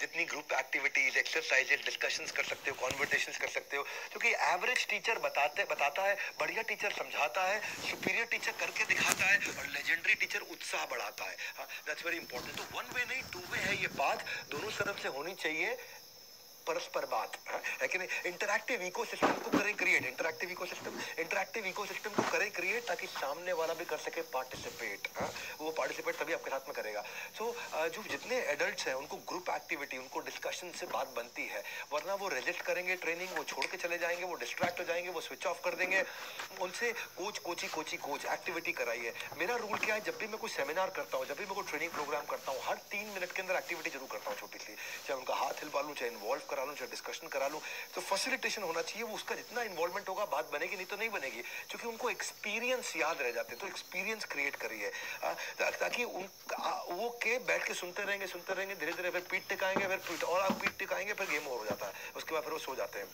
जितनी group activities exercises discussions कर सकते हो कॉन्वर्टेशन कर सकते हो, क्योंकि एवरेज टीचर बताते, बताता है, बढ़िया टीचर समझाता है सुपीरियर टीचर करके दिखाता है और लेजेंडरी टीचर उत्साह बढ़ाता है। दैट्स वेरी इंपॉर्टेंट तो वन वे नहीं टू वे है ये बात, दोनों तरफ़ से होनी चाहिए। परस्पर बात है? कि नहीं? इंटरैक्टिव इकोसिस्टम को करें create interactive ecosystem interactive ecosystem को करें क्रिएट ताकि सामने वाला भी कर सके पार्टिसिपेट वो पार्टिसिपेट तभी आपके साथ में करेगा। सो so, जो जितने एडल्ट हैं उनको ग्रुप एक्टिविटी उनको डिस्कशन से बात बनती है वरना वो रेजिस्ट करेंगे ट्रेनिंग वो छोड़ के चले जाएँगे वो डिस्ट्रैक्ट हो जाएँगे वो स्विच ऑफ़ कर देंगे। उनसे coach coachee coachee coach activity कराइए। मेरा रूल क्या है? जब भी मैं कोई सेमिनार करता हूँ जब भी मैं कोई ट्रेनिंग प्रोग्राम करता हूँ हर तीन मिनट के अंदर एक्टिविटी ज़रूर करता हूँ छोटी सी। चाहे उनका हाथ हिलवा लूँ चाहे इन्वॉल्व करा लूँ, चाहे डिस्कशन करा लूँ तो फैसिलिटेशन होना चाहिए, वो उसका जितना इन्वॉल्वमेंट होगा, बात बनेगी, नहीं तो नहीं बनेगी, क्योंकि उनको एक्सपीरियंस याद रह जाते तो एक्सपीरियंस क्रिएट करिए। ताकि उन वो के बैठ के सुनते रहेंगे सुनते रहेंगे धीरे धीरे फिर पीठ टिकाएँगे, फिर पीठ, और आप पीठ टिकाएँगे, फिर गेम हो जाता है, उसके बाद फिर वो सो जाते हैं।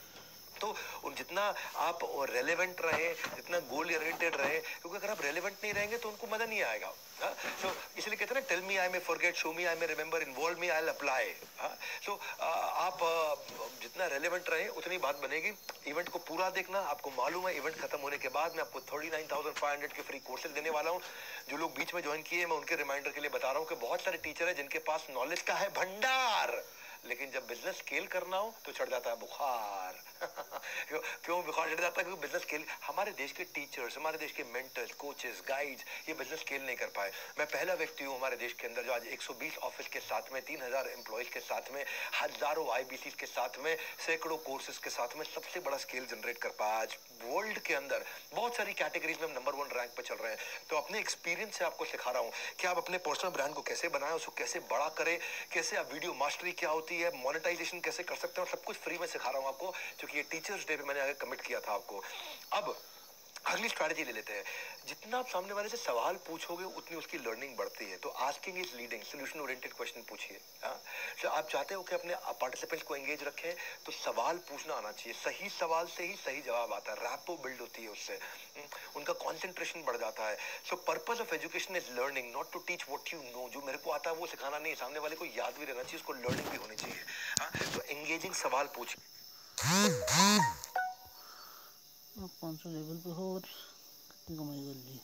तो उन जितना आप रेलेवेंट रहे, जितना गोल ओरिएंटेड रहे, क्योंकि अगर आप रेलेवेंट नहीं रहेंगे तो उनको मज़ा नहीं आएगा। सो इसलिए कहते हैं ना tell me I may forget show me I may remember involve me I apply so आप जितना रेलेवेंट रहे, उतनी बात बनेगी। इवेंट को पूरा देखना, आपको मालूम है इवेंट खत्म होने के बाद मैं आपको thirty nine thousand five hundred के फ्री कोर्सेज देने वाला हूँ। जो लोग बीच में ज्वाइन किए मैं उनके रिमाइंडर के लिए बता रहा हूँ कि बहुत सारे टीचर है जिनके पास नॉलेज का है भंडार। लेकिन जब बिज़नेस स्केल करना हो तो चढ़ जाता है बुखार। क्यों बुखार चढ़ जाता है? क्योंकि बिज़नेस स्केल हमारे देश के टीचर्स हमारे देश के मेंटर्स कोचेस गाइड्स ये बिज़नेस स्केल नहीं कर पाए। मैं पहला व्यक्ति हूँ हमारे देश के अंदर जो आज 120 ऑफ़िस के साथ में 3000 एम्प्लॉयज़ के साथ में, हज़ारों आईबीसी के साथ में, सैकड़ों कोर्सेज के साथ में सबसे बड़ा स्केल जनरेट कर पाया। आज वर्ल्ड के अंदर बहुत सारी कैटेगरीज में हम नंबर वन रैंक पर चल रहे हैं। तो अपने एक्सपीरियंस से आपको सिखा रहा हूँ कि आप अपने पर्सनल ब्रांड को कैसे बनाएँ, उसको कैसे बड़ा करें, कैसे आप वीडियो मास्टरी क्या होती है मोनेटाइजेशन कैसे कर सकते हैं और सब कुछ फ्री में सिखा रहा हूँ आपको, क्योंकि ये टीचर्स डे पे मैंने आगे कमिट किया था आपको। अब अगली स्ट्रैटेजी ले लेते हैं। जितना आप सामने वाले से सवाल पूछोगे उतनी उसकी लर्निंग बढ़ती है। तो asking is leading solution oriented question पूछिए तो आप चाहते हो कि अपने पार्टिसिपेंट्स को एंगेज रखें तो सवाल पूछना आना चाहिए। सही सवाल से ही सही जवाब आता है। रैपो बिल्ड होती है उससे। हम्म, उनका कॉन्सेंट्रेशन बढ़ जाता है। So purpose of education is learning not to teach what you know जो मेरे को आता है वो सिखाना नहीं सामने वाले को याद भी रहना चाहिए उसको लर्निंग भी होनी चाहिए। हाँ, तो एंगेजिंग सवाल पूछिए पाँच सौ लेवल पे हो, और कितनी कमाई कर ली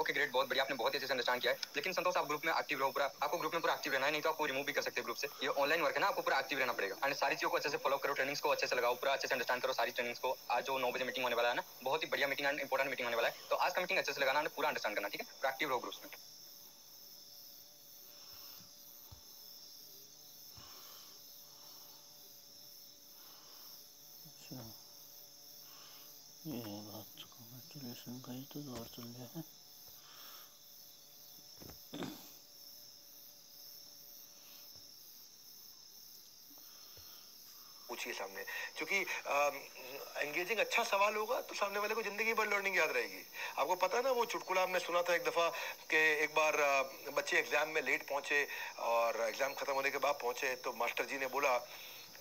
ओके ग्रेट बहुत बढ़िया, आपने बहुत अच्छे से अंडरस्टैंड किया है। लेकिन संतोष, आप ग्रुप में एक्टिव रहो पूरा, आपको ग्रुप में पूरा एक्टिव रहना है, नहीं तो आपको रिमूव भी कर सकते हैं ग्रुप से। ये ऑनलाइन वर्क है ना, आपको पूरा एक्टिव रहना पड़ेगा। एंड सारी चीज़ों को अच्छे से फॉलो करो ट्रेनिंग्स को अच्छे से लगाओ, पूरा अच्छे से अंडरस्टैंड करो सारी ट्रेनिंग्स को। आज जो नौ बजे मीटिंग होने वाला है ना, बहुत ही बढ़िया मीटिंग एंड इंपॉर्टेंट मीटिंग होने वाला है। तो आज का मीटिंग अच्छे से लगाना, पूरा अंडरस्टैंड करना, ठीक है? एक्टिव रहो ग्रुप में अच्छा तो दौर चल गया है पूछिए सामने। क्योंकि एंगेजिंग अच्छा सवाल होगा तो सामने वाले को ज़िंदगी भर लर्निंग याद रहेगी। आपको पता ना, वो चुटकुला हमने सुना था एक दफ़ा कि एक बार बच्चे एग्ज़ाम में लेट पहुँचे और एग्ज़ाम खत्म होने के बाद पहुँचे तो मास्टर जी ने बोला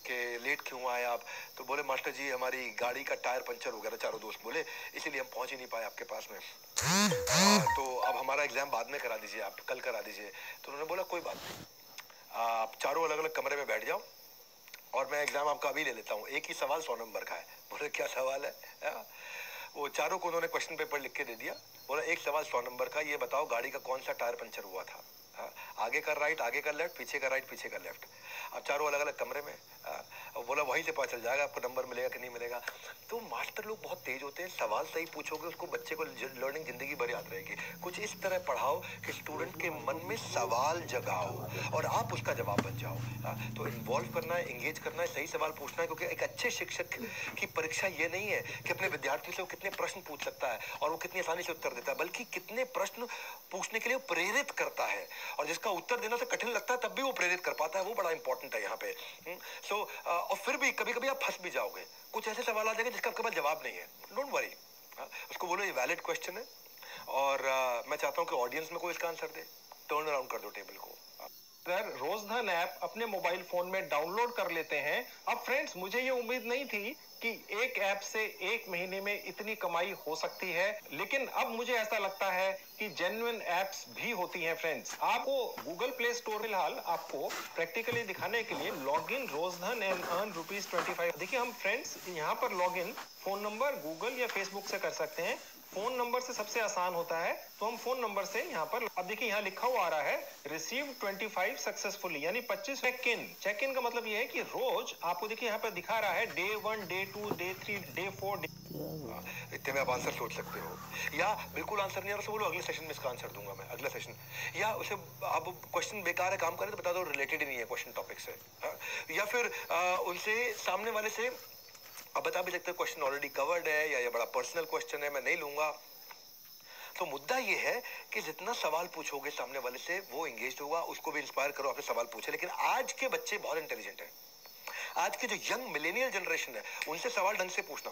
कि लेट क्यों आए आप? तो बोले मास्टर जी हमारी गाड़ी का टायर पंचर हो गया था चारों दोस्त बोले इसीलिए हम पहुँच ही नहीं पाए आपके पास में। आ, तो अब हमारा एग्ज़ाम बाद में करा दीजिए आप कल करा दीजिए। तो उन्होंने बोला कोई बात नहीं। आप चारों अलग अलग कमरे में बैठ जाओ और मैं एग्ज़ाम आपका अभी ले लेता हूँ। एक ही सवाल सौ नंबर का है। बोले क्या सवाल है? आ, वो चारों को उन्होंने क्वेश्चन पेपर लिख के दे दिया। बोला एक सवाल सौ नंबर का ये बताओ गाड़ी का कौन सा टायर पंचर हुआ था? आगे का राइट आगे का लेफ़्ट पीछे का राइट पीछे का लेफ़्ट अब चारों अलग अलग कमरे में बोला वहीं से पता चल जाएगा आपको नंबर मिलेगा कि नहीं मिलेगा। तो मास्टर लोग बहुत तेज होते हैं, सवाल सही पूछोगे, उसको बच्चे को लर्निंग ज़िंदगी भर याद रहेगी। कुछ इस तरह पढ़ाओ कि स्टूडेंट के मन में सवाल जगाओ और आप उसका जवाब बन जाओ। तो इन्वॉल्व करना है इंगेज करना है, सही सवाल पूछना है, क्योंकि एक अच्छे शिक्षक की परीक्षा ये नहीं है कि अपने विद्यार्थी से वो कितने प्रश्न पूछ सकता है और वो कितनी आसानी से उत्तर देता है, बल्कि कितने प्रश्न पूछने के लिए प्रेरित करता है। और जिसका उत्तर देना से कठिन लगता है तब भी वो प्रेरित कर पाता है। वो बड़ा इंपॉर्टेंट है यहाँ पे। सो हम्म, और फिर भी कभी कभी आप फंस भी जाओगे। कुछ ऐसे सवाल आ जाएँगे जिसका आपके पास जवाब नहीं है। डोंट वरी उसको बोलो ये वैलिड क्वेश्चन है। और uh, मैं चाहता हूँ कि ऑडियंस में कोई इसका आंसर दे। टर्न अराउंड कर दो टेबल को। अगर रोजधन ऐप अपने मोबाइल फ़ोन में डाउनलोड कर लेते हैं। अब फ्रेंड्स मुझे ये उम्मीद नहीं थी कि एक ऐप से एक महीने में इतनी कमाई हो सकती है। लेकिन अब मुझे ऐसा लगता है कि जेन्युन एप्स भी होती हैं फ्रेंड्स आपको गूगल प्ले स्टोर फ़िलहाल आपको प्रैक्टिकली दिखाने के लिए log in Rozdhan and earn rupees twenty five देखिए हम फ्रेंड्स यहाँ पर log in phone number Google या फेसबुक से कर सकते हैं। फ़ोन नंबर से सबसे आसान होता है तो हम फ़ोन नंबर से यहाँ पर, अब देखिए यहाँ लिखा हुआ आ रहा है रिसीव 25 सक्सेसफुली यानी 25 चेक इन चेक इन का मतलब ये है कि रोज आपको देखिए यहाँ पर दिखा रहा है day one day two day three day four day इतने में आप आंसर सोच सकते हो। या बिल्कुल आंसर नहीं आ रहा तो बोलो, अगले सेशन में इसका आंसर दूँगा मैं, अगला सेशन या उसे आप क्वेश्चन बेकार है, काम करें तो बता दो रिलेटेड ही नहीं है क्वेश्चन टॉपिक से। हाँ? या फिर उनसे सामने वाले से अब बता भी सकते क्वेश्चन ऑलरेडी कवर्ड है, या ये बड़ा पर्सनल क्वेश्चन है, मैं नहीं लूँगा। तो मुद्दा ये है कि जितना सवाल पूछोगे सामने वाले से, वो एंगेज होगा, उसको भी इंस्पायर करो, आपसे सवाल पूछे। लेकिन आज के बच्चे बहुत इंटेलिजेंट हैं। आज के जो यंग मिलेनियल जनरेशन है, उनसे सवाल ढंग से पूछना।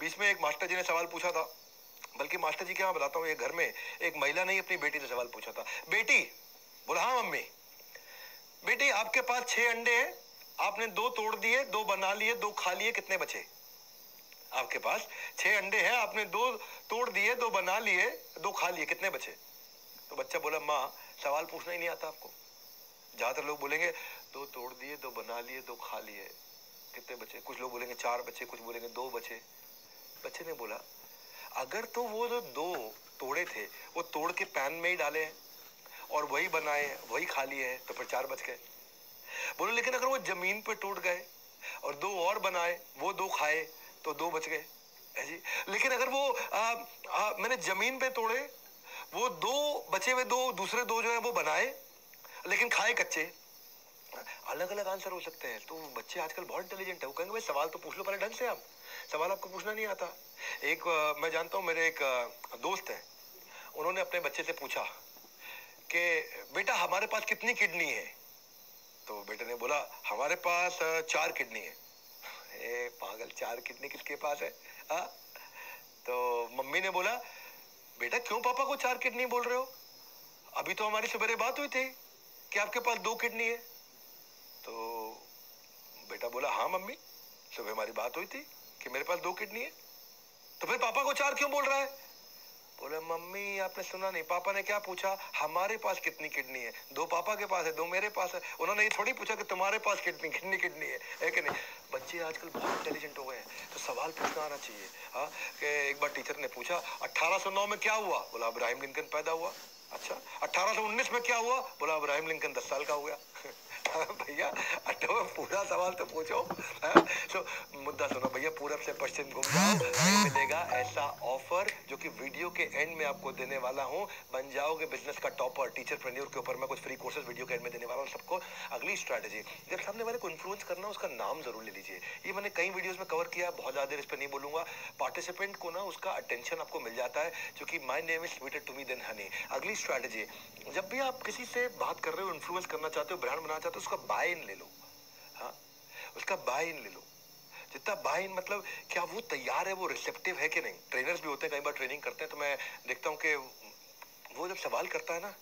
बीच में एक मास्टर जी ने सवाल पूछा था, बल्कि मास्टर जी क्या बताता हूँ घर में एक महिला ने अपनी बेटी से सवाल पूछा था। बेटी, बोला हाँ मम्मी। बेटी, आपके पास छह अंडे हैं। आपने दो तोड़ दिए, दो बना लिए, दो खा लिए, कितने बचे? आपके पास छह अंडे हैं, आपने दो तोड़ दिए, दो बना लिए, दो खा लिए, कितने बचे? तो बच्चा बोला, माँ, सवाल पूछना ही नहीं आता आपको। ज़्यादातर लोग बोलेंगे, दो तोड़ दिए, दो बना लिए, दो खा लिए, कितने बचे? कुछ लोग बोलेंगे, चार बचे, कुछ बोलेंगे, दो बचे। बच्चे ने बोला, अगर तो वो जो दो तोड़े थे, वो तोड़ के पैन में ही डाले और वही बनाए वही खा लिए हैं तो फिर चार बच गए। बोलो लेकिन अगर वो ज़मीन पे टूट गए और दो और बनाए वो दो खाए तो दो बच गए। जी? लेकिन अगर वो आ, आ, मैंने ज़मीन पे तोड़े वो दो बचे हुए दो दूसरे दो जो है वो बनाए लेकिन खाए कच्चे। अलग अलग आंसर हो सकते हैं। तो बच्चे आजकल बहुत इंटेलिजेंट है। वो कहेंगे भाई सवाल तो पूछ लो पहले ढंग से आप। सवाल आपको पूछना नहीं आता। एक आ, मैं जानता हूँ मेरे एक आ, दोस्त है। उन्होंने अपने बच्चे से पूछा कि बेटा हमारे पास कितनी किडनी है? तो बेटे ने बोला, हमारे पास चार किडनी है। ए, पागल, चार किडनी किसके पास है? आ? तो मम्मी ने बोला, बेटा, क्यों पापा को चार किडनी बोल रहे हो? अभी तो हमारी सवेरे बात हुई थी कि आपके पास दो किडनी है। तो बेटा बोला हाँ मम्मी, सुबह हमारी बात हुई थी कि मेरे पास दो किडनी है। तो फिर पापा को चार क्यों बोल रहा है? बोले, मम्मी, आपने सुना नहीं। पापा ने क्या पूछा? हमारे पास कितनी किडनी है? दो पापा के पास है, दो मेरे पास है। उन्होंने ये थोड़ी पूछा कि तुम्हारे पास कितनी किडनी किडनी है? है कि नहीं? बच्चे आजकल बहुत इंटेलिजेंट हो गए हैं तो सवाल पूछना आना चाहिए। हाँ कि एक बार टीचर ने पूछा 1809 में क्या हुआ? बोला, अब्राहिम लिंकन पैदा हुआ। अच्छा 1819 में क्या हुआ? बोला, अब्राहिम लिंकन दस साल का हो गया। भैया अटो पूरा सवाल तो पूछो तो मुद्दा सुनो भैया, पूरब से पश्चिम घूम जाओ मिलेगा ऐसा ऑफ़र जो कि वीडियो के एंड में आपको देने वाला हूँ। बन जाओगे बिज़नेस का टॉपर टीचर प्रेन्योर के ऊपर मैं कुछ फ्री कोर्सेज वीडियो के एंड में देने वाला हूँ सबको। अगली स्ट्रैटेजी जब सामने वाले को इन्फ्लुएंस करना उसका नाम ज़रूर ले लीजिए। ये मैंने कई वीडियोज़ में कवर किया, बहुत ज़्यादा देर इस पर नहीं बोलूँगा। पार्टिसिपेंट को ना उसका अटेंशन आपको मिल जाता है, जो कि my name is sweeter to me than honey अगली स्ट्रैटेजी जब भी आप किसी से बात कर रहे हो इन्फ्लुएंस करना चाहते हो ब्रांड बनाना चाहते हो उसका बाय इन ले लो। हाँ? उसका बाय इन ले लो। जितना बाय इन मतलब क्या वो तैयार है, वो रिसेप्टिव है कि नहीं? ट्रेनर्स भी होते हैं, कई बार ट्रेनिंग करते हैं तो मैं देखता हूँ कि वो जब सवाल करता है ना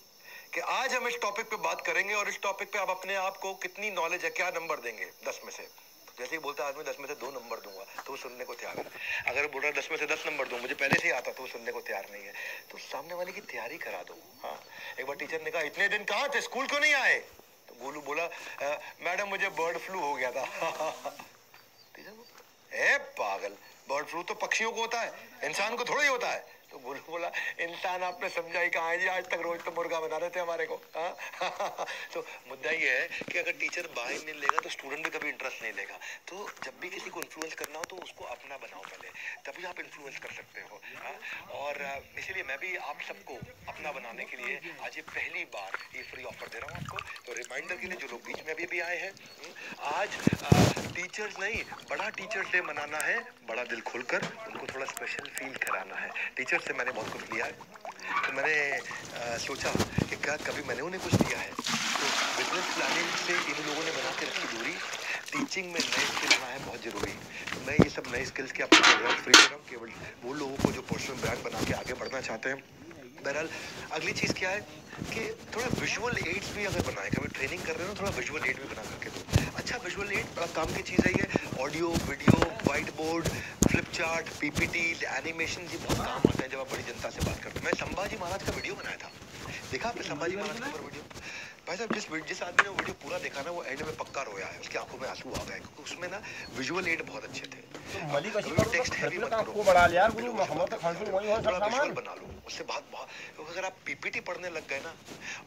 कि आज हम इस टॉपिक पे बात करेंगे और इस टॉपिक पे आप अपने आप को कितनी नॉलेज है, क्या नंबर देंगे? दस में से। जैसे ही बोलता है आदमी दस में से दो नंबर दूँगा तो वो सुनने को तैयार है। अगर बोल रहा है, दस में से दस नंबर दूँ, मुझे पहले से ही आता तो वो सुनने को तैयार नहीं है। तो सामने वाले की तैयारी करा दो। हाँ? एक बार टीचर ने कहा, इतने दिन कहाँ थे? स्कूल क्यों नहीं आए? गोलू बोला मैडम, मुझे बर्ड फ्लू हो गया था. ए, पागल। बर्ड फ्लू तो पक्षियों को होता है, इंसान को थोड़ा ही होता है। तो बोलो बोला इंसान आपने समझा ही कहा है? जी आज तक रोज तो मुर्गा बना रहे थे हमारे को हाँ? तो मुद्दा ये है कि अगर टीचर बाहर नहीं लेगा तो स्टूडेंट भी कभी इंटरेस्ट नहीं लेगा। तो जब भी किसी को इन्फ्लुएंस करना हो तो उसको अपना बनाओ पहले। तभी आप इन्फ्लुएंस कर सकते हो हाँ? और इसीलिए मैं भी आप सबको अपना बनाने के लिए आज ये पहली बार ये फ्री ऑफ़र दे रहा हूँ आपको। तो रिमाइंडर के लिए जो लोग बीच में अभी भी आए हैं हम्म, आज टीचर्स नहीं बड़ा टीचर्स डे मनाना है बड़ा दिल खोलकर उनको थोड़ा स्पेशल फील कराना है। टीचर टीचर से मैंने बहुत कुछ लिया है। तो मैंने आ, सोचा कि क्या कभी मैंने उन्हें कुछ दिया है। तो बिज़नेस प्लानिंग से इन लोगों ने बना के रखी दूरी। टीचिंग में नए स्किल होना है बहुत ज़रूरी। तो मैं ये सब नए स्किल्स के आपको फ्री कर रहा हूँ केवल वो लोगों को जो पर्सनल ब्रांड बना के आगे बढ़ना चाहते हैं। बहरहाल, अगली चीज़ क्या है कि थोड़ा विजुअल एड्स भी अगर बनाए कभी ट्रेनिंग कर रहे हो थोड़ा विजुअल एड भी बना करके दो। अच्छा विजुअल एड बड़ा काम की चीज़ है ये। Audio video white board flip chart PPT animation ये बहुत काम आते हैं जब आप बड़ी जनता से बात करते हैं। मैं संभाजी महाराज का वीडियो बनाया था। देखा आपने संभाजी महाराज का वीडियो भाई साहब जिस जिस आदमी ने वीडियो पूरा देखा ना वो एंड में पक्का रोया है। उसकी आँखों में आँसू आ गए क्योंकि उसमें ना विजुअल एड बहुत अच्छे थे। मलिक टेक्स्ट हैवी मत करो। को यार गुरु हम तो खानपुर वही हो सब सामान। बना लो। उससे बहुत बहुत अगर आप पीपीटी पढ़ने लग गए ना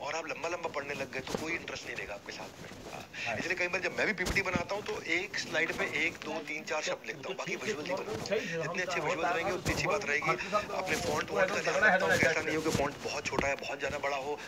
और आप लंबा लंबा पढ़ने लग गए तो कोई इंटरेस्ट नहीं लेगा आपके साथ में। हाँ। इसलिए कई बार जब मैं भी पीपीटी बनाता हूँ तो एक स्लाइड पे एक दो तीन चार शब्द लिखता हूँ। बाकी विजुअल ही बनाता। जितने अच्छे विजुअल रहेंगे उतनी अच्छी बात रहेगी। अपने फॉन्ट वॉन्ट का ध्यान रखता हूँ ऐसा नहीं हो कि फॉन्ट बहुत छोटा है बहुत ज़्यादा बड़ा हो।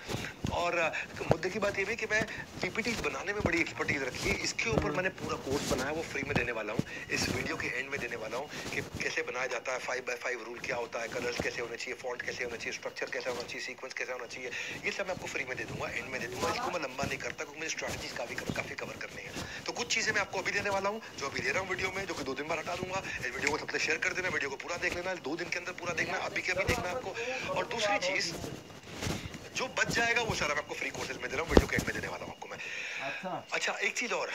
और मुद्दे की बात ये भी कि मैं पीपीटी बनाने में बड़ी एक्सपर्टीज रखी है। इसके ऊपर मैंने पूरा कोर्स बनाया वो फ्री में देने वाला हूँ। इस वीडियो के एंड में देने वाला हूँ कि कैसे बनाया जाता है फाइव बाय फाइव रूल क्या होता है कलर्स कैसे होने चाहिए फॉन्ट कैसे होना चाहिए स्ट्रक्चर कैसे होना चाहिए सीक्वेंस कैसे होना चाहिए ये सब मैं आपको फ्री में दे दूँगा एंड में दे दूँगा। इसको मैं लंबा नहीं करता क्योंकि मुझे स्ट्रैटेजीज काफ़ी काफ़ी कवर करनी है। तो कुछ चीज़ें मैं आपको अभी देने वाला हूँ जो अभी दे रहा हूँ वीडियो में जो कि दो दिन बाद हटा दूँगा। इस वीडियो को सबसे शेयर कर देना वीडियो को पूरा देख लेना दो दिन के अंदर पूरा देखना अभी के अभी देखना आपको। और दूसरी चीज़ जो बच जाएगा, वो सारा मैं आपको फ्री कोर्सेज में दे रहा हूँ वीडियो कैट में देने वाला हूँ आपको मैं। अच्छा। अच्छा एक चीज़ और।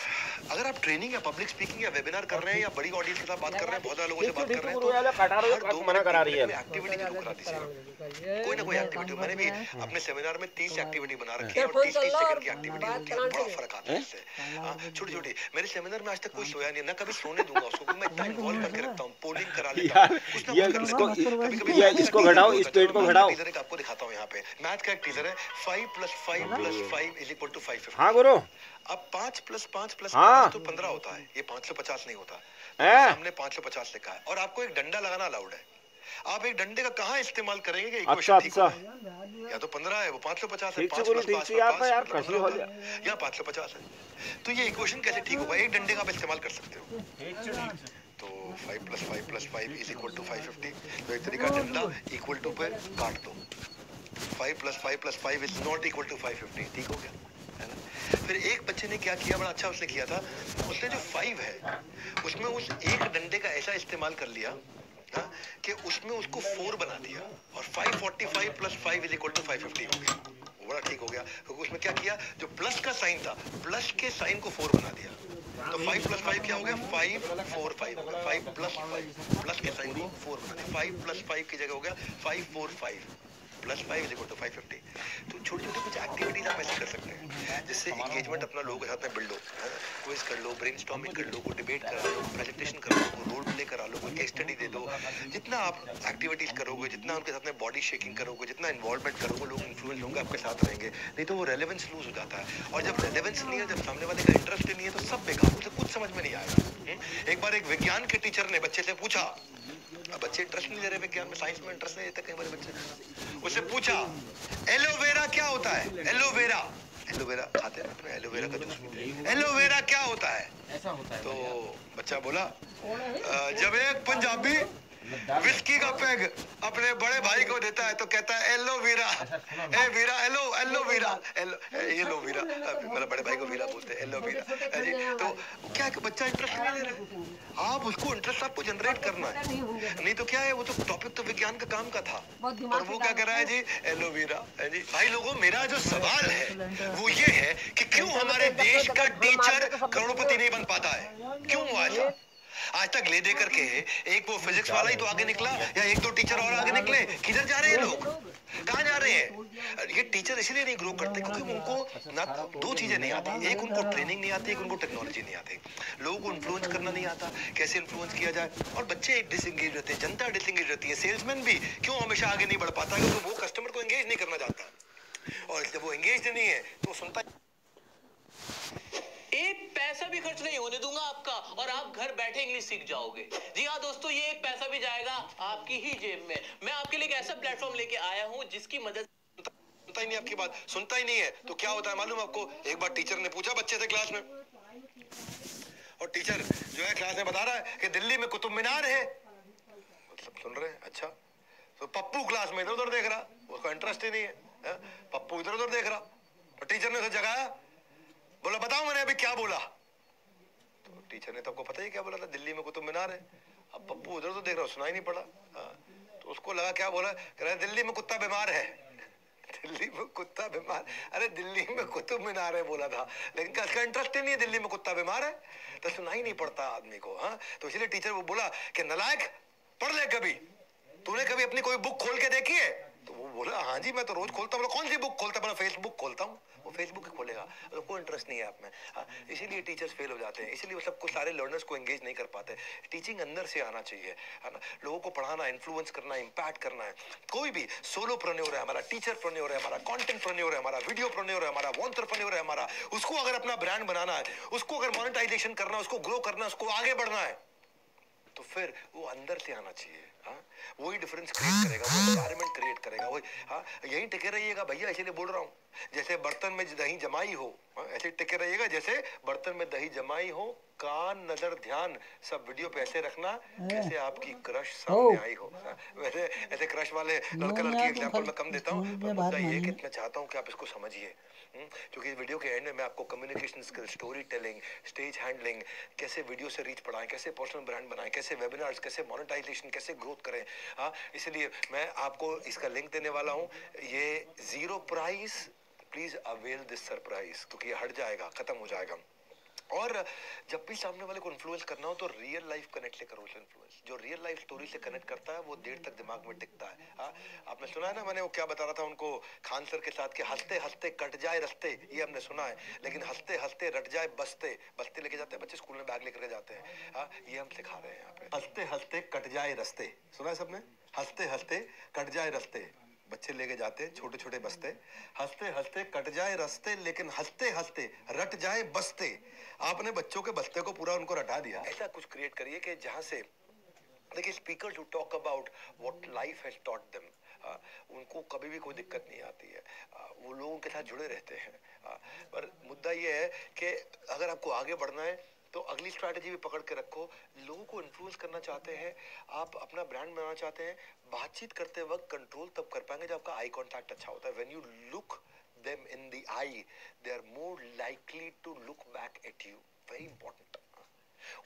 अगर आप ट्रेनिंग या पब्लिक स्पीकिंग या वेबिनार कर रहे हैं या बड़ी ऑडियंस के साथ बात कर रहे हैं बहुत ज़्यादा लोगों से बात कर रहे हैं गुरु यार कटा रहे हो, हर दो मना करा रही है। एक्टिविटी ज़रूर करा दीजिए। कोई ना कोई एक्टिविटी मैंने भी अपने सेमिनार में तीस एक्टिविटी बना रखी है और तीस तीस सेकंड की एक्टिविटी होती है बड़ा फ़र्क आता है इससे। हाँ, छोटी छोटी मेरे सेमिनार में आज तक कोई सोया नहीं ना कभी सोने दूँगा उसको मैं इतना इन्वॉल्व करके रखता हूँ पोलिंग करा लेता हूँ। हूँ। इसको घटाओ, इस पेट को घटाओ। आपको दिखाता हूँ यहाँ पे। मैथ का एक टीजर है five plus five plus five is equal to five हाँ गुरु। अब पाँच प्लस पाँच प्लस हाँ। तो पंद्रह होता है। ये पाँच सौ पचास नहीं होता। हैं? हमने पाँच सौ पचास लिखा है। और आपको एक डंडा लगाना अलाउड है। आप एक डंडे का कहाँ इस्तेमाल करेंगे? कि अच्छा अच्छा। या तो पंद्रह है वो पाँच सौ पचास है मतलब है। या पाँच सौ पचास है। तो ये इक्वेशन कैसे ठीक होगा? एक डंडे का आप इस्तेमाल कर सकते हो। तो five plus five plus five is equal to five fifty तो एक तरीका डंडा इक्वल टू पे काट दो। Five plus five plus five is not equal to five fifty ठीक हो गया? ना? फिर एक बच्चे ने क्या किया? बड़ा अच्छा उसने किया था। उसने जो फाइव है उसमें उस एक डंडे का ऐसा इस्तेमाल कर लिया हाँ, कि उसमें उसको फोर बना दिया। और five forty five plus five is equal to five fifty हो गया। बड़ा ठीक हो गया। क्योंकि उसमें क्या किया? जो प्लस का साइन था प्लस के साइन को फोर बना दिया। तो फाइव प्लस फाइव क्या हो गया? Five four five five plus five plus के साइन को फोर बना दिया। फाइव प्लस फाइव की जगह हो गया five four five plus five is equal to five fifty तो छोटी छोटी कुछ एक्टिविटीज़ आप ऐसे कर सकते हैं जिससे एंगेजमेंट अपना लोगों के साथ में बिल्ड हो क्विज कर लो ब्रेन कर लो कोई डिबेट करा लो प्रेजेंटेशन करा लो रोल प्ले करा लो कोई केस स्टडी दे दो। जितना आप एक्टिविटीज़ करोगे जितना उनके साथ में बॉडी शेकिंग करोगे जितना इन्वॉल्वमेंट करोगे लोग इन्फ्लुएंस होंगे आपके साथ रहेंगे नहीं तो वो रेलेवेंस लूज हो जाता है। और जब रेलेवेंस नहीं है जब सामने वाले का इंटरेस्ट नहीं है तो सब बेकार उसे कुछ समझ में नहीं आएगा। हम्म? एक बार एक विज्ञान के टीचर ने बच्चे से पूछा अब बच्चे इंटरेस्ट नहीं ले रहे में साइंस में इंटरेस्ट नहीं लेते कई बार बच्चे उससे पूछा एलोवेरा क्या होता है? एलोवेरा एलोवेरा खाते हैं अपने एलोवेरा का जूस पीते हैं? एलोवेरा क्या होता है? ऐसा होता है तो बच्चा बोला जब एक पंजाबी विस्की का पैग अपने बड़े भाई को देता है तो कहता है एलो वीरा ए vera aloe aloe vera aloe ये लो वीरा मतलब बड़े भाई को वीरा बोलते हैं एलो वीरा जी तो क्या है कि बच्चा इंटरेस्ट नहीं ले रहा आप उसको इंटरेस्ट आपको जनरेट करना है। नहीं तो। क्या है वो तो टॉपिक तो विज्ञान का काम का था। और वो क्या कर रहा है जी एलोवेरा है जी भाई लोगों मेरा जो सवाल है वो ये है कि क्यों हमारे देश का टीचर करोड़पति नहीं बन पाता है? क्यों हुआ ऐसा आज तक ले दे करके एक वो फिजिक्स वाला ही तो आगे निकला, या एक दो टीचर और आगे निकले, किधर जा रहे हैं लोग? कहाँ जा रहे हैं? ये टीचर इसलिए नहीं ग्रो करते क्योंकि उनको ना दो चीज़ें नहीं आती। एक उनको ट्रेनिंग नहीं आती, एक उनको टेक्नोलॉजी नहीं आती। लोगों को इन्फ्लुएंस करना नहीं आता, कैसे इन्फ्लुएंस किया जाए। और बच्चे डिसंगेज रहते हैं, जनता डिसंगेज रहती है। सेल्समैन भी क्यों हमेशा आगे नहीं बढ़ पाता? क्योंकि वो कस्टमर को एंगेज नहीं करना चाहता, और जब वो एंगेज नहीं है तो सुनता एक पैसा भी खर्च नहीं होने दूँगा आपका और आप घर बैठे इंग्लिश सीख जाओगे। जी हाँ दोस्तों ये एक पैसा भी जाएगा आपकी ही जेब में। मैं आपके लिए एक ऐसा प्लेटफॉर्म लेके आया हूँ जिसकी मदद सुनता ही नहीं आपकी बात सुनता ही नहीं है। तो क्या होता है मालूम आपको? एक बार टीचर ने पूछा बच्चे से क्लास में। और टीचर जो है क्लास में बता रहा है कि दिल्ली में कुतुब मीनार है। मतलब सुन रहे हैं? अच्छा। तो पप्पू क्लास में इधर उधर देख रहा। उसका इंटरेस्ट ही नहीं है, है? पप्पू इधर उधर देख रहा। और टीचर ने उसे जगाया। बोला बताओ मैंने अभी क्या बोला? तो टीचर ने तो आपको पता ही क्या बोला था? दिल्ली में कुतुब मीनार है। अब पप्पू उधर उधर देख रहा सुनाई नहीं पड़ा। हाँ, तो तो उसको लगा क्या बोला? कह रहा दिल्ली में कुत्ता बीमार है। दिल्ली में कुत्ता बीमार? अरे दिल्ली में कुतुब मीनार है बोला था। लेकिन इसका इंटरेस्ट ही नहीं है दिल्ली में कुत्ता बीमार है? तो सुनाई नहीं पड़ता आदमी को हाँ? तो इसलिए टीचर वो बोला कि नलायक पढ़ ले कभी। तूने कभी अपनी कोई बुक खोल के देखी है? तो वो बोला हाँ जी मैं तो रोज खोलता हूँ। कौन सी बुक खोलता हूँ? फेसबुक खोलता हूँ। वो फेसबुक ही खोलेगा। तो कोई इंटरेस्ट नहीं है आप में हाँ, इसीलिए टीचर्स फेल हो जाते हैं। इसीलिए वो सबको सारे लर्नर्स को एंगेज नहीं कर पाते। टीचिंग अंदर से आना चाहिए है ना? लोगों को पढ़ाना इन्फ्लुएंस करना इम्पैक्ट करना है। कोई भी सोलो प्रन्योर है हमारा टीचर प्रन्योर है हमारा कंटेंट प्रन्योर है हमारा वीडियो प्रन्योर है हमारा वॉन्टर प्रन्योर है हमारा उसको अगर अपना ब्रांड बनाना है उसको अगर मोनेटाइजेशन करना है उसको ग्रो करना है उसको आगे बढ़ना है तो फिर वो अंदर से आना चाहिए। हाँ। वही डिफरेंस क्रिएट करेगा वो एनवायरमेंट क्रिएट करेगा वही हाँ यहीं टिके रहिएगा भैया इसीलिए बोल रहा हूँ। जैसे बर्तन में दही जमाई हो हाँ, ऐसे टिके रहिएगा जैसे बर्तन में दही जमाई हो कान नज़र ध्यान सब वीडियो पे ऐसे रखना जैसे आपकी क्रश सामने आई हो हाँ, वैसे ऐसे क्रश वाले लड़का लड़की आपको एग्जांपल मैं कम देता हूँ पर मुद्दा ये कि मैं चाहता हूँ कि आप इसको समझिए। क्योंकि वीडियो के एंड में मैं आपको communication skill story telling stage handling कैसे वीडियो से रीच बढ़ाएँ, कैसे पर्सनल ब्रांड बनाएँ, कैसे वेबिनार्स कैसे मोनेटाइजेशन कैसे ग्रोथ करें हाँ? इसलिए मैं आपको इसका लिंक देने वाला हूँ। ये zero price please avail this surprise क्योंकि ये हट जाएगा, खत्म हो जाएगा। और जब भी सामने वाले को इन्फ्लुएंस करना हो तो रियल लाइफ कनेक्ट ले करो उसे इन्फ्लुएंस जो रियल लाइफ स्टोरी से कनेक्ट करता है, वो देर तक दिमाग में टिकता है। हाँ आपने सुना है ना, मैंने वो क्या बता रहा था उनको? खान सर के साथ कि हँसते हँसते कट जाए रस्ते, ये हमने सुना है। लेकिन हँसते हँसते रट जाए बस्ते बस्ते लेके जाते हैं, बच्चे स्कूल में बैग लेकर के जाते हैं। हाँ ये हम सिखा रहे हैं यहाँ पे। हँसते हँसते कट जाए रस्ते। सुना है सबने? हँसते हँसते कट जाए रस्ते। बच्चे लेके जाते हैं छोटे छोटे बस्ते। हँसते हँसते कट जाए रस्ते, लेकिन हँसते हँसते रट जाए बस्ते। आपने बच्चों के बस्ते को पूरा उनको रटा दिया। ऐसा कुछ क्रिएट करिए कि जहाँ से, देखिए speaker to talk about what life has taught them उनको कभी भी कोई दिक्कत नहीं आती है। वो लोगों के साथ जुड़े रहते हैं। पर मुद्दा ये है कि अगर आपको आगे बढ़ना है तो अगली स्ट्रैटेजी भी पकड़ के रखो। लोगों को इन्फ्लुएंस करना चाहते हैं, आप अपना ब्रांड बनाना चाहते हैं, बातचीत करते वक्त कंट्रोल तब कर पाएँगे जब आपका आई कांटेक्ट अच्छा होता है। When you look them in the eye, they are more likely to look back at you. Very important.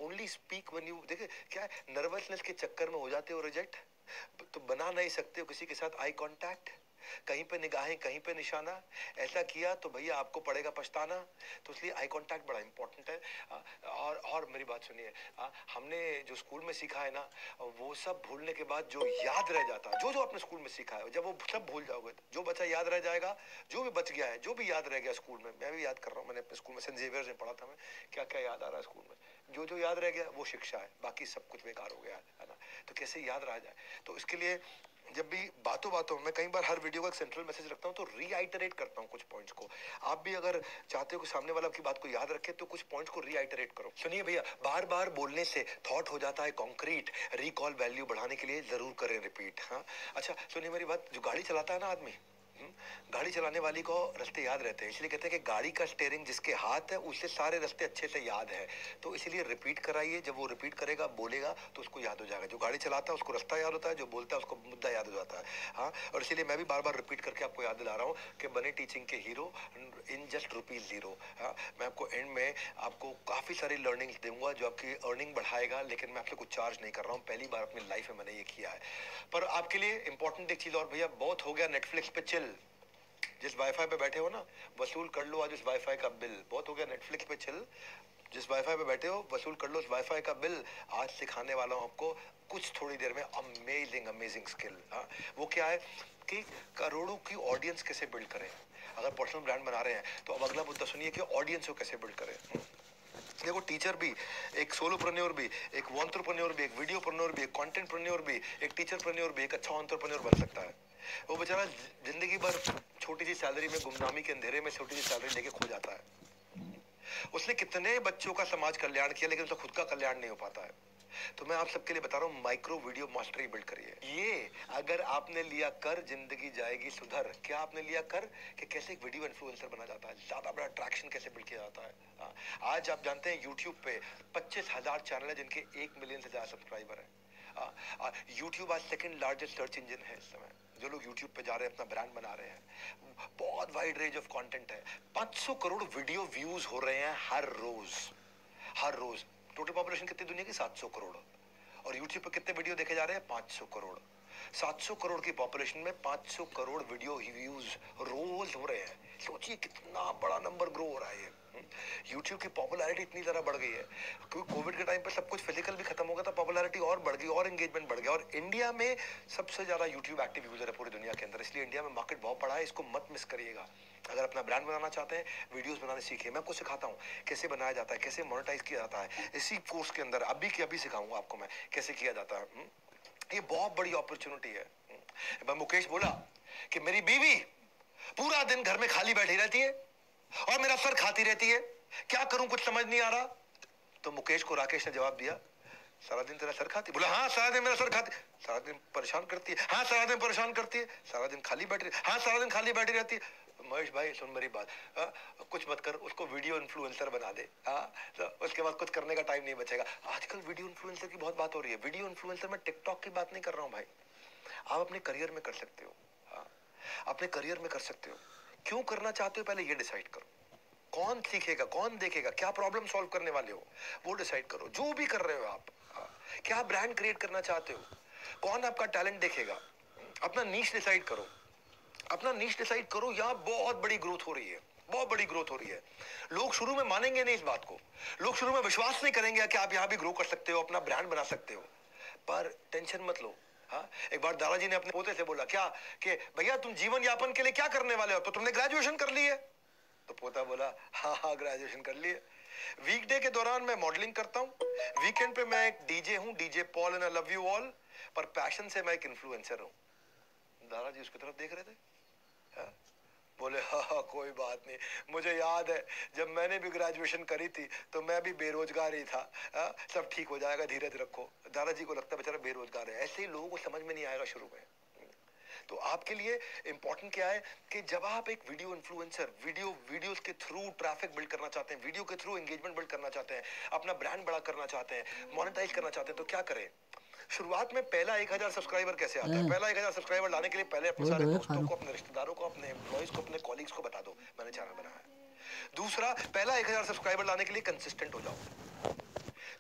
Only speak when you देखिए, क्या नर्वसनेस के चक्कर में हो जाते हो रिजेक्ट तो बना नहीं सकते हो किसी के साथ आई कांटेक्ट कहीं पे निगाहें, कहीं पे निशाना। ऐसा किया तो भैया आपको पड़ेगा पछताना। तो इसलिए आई कांटेक्ट बड़ा इंपॉर्टेंट है। और और मेरी बात सुनिए। हमने जो स्कूल में सीखा है ना, वो सब भूलने के बाद जो याद रह जाता, जो जो आपने स्कूल में सीखा है, जब वो सब भूल जाओगे, जो बच्चा याद रह जाएगा, जो भी बच गया है, जो भी याद रह गया स्कूल में, मैं भी याद कर रहा हूँ, मैंने अपने स्कूल में सेंट जेवियर्स में पढ़ा था मैं, क्या क्या याद आ रहा है स्कूल में? जो जो याद रह गया, वो शिक्षा है, बाकी सब कुछ बेकार हो गया है ना? तो कैसे याद रह जाए? तो इसके लिए जब भी बातों बातों में कई बार हर वीडियो का एक सेंट्रल मैसेज रखता हूँ तो रीआइटरेट करता हूँ कुछ पॉइंट्स को। आप भी अगर चाहते हो कि सामने वाला आपकी बात को याद रखे तो कुछ पॉइंट्स को रीआइटरेट करो। सुनिए भैया बार बार बोलने से थॉट हो जाता है कॉन्क्रीट रिकॉल वैल्यू बढ़ाने के लिए ज़रूर करें रिपीट हाँ। अच्छा सुनिए मेरी बात, जो गाड़ी चलाता है ना आदमी गाड़ी चलाने वाली को रास्ते याद रहते हैं, इसलिए कहते हैं कि गाड़ी का स्टेयरिंग जिसके हाथ है उसे सारे रास्ते अच्छे से याद है। तो इसलिए रिपीट कराइए, जब वो रिपीट करेगा, बोलेगा तो उसको याद हो जाएगा। जो गाड़ी चलाता है, उसको रास्ता याद होता है, जो बोलता है, उसको मुद्दा याद हो जाता है। हाँ और इसीलिए मैं भी बार बार रिपीट करके आपको याद दिला रहा हूँ कि बने टीचिंग के hero in just rupees zero हाँ मैं आपको एंड में आपको काफ़ी सारी लर्निंग्स दूँगा, जो आपकी अर्निंग बढ़ाएगा, लेकिन मैं आपसे कुछ चार्ज नहीं कर रहा हूँ। पहली बार अपनी लाइफ में मैंने ये किया है। पर आपके लिए इंपॉर्टेंट एक चीज़ और, भैया, बहुत हो गया नेटफ्लिक्स पे चिल जिस वाईफाई पे बैठे हो ना, वसूल कर लो आज उस वाईफाई का बिल। बहुत हो गया नेटफ्लिक्स पे चिल जिस वाईफाई पे बैठे हो, वसूल कर लो उस वाईफाई का बिल। आज सिखाने वाला हूँ आपको कुछ थोड़ी देर में अमेजिंग अमेजिंग स्किल हाँ वो क्या है कि करोड़ों की ऑडियंस कैसे बिल्ड करें? अगर पर्सनल ब्रांड बना रहे हैं तो अब अगला मुद्दा सुनिए कि ऑडियंस को कैसे बिल्ड करें। देखो टीचर भी, एक सोलो प्रन्योर भी, एक वॉन्ट्रप्रन्योर भी, एक वीडियो प्रन्योर भी, एक कंटेंट प्रन्योर भी, एक टीचर प्रन्योर भी, एक अच्छा ऑन्ट्रप्रन्योर बन सकता है। वो बेचारा ज़िंदगी भर छोटी सी सैलरी में गुमनामी के अंधेरे में छोटी सी सैलरी लेके खो जाता है। उसने कितने बच्चों का समाज कल्याण किया लेकिन उसका खुद का कल्याण नहीं हो पाता है। तो मैं आप सबके लिए बता रहा हूँ माइक्रो वीडियो मास्टरी बिल्ड करिए। ये अगर आपने लिया कर ज़िंदगी जाएगी सुधर क्या आपने लिया कर कि कैसे एक वीडियो इन्फ्लुएंसर बना जाता है? ज़्यादा बड़ा अट्रैक्शन कैसे बिल्ड किया जाता है? हाँ, आज आप जानते हैं यूट्यूब पे पच्चीस हज़ार चैनल है जिनके एक मिलियन से ज़्यादा सब्सक्राइबर है। यूट्यूब आज सेकंड लार्जेस्ट सर्च इंजन है इस समय। जो लोग यूट्यूब पे जा रहे हैं, अपना ब्रांड बना रहे हैं। बहुत वाइड रेंज ऑफ़ कंटेंट है। 500 करोड़ वीडियो व्यूज़ हो रहे हैं हर रोज। हर रोज। टोटल पॉपुलेशन कितनी दुनिया की? 700 करोड़। और यूट्यूब पे कितने वीडियो देखे जा रहे हैं? 500 करोड़। 700 करोड़ की पॉपुलेशन में 500 करोड़ वीडियो व्यूज़ रोज हो रहे हैं। सोचिए कितना बड़ा नंबर ग्रो हो रहा है ये। यूट्यूब की पॉपुलैरिटी इतनी ज़्यादा बढ़ गई है। क्योंकि कोविड के टाइम पे सब कुछ फ़िज़िकल भी खत्म हो गया था पॉपुलैरिटी और बढ़ गई, और एंगेजमेंट बढ़ गया। और इंडिया में सबसे ज़्यादा यूट्यूब एक्टिव यूज़र है पूरी दुनिया के अंदर। इसलिए इंडिया में मार्केट बहुत बड़ा है, इसको मत मिस करिएगा। अगर अपना ब्रांड बनाना चाहते हैं वीडियोस बनाने सीखिए। मैं आपको सिखाता हूँ कैसे बनाया जाता है, कैसे मोनेटाइज किया जाता है। इसी कोर्स के अंदर अभी के अभी सिखाऊँगा आपको मैं कैसे किया जाता है हम्म? ये बहुत बड़ी अपॉर्चुनिटी है मैं मुकेश बोला कि मेरी बीवी पूरा दिन घर में खाली बैठी रहती है। और मेरा सर खाती रहती है। क्या करूँ कुछ समझ नहीं आ रहा। तो मुकेश को राकेश ने जवाब दिया सारा दिन तेरा सर खाती? बोला हाँ सारा दिन मेरा सर खाती। सारा दिन परेशान करती है। हाँ सारा दिन परेशान करती है। सारा दिन खाली बैठी हाँ सारा दिन खाली बैठी रहती है। महेश भाई सुन मेरी बात। आ, कुछ मत कर उसको वीडियो इन्फ्लुएंसर बना दे। आ, तो उसके बाद कुछ करने का टाइम नहीं बचेगा। आजकल वीडियो इन्फ्लुएंसर की बहुत बात हो रही है। वीडियो इन्फ्लुएंसर में टिकटॉक की बात नहीं कर रहा हूँ भाई। आप अपने करियर में कर सकते हो। हाँ अपने करियर में कर सकते हो। क्यों करना चाहते हो? पहले ये डिसाइड करो। कौन सीखेगा कौन देखेगा? क्या प्रॉब्लम सॉल्व करने वाले हो? वो डिसाइड करो। जो भी कर रहे हो आप हाँ, क्या ब्रांड क्रिएट करना चाहते हो? कौन आपका टैलेंट देखेगा? अपना नीच डिसाइड करो। अपना नीच डिसाइड करो यहाँ बहुत बड़ी ग्रोथ हो रही है। बहुत बड़ी ग्रोथ हो रही है। लोग शुरू में मानेंगे नहीं इस बात को। लोग शुरू में विश्वास नहीं करेंगे कि आप यहाँ भी ग्रो कर सकते हो अपना ब्रांड बना सकते हो। पर टेंशन मत लो। हाँ एक बार दादाजी ने अपने पोते से बोला, क्या, कि भैया तुम जीवन यापन के लिए क्या करने वाले हो? तो तुमने ग्रेजुएशन कर ली है. तो पोता बोला हाँ हाँ ग्रेजुएशन कर लिए वीकडे के दौरान मैं मॉडलिंग करता हूँ। वीकेंड पे मैं एक डीजे हूँ DJ Paul and I love you all पर पैशन से मैं एक इन्फ्लुएंसर हूँ. दादाजी उसकी तरफ़ देख रहे थे। हाँ? बोले हाँ हाँ कोई बात नहीं। मुझे याद है, जब मैंने भी ग्रेजुएशन करी थी तो मैं भी बेरोजगार ही था। हाँ? सब ठीक हो जाएगा, धीरज रखो। दादाजी को लगता है बेचारा बेरोजगार है। ऐसे ही लोगों को समझ में नहीं आएगा शुरू में। तो आपके लिए इंपॉर्टेंट क्या है कि जब आप एक वीडियो इन्फ्लुएंसर वीडियो वीडियोस के थ्रू ट्रैफ़िक बिल्ड करना चाहते हैं वीडियो के थ्रू एंगेजमेंट बिल्ड करना चाहते हैं, अपना ब्रांड बड़ा करना चाहते हैं मोनेटाइज करना चाहते हैं तो क्या करें? शुरुआत में पहला एक हज़ार सब्सक्राइबर कैसे आता है? पहला एक हज़ार सब्सक्राइबर लाने के लिए पहले अपने सारे दोस्तों को अपने रिश्तेदारों को अपने एम्प्लॉयज़ को अपने कॉलीग्स को बता दो। मैंने चैनल बनाया है। दूसरा पहला एक हज़ार सब्सक्राइबर लाने के लिए कंसिस्टेंट हो जाओ।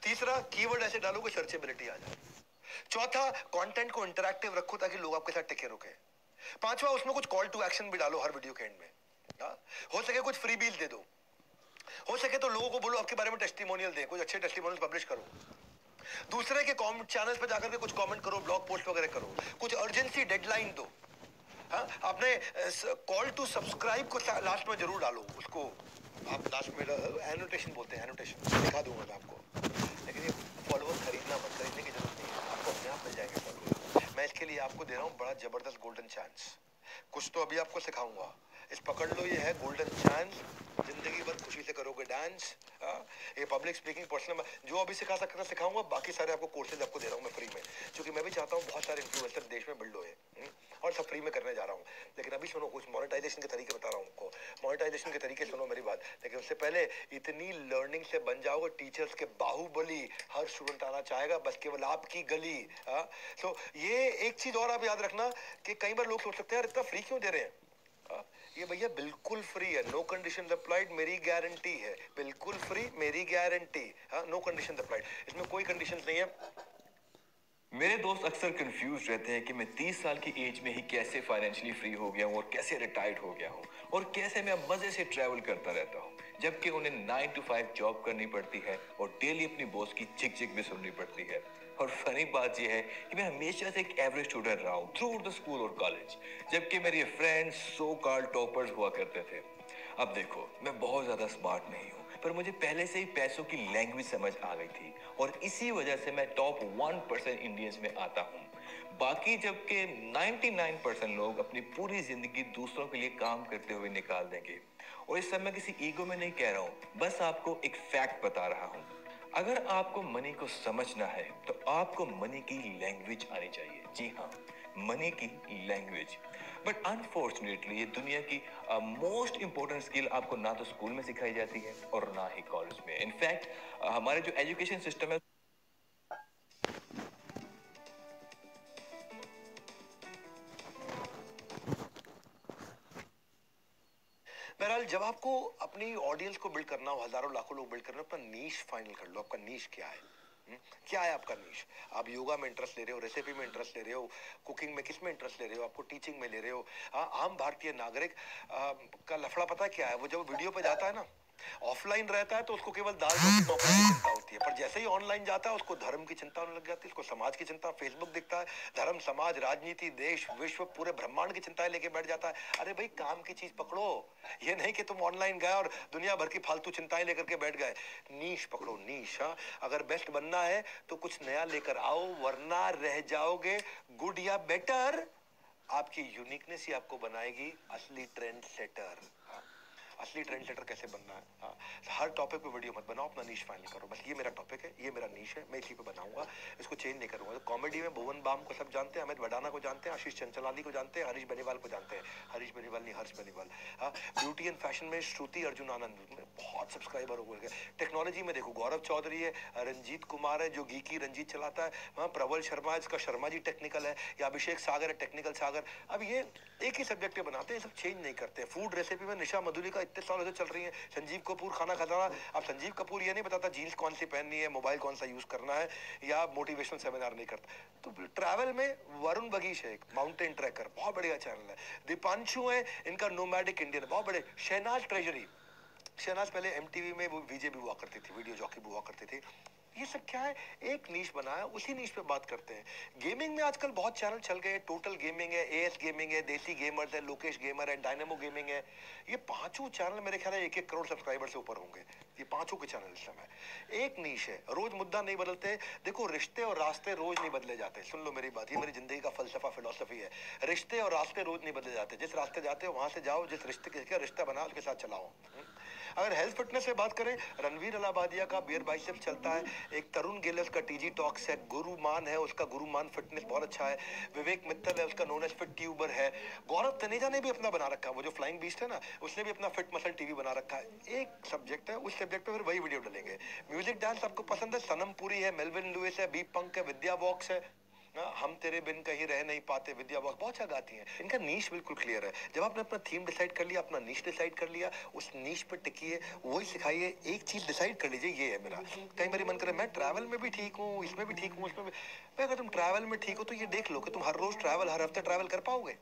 तीसरा कीवर्ड ऐसे डालो कि सर्चेबिलिटी आ जाए। चौथा कंटेंट को इंटरैक्टिव रखो ताकि लोग आपके साथ टिके रुके। पांचवा उसमें कुछ कॉल टू एक्शन भी डालो हर वीडियो के एंड में। हाँ? हो सके कुछ फ्री बील दे दो। हो सके तो लोगों को बोलो आपके बारे में टेस्टिमोनियल दें कुछ अच्छे टेस्टिमोनियल पब्लिश करो। दूसरे के कमेंट चैनल्स पे जाकर के कुछ कमेंट करो ब्लॉग पोस्ट वगैरह करो। कुछ अर्जेंसी डेडलाइन दो। हाँ आपने कॉल टू सब्सक्राइब को लास्ट में ज़रूर डालो, उसको। आप लास्ट में एनोटेशन बोलते हैं एनोटेशन दिखा दूँगा मैं आपको। लेकिन ये फॉलोअर खरीदना, मत खरीदने की ज़रूरत नहीं है। आपको अपने आप मिल जाएँगे follower। मैं इसके लिए आपको दे रहा हूँ बड़ा ज़बरदस्त गोल्डन चांस कुछ तो अभी आपको सिखाऊँगा। इस पकड़ लो ये है गोल्डन चांस ज़िंदगी भर खुशी से करोगे डांस ये पब्लिक स्पीकिंग पर्सनल जो अभी सिखा सकता सिखाऊँगा बाकी सारे आपको कोर्सेज आपको दे रहा हूँ मैं फ्री में। क्योंकि मैं भी चाहता हूँ बहुत सारे इन्फ्लुएंसर देश में बिल्ड हुए हम्म, और सब फ्री में करने जा रहा हूँ। लेकिन अभी सुनो कुछ मोनेटाइजेशन के तरीके बता रहा हूँ आपको। मोनेटाइजेशन के तरीके सुनो मेरी बात। लेकिन उससे पहले इतनी लर्निंग से बन जाओगे टीचर्स के बाहुबली हर स्टूडेंट आना चाहेगा बस केवल आपकी गली तो ये एक चीज़ और आप याद रखना कि कई बार लोग सोच सकते हैं यार इतना फ्री क्यों दे रहे हैं हाँ, ये भैया बिल्कुल फ्री है। नो कंडीशन अप्लाइड मेरी गारंटी है। बिल्कुल फ्री मेरी गारंटी नो कंडीशन अप्लाइड इसमें कोई कंडीशन नहीं है। मेरे दोस्त अक्सर कंफ्यूज रहते हैं कि मैं 30 साल की एज में ही कैसे फाइनेंशियली फ्री हो गया हूँ और कैसे रिटायर्ड हो गया हूँ और कैसे मैं मज़े से ट्रैवल करता रहता हूँ। जबकि उन्हें 9 टू 5 जॉब करनी पड़ती है और डेली अपनी बॉस की चिक चिक भी सुननी पड़ती है। और फनी बात यह है कि मैं हमेशा से एक एवरेज स्टूडेंट रहा हूँ थ्रू द स्कूल और कॉलेज जबकि मेरे फ्रेंड्स सो कॉल्ड टॉपर्स हुआ करते थे। अब देखो, मैं बहुत ज़्यादा स्मार्ट नहीं हूँ, पर मुझे पहले से ही पैसों की लैंग्वेज समझ आ गई थी, और इसी वजह से मैं टॉप वन परसेंट इंडियंस में आता हूँ। बाकी जबकि 99 परसेंट लोग अपनी पूरी ज़िंदगी दूसरों के लिए काम करते हुए निकाल देंगे। और इस समय किसी ईगो में नहीं कह रहा हूँ, बस आपको एक फैक्ट बता रहा हूँ। अगर आपको मनी को समझना है तो आपको मनी की लैंग्वेज आनी चाहिए। जी हाँ मनी की लैंग्वेज बट अनफॉर्चुनेटली ये दुनिया की मोस्ट इंपॉर्टेंट स्किल आपको ना तो स्कूल में सिखाई जाती है और ना ही कॉलेज में। इनफैक्ट हमारे जो एजुकेशन सिस्टम है बहरहाल जब आपको अपनी ऑडियंस को बिल्ड करना हो हज़ारों लाखों लोग बिल्ड करना हो अपना नीच फाइनल कर लो आपका नीच क्या है? हम्म, क्या है आपका नीच आप योगा में इंटरेस्ट ले रहे हो रेसिपी में इंटरेस्ट ले रहे हो कुकिंग में किसमें इंटरेस्ट ले रहे हो आपको टीचिंग में ले रहे हो? हाँ आम भारतीय नागरिक आ, का लफड़ा पता क्या है? वो जब वीडियो पे जाता है ना ऑफलाइन रहता है तो उसको केवल दाल रोटी नौकरी की चिंता होती है। पर जैसे ही ऑनलाइन जाता है, उसको धर्म की चिंता होने लग जाती है, उसको समाज की चिंता फेसबुक दिखता है, धर्म, समाज, राजनीति, देश, विश्व, पूरे ब्रह्मांड की चिंताएँ लेके बैठ जाता है। अरे भाई, काम की चीज़ पकड़ो। ये नहीं कि तुम ऑनलाइन गए और दुनिया भर की फालतू चिंताएँ लेकर के बैठ गए। नीश पकड़ो, नीश हाँ। अगर बेस्ट बनना है तो कुछ नया लेकर आओ, वरना रह जाओगे गुड या बेटर आपकी यूनिकनेस ही आपको बनाएगी असली ट्रेंड सेटर असली ट्रेंड सेटर कैसे बनना है? हाँ हर टॉपिक पे वीडियो मत बनाओ, अपना नीच फाइनल करो। बस ये मेरा टॉपिक है, ये मेरा नीश है, मैं इसी पे बनाऊँगा, इसको चेंज नहीं करूँगा। तो कॉमेडी में भुवन बाम को सब जानते हैं, अमित वडाना को जानते हैं, आशीष चंचलानी को जानते हैं, हरीश बेनीवाल को जानते हैं। हरीश बेनीवाल नहीं, हर्ष बेनीवाल। हाँ ब्यूटी एंड फ़ैशन में श्रुति, अर्जुन आनंद में बहुत सब्सक्राइबर हो गए। टेक्नोलॉजी में देखो, गौरव चौधरी है, रंजीत कुमार है, जो गीकी रंजीत चलाता है। वहाँ प्रबल शर्मा है इसका शर्मा जी टेक्निकल है, या अभिषेक सागर है टेक्निकल सागर। अब ये एक ही सब्जेक्ट बनाते हैं सब चेंज नहीं करते। फ़ूड रेसिपी में निशा मधुरी का इतने सालों से चल रही है। संजीव कपूर खाना खजाना अब संजीव कपूर ये नहीं बताता जीन्स कौन सी पहननी है, मोबाइल कौन सा यूज़ करना है, या मोटिवेशनल सेमिनार नहीं करता। तो ट्रैवल में वरुण बगीश है एक माउंटेन ट्रैकर बहुत बढ़िया चैनल है। दीपांशु है, इनका नोमैडिक इंडियन बहुत बड़े। शहनाज ट्रेजरी शहनाज पहले एमटीवी में वो वीजे भी हुआ करती थी वीडियो जॉकी भी हुआ करती थी। ये सब क्या है? एक नीच बनाया उसी नीच पे बात करते हैं। गेमिंग में आजकल बहुत चैनल चल गए टोटल गेमिंग है एएस गेमिंग है, देसी गेमर्स है लोकेश गेमर है डायनेमो गेमिंग है। ये पाँचों चैनल मेरे ख्याल है एक एक करोड़ सब्सक्राइबर से ऊपर होंगे। ये पाँचों के चैनल इस समय। एक नीच है। रोज मुद्दा नहीं बदलते। देखो, रिश्ते और रास्ते रोज नहीं बदले जाते। सुन लो मेरी बात, ये मेरी ज़िंदगी का फलसफा फिलोसफी है। रिश्ते और रास्ते रोज नहीं बदले जाते। जिस रास्ते जाते हो, वहाँ से जाओ, जिस रिश्ते का रिश्ता बनाओ, उसके साथ चलाओ। हम्म? अगर हेल्थ फिटनेस से बात करें, रणवीर अलाबादिया का बियर बाइसेप चलता है। एक तरुण गिलस का टीजी टॉक्स है गुरुमान है, उसका गुरुमान फिटनेस बहुत अच्छा है। विवेक मित्तल है, उसका नोन एज फिट ट्यूबर है। गौरव तनेजा ने भी अपना बना रखा है, वो जो फ्लाइंग बीस्ट है ना, उसने भी अपना फिट मसल टीवी बना रखा है। एक सब्जेक्ट है, उस सब्जेक्ट पे फिर वही वीडियो डलेंगे। म्यूज़िक डांस आपको पसंद है, सनम पुरी है मेलविन लुइस है बी पंक है विद्या वॉक्स है। ना, हम तेरे बिन कहीं रह नहीं पाते, विद्या बहुत अच्छा गाती हैं। इनका नीश बिल्कुल क्लियर है। जब आपने अपना थीम डिसाइड कर लिया, अपना नीश डिसाइड कर लिया, उस नीश पर टिकिए, वही सिखाइए, एक चीज़ डिसाइड कर लीजिए, ये है मेरा। कई बार मन करे, मैं ट्रैवल में भी ठीक हूँ, इसमें भी ठीक हूँ, उसमें भी अगर तुम ट्रैवल में ठीक हो तो ये देख लो कि तुम हर रोज ट्रैवल हर हफ़्ते ट्रैवल कर पाओगे।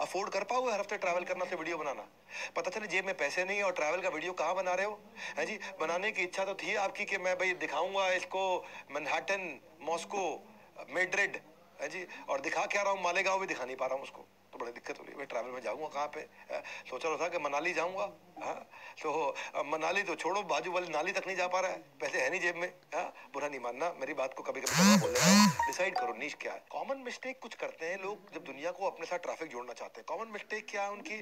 अफोर्ड कर पाओगे हर हफ़्ते ट्रैवल करना से वीडियो बनाना। पता चले, जेब में पैसे नहीं है और ट्रैवल का वीडियो कहाँ बना रहे हो? है जी, बनाने की इच्छा तो थी आपकी कि मैं भाई दिखाऊँगा इसको मनहाटन मॉस्को मेड्रिड है जी, और दिखा क्या रहा हूँ, मालेगांव भी दिखा नहीं पा रहा हूँ उसको। तो बड़ी दिक्कत हो रही मैं ट्रैवल में जाऊँगा कहाँ पे? अ, सोचा रहा था कि मनाली जाऊँगा। हाँ तो मनाली तो छोड़ो बाजू वाली नाली तक नहीं जा पा रहा है। पैसे है नहीं जेब में। हाँ बुरा नहीं मानना। मेरी बात को कभी कभी बोल लेता हूँ। डिसाइड करो नीच क्या है। कॉमन मिस्टेक कुछ करते हैं लोग जब दुनिया को अपने साथ ट्रैफ़िक जोड़ना चाहते हैं। कॉमन मिस्टेक क्या है? उनकी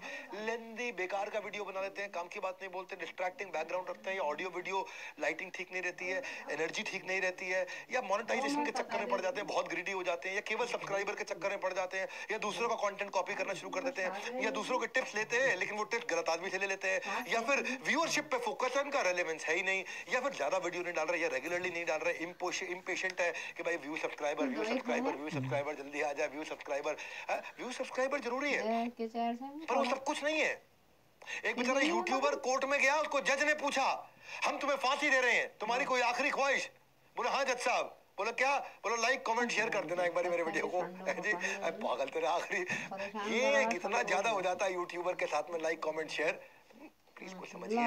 लेंदी बेकार का वीडियो बना लेते हैं। काम की बात नहीं बोलते डिस्ट्रैक्टिंग बैकग्राउंड रखते हैं। ऑडियो वीडियो लाइटिंग ठीक नहीं रहती है। एनर्जी ठीक नहीं रहती है। या मोनिटाइजेशन के चक्कर में पड़ जाते हैं बहुत ग्रीडी हो जाते हैं। या केवल सब्सक्राइबर के चक्कर में पड़ जाते हैं। या दूसरों का कंटेंट कॉपी करना शुरू कर देते हैं या दूसरों के टिप्स लेते हैं लेकिन वो टिप्स गलत आदमी से ले लेते हैं या फिर व्यूअरशिप पे फोकस है उनका रेलेवेंस है ही नहीं या फिर ज़्यादा वीडियो नहीं डाल रहे या रेगुलरली नहीं डाल रहे इम्पेशेंट है कि भाई view subscriber view subscriber view subscriber जल्दी आ जाए व्यू सब्सक्राइबर व्यू सब्सक्राइबर ज़रूरी है। पर वो सब कुछ नहीं है। एक बेचारा यूट्यूबर कोर्ट में गया उसको जज ने पूछा हम तुम्हें फांसी दे रहे हैं तुम्हारी कोई आखिरी ख्वाहिश? बोला हाँ जज साहब। बोला क्या? बोलो लाइक कमेंट शेयर कर देना एक बार मेरे वीडियो को। जी पागल तेरा आखिरी। ये कितना ज़्यादा हो जाता है यूट्यूबर के साथ में लाइक कमेंट शेयर। प्लीज़ को समझिए।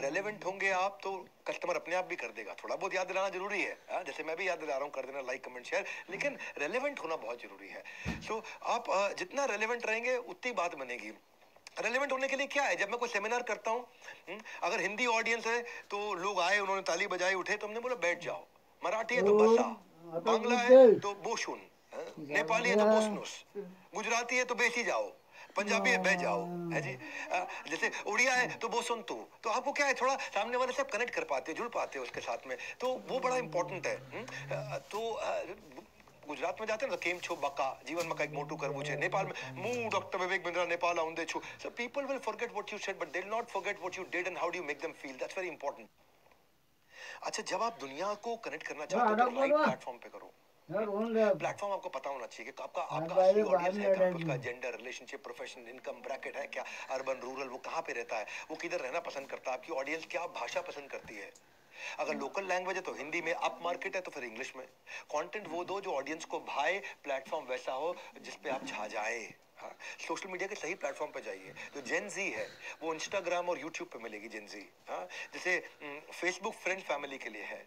रेलेवेंट होंगे आप तो कस्टमर अपने आप भी कर देगा। थोड़ा बहुत याद दिलाना ज़रूरी है हाँ, जैसे मैं भी याद दिला रहा हूँ कर देना लाइक कमेंट शेयर। लेकिन रेलेवेंट होना बहुत ज़रूरी है। सो आप जितना रेलेवेंट रहेंगे उतनी बात बनेगी। रेलिवेंट होने के लिए क्या है? जब मैं कोई सेमिनार करता हूँ हम्म, अगर हिंदी ऑडियंस है तो लोग आए उन्होंने ताली बजाई उठे तो हमने बोला बैठ जाओ। मराठी है तो बसा बांग्ला है तो बोशुन नेपाली है तो बोसनुस गुजराती है तो बेची जाओ पंजाबी है बह जाओ है जी जैसे उड़िया है तो बोसुन तू तो आपको क्या है थोड़ा सामने वाले से आप कनेक्ट कर पाते हो जुड़ पाते हो उसके साथ में तो वो बड़ा इंपॉर्टेंट है तो गुजरात में जाते हैं ना केम छो बका जीवन मका एक मोटू कर मुझे नेपाल में નેપાલ डॉक्टर विवेक बिंद्रा नेपाल आउंदे આઉં so people will forget what you said but they will not forget what you did and how do you make them feel that's very important अच्छा जब आप दुनिया को कनेक्ट करना चाहते हो तो राइट प्लेटफॉर्म पे करो। प्लेटफॉर्म आपको पता होना चाहिए कि आपका आपका असली ऑडियंस है पे उसका gender relationship profession income bracket है क्या? अर्बन रूरल वो कहाँ पे रहता है? वो किधर रहना पसंद करता है? आपकी ऑडियंस क्या भाषा पसंद करती है? अगर लोकल लैंग्वेज है तो हिंदी में अप मार्केट है तो फिर इंग्लिश में। कंटेंट वो दो जो ऑडियंस को भाए प्लेटफॉर्म वैसा हो जिसपे आप छा जाए। हाँ सोशल मीडिया के सही प्लेटफॉर्म पर जाइए। जो जेन जी है वो इंस्टाग्राम और यूट्यूब पर मिलेगी जेन जी हाँ। जैसे फेसबुक फ्रेंड फैमिली के लिए है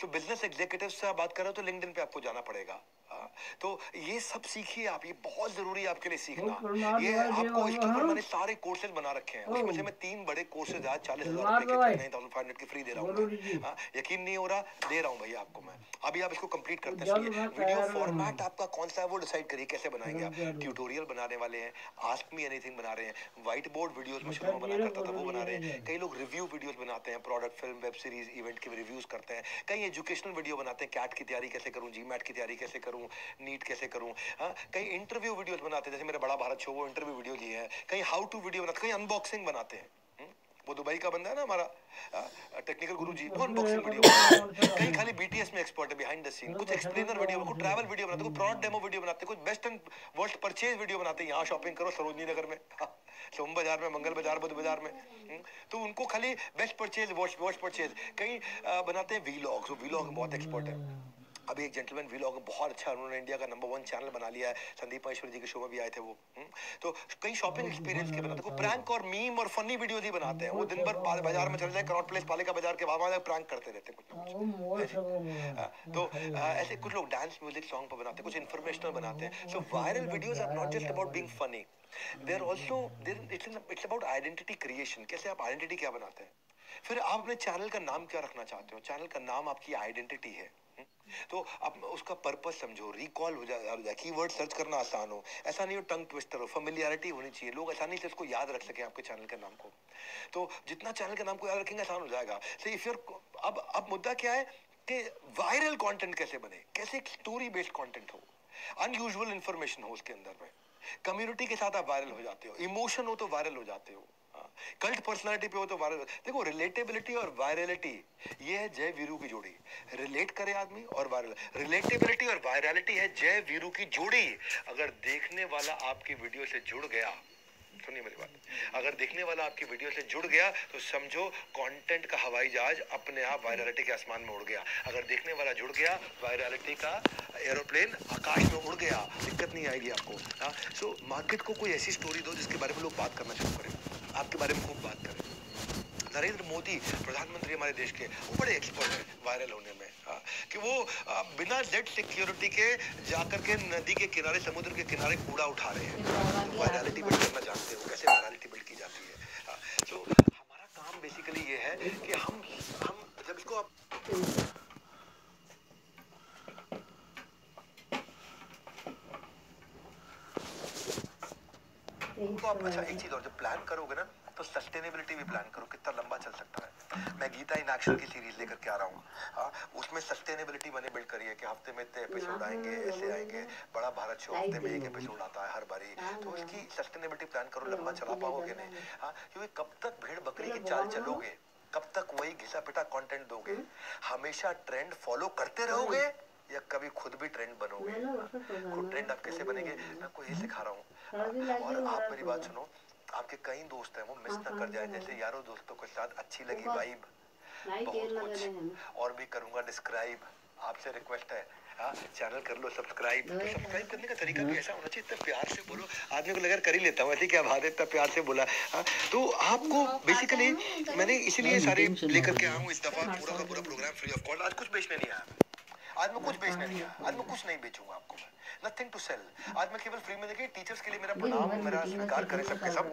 तो बिज़नेस एग्जीक्यूटिव से आप बात कर रहे हो तो लिंकडिन पे आपको जाना पड़ेगा। हाँ, तो ये सब सीखिए आप ये बहुत ज़रूरी है आपके लिए सीखना। ये आपको इसके ऊपर मैंने सारे कोर्सेज बना रखे हैं। उसमें से मैं तीन बड़े कोर्सेज आज चालीस हज़ार रुपए के फ्री दे रहा हूँ हाँ, यकीन नहीं हो रहा दे रहा हूँ भैया आपको मैं। अभी आप इसको कंप्लीट करते हैं। वीडियो फॉर्मेट आपका कौन सा है वो डिसाइड करिए कैसे बनाएँगे आप। ट्यूटोरियल बनाने वाले हैं आस्क मी एनीथिंग बना रहे हैं। व्हाइट बोर्ड वीडियोस में शुरू में बना करता था वो बना रहे हैं। कई लोग रिव्यू वीडियोस बनाते हैं product film web series event के रिव्यूज़ करते हैं। कई एजुकेशनल वीडियो बनाते हैं कैट की तैयारी कैसे करूँ जी मैट की तैयारी कैसे करूँ नीट कैसे करूँ? हाँ कई इंटरव्यू वीडियोस बनाते हैं जैसे मेरा बड़ा भारत शो वो इंटरव्यू वीडियो जी है। कई हाउ टू वीडियो बनाते हैं कई अनबॉक्सिंग बनाते हैं। हम्म? वो दुबई का बंदा है ना हमारा टेक्निकल गुरु जी वो अनबॉक्सिंग वीडियो कई खाली बीटीएस में एक्सपर्ट है बिहाइंड द सीन कुछ एक्सप्लेनर वीडियो कुछ ट्रैवल वीडियो बनाते कुछ प्रोडक्ट डेमो वीडियो बनाते कुछ best and worst purchase video बनाते। हैं यहाँ शॉपिंग करो सरोजनी नगर में। हाँ, सोम बाज़ार में मंगल बाज़ार बुध बाज़ार में। हम्म, तो उनको खाली best purchase worst worst purchase अ, बनाते हैं वीलॉग्स वो वीलॉग बहुत एक्सपर्ट है। अभी एक जेंटलमैन व्लॉग बहुत अच्छा उन्होंने इंडिया का नंबर वन चैनल बना लिया है। संदीप महेश्वरी जी के शो में भी आए थे वो। हम्म, तो कई शॉपिंग एक्सपीरियंस के बनाते प्रैंक और मीम और फनी वीडियोस ही बनाते हैं। वो दिन भर बाज़ार में चले जाए कनॉट प्लेस पालिका बाज़ार के वहाँ प्रैंक करते रहते हैं कुछ ना कुछ हाँ, तो ऐसे कुछ लोग डांस म्यूज़िक सॉन्ग पर बनाते हैं कुछ इन्फॉर्मेशनल बनाते हैं। So viral videos are not just about being funny they are also it's it's about identity creation कैसे आप आइडेंटिटी क्या बनाते हैं? फिर आप अपने चैनल का नाम क्या रखना चाहते हो? चैनल का नाम आपकी आइडेंटिटी है? तो आप उसका पर्पस समझो रिकॉल हो जाए जाए कीवर्ड सर्च करना आसान हो। ऐसा नहीं हो टंग ट्विस्टर हो फेमिलियरिटी होनी चाहिए। लोग आसानी से उसको याद रख सकें आपके चैनल के नाम को। तो जितना चैनल के नाम को याद रखेंगे, आसान हो जाएगा। सो इफ़ यूर अब अब मुद्दा क्या है कि वायरल कंटेंट कैसे बने? कैसे एक स्टोरी बेस्ड कंटेंट हो? अनयूजुअल इंफॉर्मेशन हो उसके अंदर में। कम्युनिटी के साथ आप वायरल हो जाते हो। इमोशन हो तो वायरल हो जाते हो। कल्ट पर्सनालिटी पे हो तो वायरल देखो रिलेटेबिलिटी और वायरलिटी ये है जय वीरू की जोड़ी। रिलेट करे आदमी और वायरल रिलेटेबिलिटी और वायरलिटी है जय वीरू की जोड़ी। अगर देखने वाला आपकी वीडियो से जुड़ गया, सुनिए मेरी बात। अगर देखने वाला आपकी वीडियो से जुड़ गया तो समझो कंटेंट का हवाई जहाज़ अपने आप वायरलिटी के आसमान में उड़ गया। अगर देखने वाला जुड़ गया वायरलिटी का एरोप्लेन आकाश में उड़ गया। दिक्कत नहीं आएगी आपको हाँ? सो मार्केट को कोई ऐसी स्टोरी दो जिसके बारे में लोग बात करना शुरू करें। आपके बारे में खूब बात करें। नरेंद्र मोदी प्रधानमंत्री हमारे देश के वो बड़े एक्सपर्ट हैं वायरल होने में हाँ, कि वो आ, बिना जेट सिक्योरिटी के जाकर के नदी के किनारे समुद्र के किनारे कूड़ा उठा रहे हैं। वायरलिटी बिल्ड करना जानते हो कैसे वायरलिटी बिल्ड की जाती है हाँ, तो हमारा काम बेसिकली ये है कि हम हम जब इसको आप तो आप अच्छा एक चीज़ और जब प्लान करोगे ना तो सस्टेनेबिलिटी भी प्लान करो कितना लंबा चल सकता है। मैं गीता इन एक्शन की सीरीज़ लेकर के आ रहा हूँ। हाँ उसमें सस्टेनेबिलिटी मैंने बिल्ड करी है कि हफ़्ते में इतने एपिसोड आएँगे ऐसे आएँगे बड़ा भारत शो हफ़्ते में एक एपिसोड आता है हर बारी। तो इसकी सस्टेनेबिलिटी प्लान करो लंबा चला पाओगे नहीं। हाँ। क्योंकि कब तक भेड़ बकरी की चाल चलोगे कब तक वही घिसा पिटा कंटेंट दोगे। हमेशा ट्रेंड फॉलो करते रहोगे या कभी खुद भी ट्रेंड बनोगे। खुद ट्रेंड आप कैसे बनेंगे मैं आपको ये सिखा रहा हूँ। और आप मेरी बात सुनो आपके कई दोस्त हैं वो मिस ना कर जाए जैसे यारों दोस्तों के साथ अच्छी लगी वाइब बहुत कुछ। और भी करूँगा डिस्क्राइब आपसे रिक्वेस्ट है। हाँ चैनल कर लो सब्सक्राइब तो सब्सक्राइब करने का तरीका भी ऐसा होना चाहिए इतना प्यार से बोलो। आदमी को लगा कर ही लेता हूँ ऐसे क्या बात है इतना प्यार से बोला। हाँ तो आपको बेसिकली मैंने इसीलिए सारे लेकर के आया हूँ इस दफ़ा पूरा का पूरा प्रोग्राम फ्री ऑफ़ कॉस्ट आज कुछ बेचने नहीं आया। आज मैं कुछ बेचने नहीं आया। आज मैं कुछ नहीं बेचूँगा आपको मैं। नथिंग टू सेल आज मैं केवल फ्री में देखिए टीचर्स के लिए मेरा प्रणाम मेरा स्वीकार करें सबके सब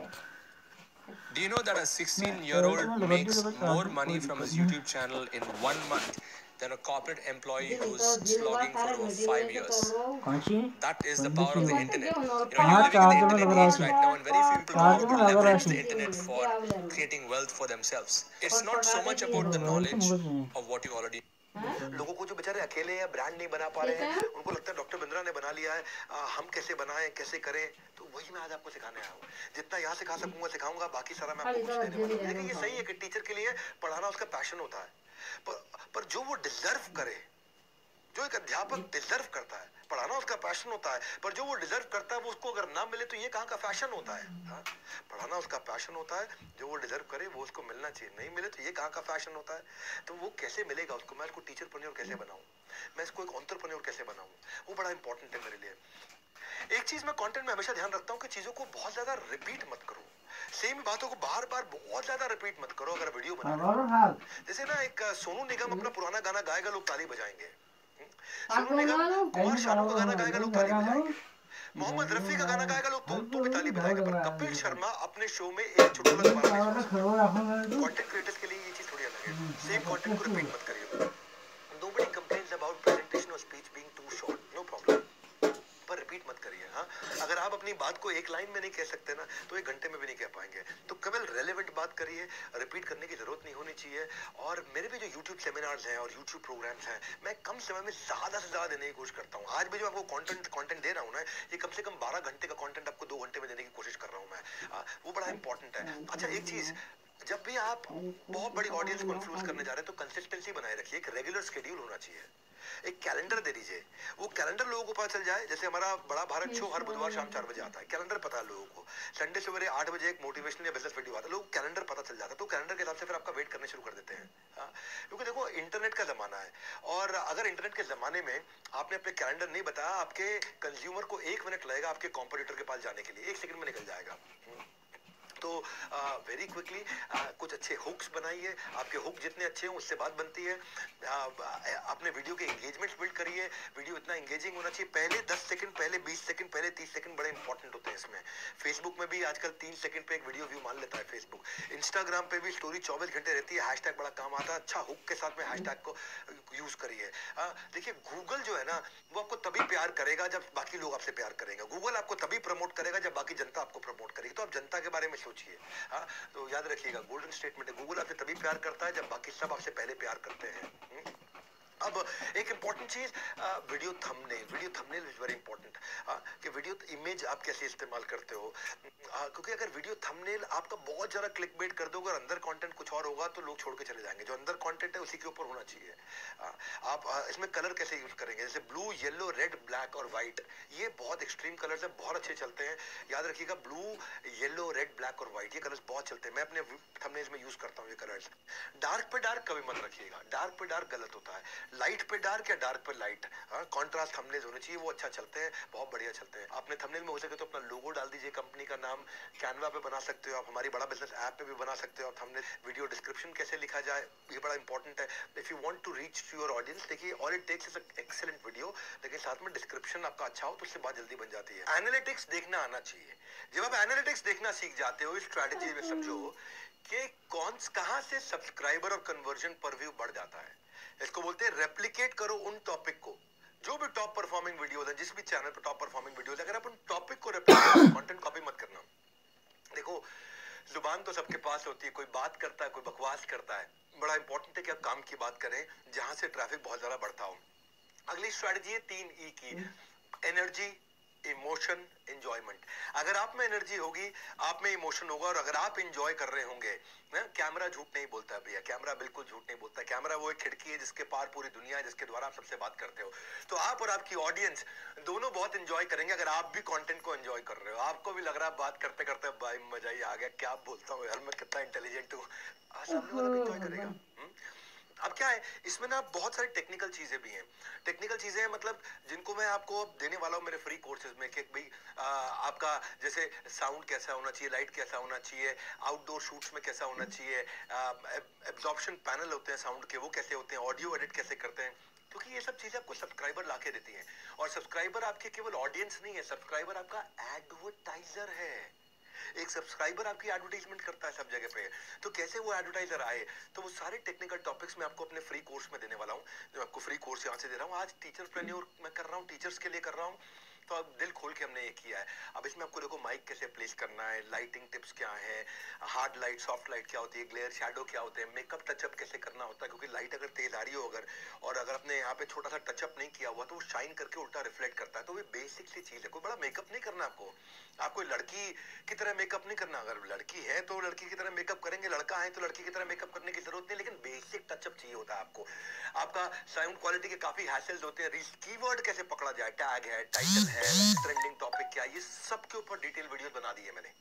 Do you know that a 16 year old makes more money from his YouTube channel in one month than a corporate employee who's slogging for over five years? कौन सी That is the power of the internet. You know, you're living in the internet age right now, and very few people know how to leverage the internet for creating wealth for themselves. It's not so much about the knowledge of what you already लोगों को जो बेचारे अकेले हैं brand नहीं बना पा रहे हैं। उनको लगता है डॉक्टर बिंद्रा ने बना लिया है आ, हम कैसे बनाएँ कैसे करें? तो वही मैं आज आपको सिखाने आया हूँ। जितना यहाँ सिखा सकूँगा सिखाऊँगा बाकी सारा मैं आपको कुछ देने वाला हूँ लेकिन ये सही है कि टीचर के लिए पढ़ाना उसका पैशन होता है। पर पर जो वो डिजर्व करे जो एक अध्यापक डिजर्व करता है पढ़ाना उसका पैशन होता है। पर जो वो डिजर्व करता है वो उसको अगर ना मिले तो ये कहाँ का फ़ैशन होता है? हाँ? पढ़ाना उसका पैशन होता है। जो वो डिजर्व करे वो उसको मिलना चाहिए। नहीं मिले तो ये कहाँ का फ़ैशन होता है? तो वो कैसे मिलेगा उसको? मैं उसको टीचर पन्योर कैसे बनाऊँ? मैं इसको एक ऑन्टरप्रन्योर कैसे बनाऊँ? वो बड़ा इंपॉर्टेंट है मेरे लिए। एक चीज़ मैं कंटेंट में हमेशा ध्यान रखता हूँ कि चीज़ों को बहुत ज़्यादा रिपीट मत करो। सेम बातों को बार बार बहुत ज़्यादा रिपीट मत करो अगर वीडियो बना रहे हो। जैसे ना एक सोनू निगम अपना पुराना गाना गाएगा लोग ताली बजाएँगे। हम्म? सोनू कुमार शानू का गाना गाएगा लोग ताली बजाएँगे। मोहम्मद रफी का गाना गाएगा लोग तो, तो भी ताली बजाएँगे पर कपिल शर्मा अपने शो में एक छोटा सुना कंटेंट क्रिएटर्स के लिए ये चीज़ थोड़ी अलग है। सेम कंटेंट को रिपीट मत करिए। करिए हाँ? अगर आप अपनी बात को एक लाइन में नहीं कह सकते ना तो एक घंटे में भी नहीं कह पाएँगे। तो केवल रेलेवेंट बात करिए रिपीट करने की ज़रूरत नहीं होनी चाहिए। और मेरे भी जो यूट्यूब सेमिनार्स हैं और यूट्यूब प्रोग्राम्स हैं मैं कम समय में ज़्यादा से ज़्यादा देने की कोशिश करता हूँ। आज भी जो आपको कंटेंट कंटेंट दे रहा हूँ ना ये कम से कम बारह घंटे का कंटेंट आपको दो घंटे में देने की कोशिश कर रहा हूँ मैं। हाँ, वो बड़ा इंपॉर्टेंट है। अच्छा एक चीज़ जब भी आप बहुत बड़ी ऑडियंस को इन्फ्लुएंस करने जा रहे हैं तो कंसिस्टेंसी बनाए रखिए, एक रेगुलर शेड्यूल होना चाहिए एक कैलेंडर दे दीजिए वो कैलेंडर लोगों को पता चल जाए, जैसे हमारा बड़ा भारत शो हर बुधवार शाम चार बजे आता है कैलेंडर पता है लोगों को संडे सवेरे आठ बजे एक मोटिवेशनल या बिज़नेस वीडियो आता है, लोग कैलेंडर पता चल जाता है तो कैलेंडर के हिसाब से फिर आपका वेट करने शुरू कर देते हैं हाँ? क्योंकि देखो इंटरनेट का जमाना है, और अगर इंटरनेट के जमाने में आपने अपने कैलेंडर नहीं बताया, आपके कंज्यूमर को एक मिनट लगेगा आपके कॉम्पिटिटर के पास जाने के लिए, एक सेकंड में निकल जाएगा। तो वेरी क्विकली कुछ अच्छे हुक्स बनाइए। आपके हुक जितने अच्छे हों, उससे बात बनती है। अपने वीडियो के एंगेजमेंट बिल्ड करिए वीडियो इतना एंगेजिंग होना चाहिए। पहले 10 सेकंड पहले 20 सेकंड पहले 30 सेकंड बड़े इंपॉर्टेंट होते हैं इसमें। फेसबुक में भी आजकल तीन सेकंड पे एक वीडियो व्यू मान लेता है फेसबुक इंस्टाग्राम पे भी स्टोरी 24 घंटे रहती है। हैशटैग बड़ा काम आता है। अच्छा हुक के साथ में हैशटैग को यूज़ करिए। देखिए गूगल जो है ना, वो आपको तभी प्यार करेगा जब बाकी लोग आपसे प्यार करेंगे। गूगल आपको तभी प्रमोट करेगा जब बाकी जनता आपको प्रमोट करेगी। तो आप जनता के बारे में सोचिए हाँ तो याद रखिएगा गोल्डन स्टेटमेंट है गूगल आपसे तभी प्यार करता है जब बाकी सब आपसे पहले प्यार करते हैं हम्म? अब एक important cheese video thumbnail video thumbnail is very important कि वीडियो इमेज आप कैसे इस्तेमाल करते हो? आ, क्योंकि अगर वीडियो थंबनेल आपका बहुत ज़्यादा क्लिक बेट कर दोगे और अंदर कंटेंट कुछ और होगा तो लोग छोड़ के चले जाएँगे। जो अंदर कंटेंट है उसी के ऊपर होना चाहिए। आ, आप आ, इसमें कलर कैसे यूज़ करेंगे? जैसे ब्लू येलो रेड ब्लैक और व्हाइट ये बहुत एक्सट्रीम कलर्स है बहुत अच्छे चलते हैं। याद रखिएगा ब्लू येलो रेड ब्लैक और व्हाइट ये कलर्स बहुत चलते हैं। मैं अपने थंबनेल्स में यूज़ करता हूँ ये कलर्स डार्क पे डार्क कभी मत रखिएगा। डार्क पे डार्क गलत होता है। लाइट पे डार्क या डार्क पे लाइट कॉन्ट्रास्ट थंबनेल होने चाहिए, वो अच्छा चलते हैं, बहुत बढ़िया चलते हैं। आपने थंबनेल में हो सके तो अपना लोगो डाल दीजिए कंपनी का नाम कैनवा पे बना सकते हो आप, हमारी बड़ा बिज़नेस ऐप पे भी बना सकते हो आप थंबनेल वीडियो डिस्क्रिप्शन कैसे लिखा जाए, ये बड़ा इंपॉर्टेंट है। If you want to reach to your audience देखिए all it takes is excellent video लेकिन साथ में डिस्क्रिप्शन आपका अच्छा हो तो उससे बात जल्दी बन जाती है। एनालिटिक्स देखना आना चाहिए। जब आप एनालिटिक्स देखना सीख जाते हो स्ट्रेटेजी में समझो कि कौन, कहाँ से सब्सक्राइबर और कन्वर्जन पर व्यू बढ़ जाता है। इसको बोलते हैं रेप्लीकेट करो उन टॉपिक को। जो भी टॉप परफॉर्मिंग वीडियोज़ है जिस भी चैनल पर टॉप परफॉर्मिंग वीडियोज़ अगर आप उन टॉपिक को रेप्लिकेट कंटेंट कॉपी मत करना। देखो ज़ुबान तो सबके पास होती है कोई बात करता है कोई बकवास करता है। बड़ा इंपॉर्टेंट है कि आप काम की बात करें जहाँ से ट्रैफ़िक बहुत ज़्यादा बढ़ता हो। अगली स्ट्रेटजी है तीन ई की एनर्जी इमोशन एंजॉयमेंट अगर आप में एनर्जी होगी आप में इमोशन होगा और अगर आप इंजॉय कर रहे होंगे कैमरा झूठ नहीं बोलता भैया कैमरा बिल्कुल झूठ नहीं बोलता। कैमरा वो एक खिड़की है जिसके पार पूरी दुनिया है जिसके द्वारा आप सबसे बात करते हो। तो आप और आपकी ऑडियंस दोनों बहुत इंजॉय करेंगे अगर आप भी कंटेंट को एंजॉय कर रहे हो। आपको भी लग रहा है बात करते करते भाई मज़ा ही आ गया क्या बोलता हूँ यार मैं कितना इंटेलिजेंट हूँ। सामने वाला भी करेगा। हुँ? अब क्या है, इसमें ना बहुत सारी टेक्निकल चीज़ें भी हैं। टेक्निकल चीज़ें हैं मतलब जिनको मैं आपको अब देने वाला हूँ मेरे फ्री कोर्सेज में कि भाई आपका जैसे साउंड कैसा होना चाहिए लाइट कैसा होना चाहिए आउटडोर शूट्स में कैसा होना चाहिए एब्जॉर्प्शन पैनल होते हैं साउंड के, वो कैसे होते हैं ऑडियो एडिट कैसे करते हैं, क्योंकि ये सब चीज़ें आपको सब्सक्राइबर लाके देती हैं। और सब्सक्राइबर आपके केवल ऑडियंस नहीं है सब्सक्राइबर आपका एडवर्टाइजर है। एक सब्सक्राइबर आपकी एडवर्टाइजमेंट करता है सब जगह पे। तो कैसे वो एडवर्टाइजर आए? तो वो सारे टेक्निकल टॉपिक्स मैं आपको अपने फ्री कोर्स में देने वाला हूँ। जो आपको फ्री कोर्स यहाँ से दे रहा हूँ। आज टीचर प्रेन्योर मैं कर रहा हूँ टीचर्स के लिए कर रहा हूँ। तो अब दिल खोल के हमने ये किया है। अब इसमें आपको देखो माइक कैसे प्लेस करना है लाइटिंग टिप्स क्या है हार्ड लाइट सॉफ्ट लाइट क्या होती है ग्लेयर शेडो क्या होते हैं मेकअप टचअप कैसे करना होता है, क्योंकि लाइट अगर तेज आ रही हो अगर, और अगर आपने यहाँ पे छोटा सा टचअप नहीं किया हुआ तो वो शाइन करके उल्टा रिफ्लेक्ट करता है। तो ये बेसिक सी चीज़ है, कोई बड़ा मेकअप नहीं करना आपको। आपको लड़की की तरह मेकअप नहीं करना, अगर लड़की है तो लड़की की तरह मेकअप करेंगे, लड़का है तो लड़की की तरह मेकअप करने की ज़रूरत नहीं, लेकिन बेसिक टचअप चाहिए होता है आपको। आपका साउंड क्वालिटी के काफ़ी हैसल्स होते हैं कीवर्ड कैसे पकड़ा जाए टैग है टाइटल है ट्रेंडिंग टॉपिक क्या ये सब के ऊपर डिटेल वीडियोस बना दी है मैंने।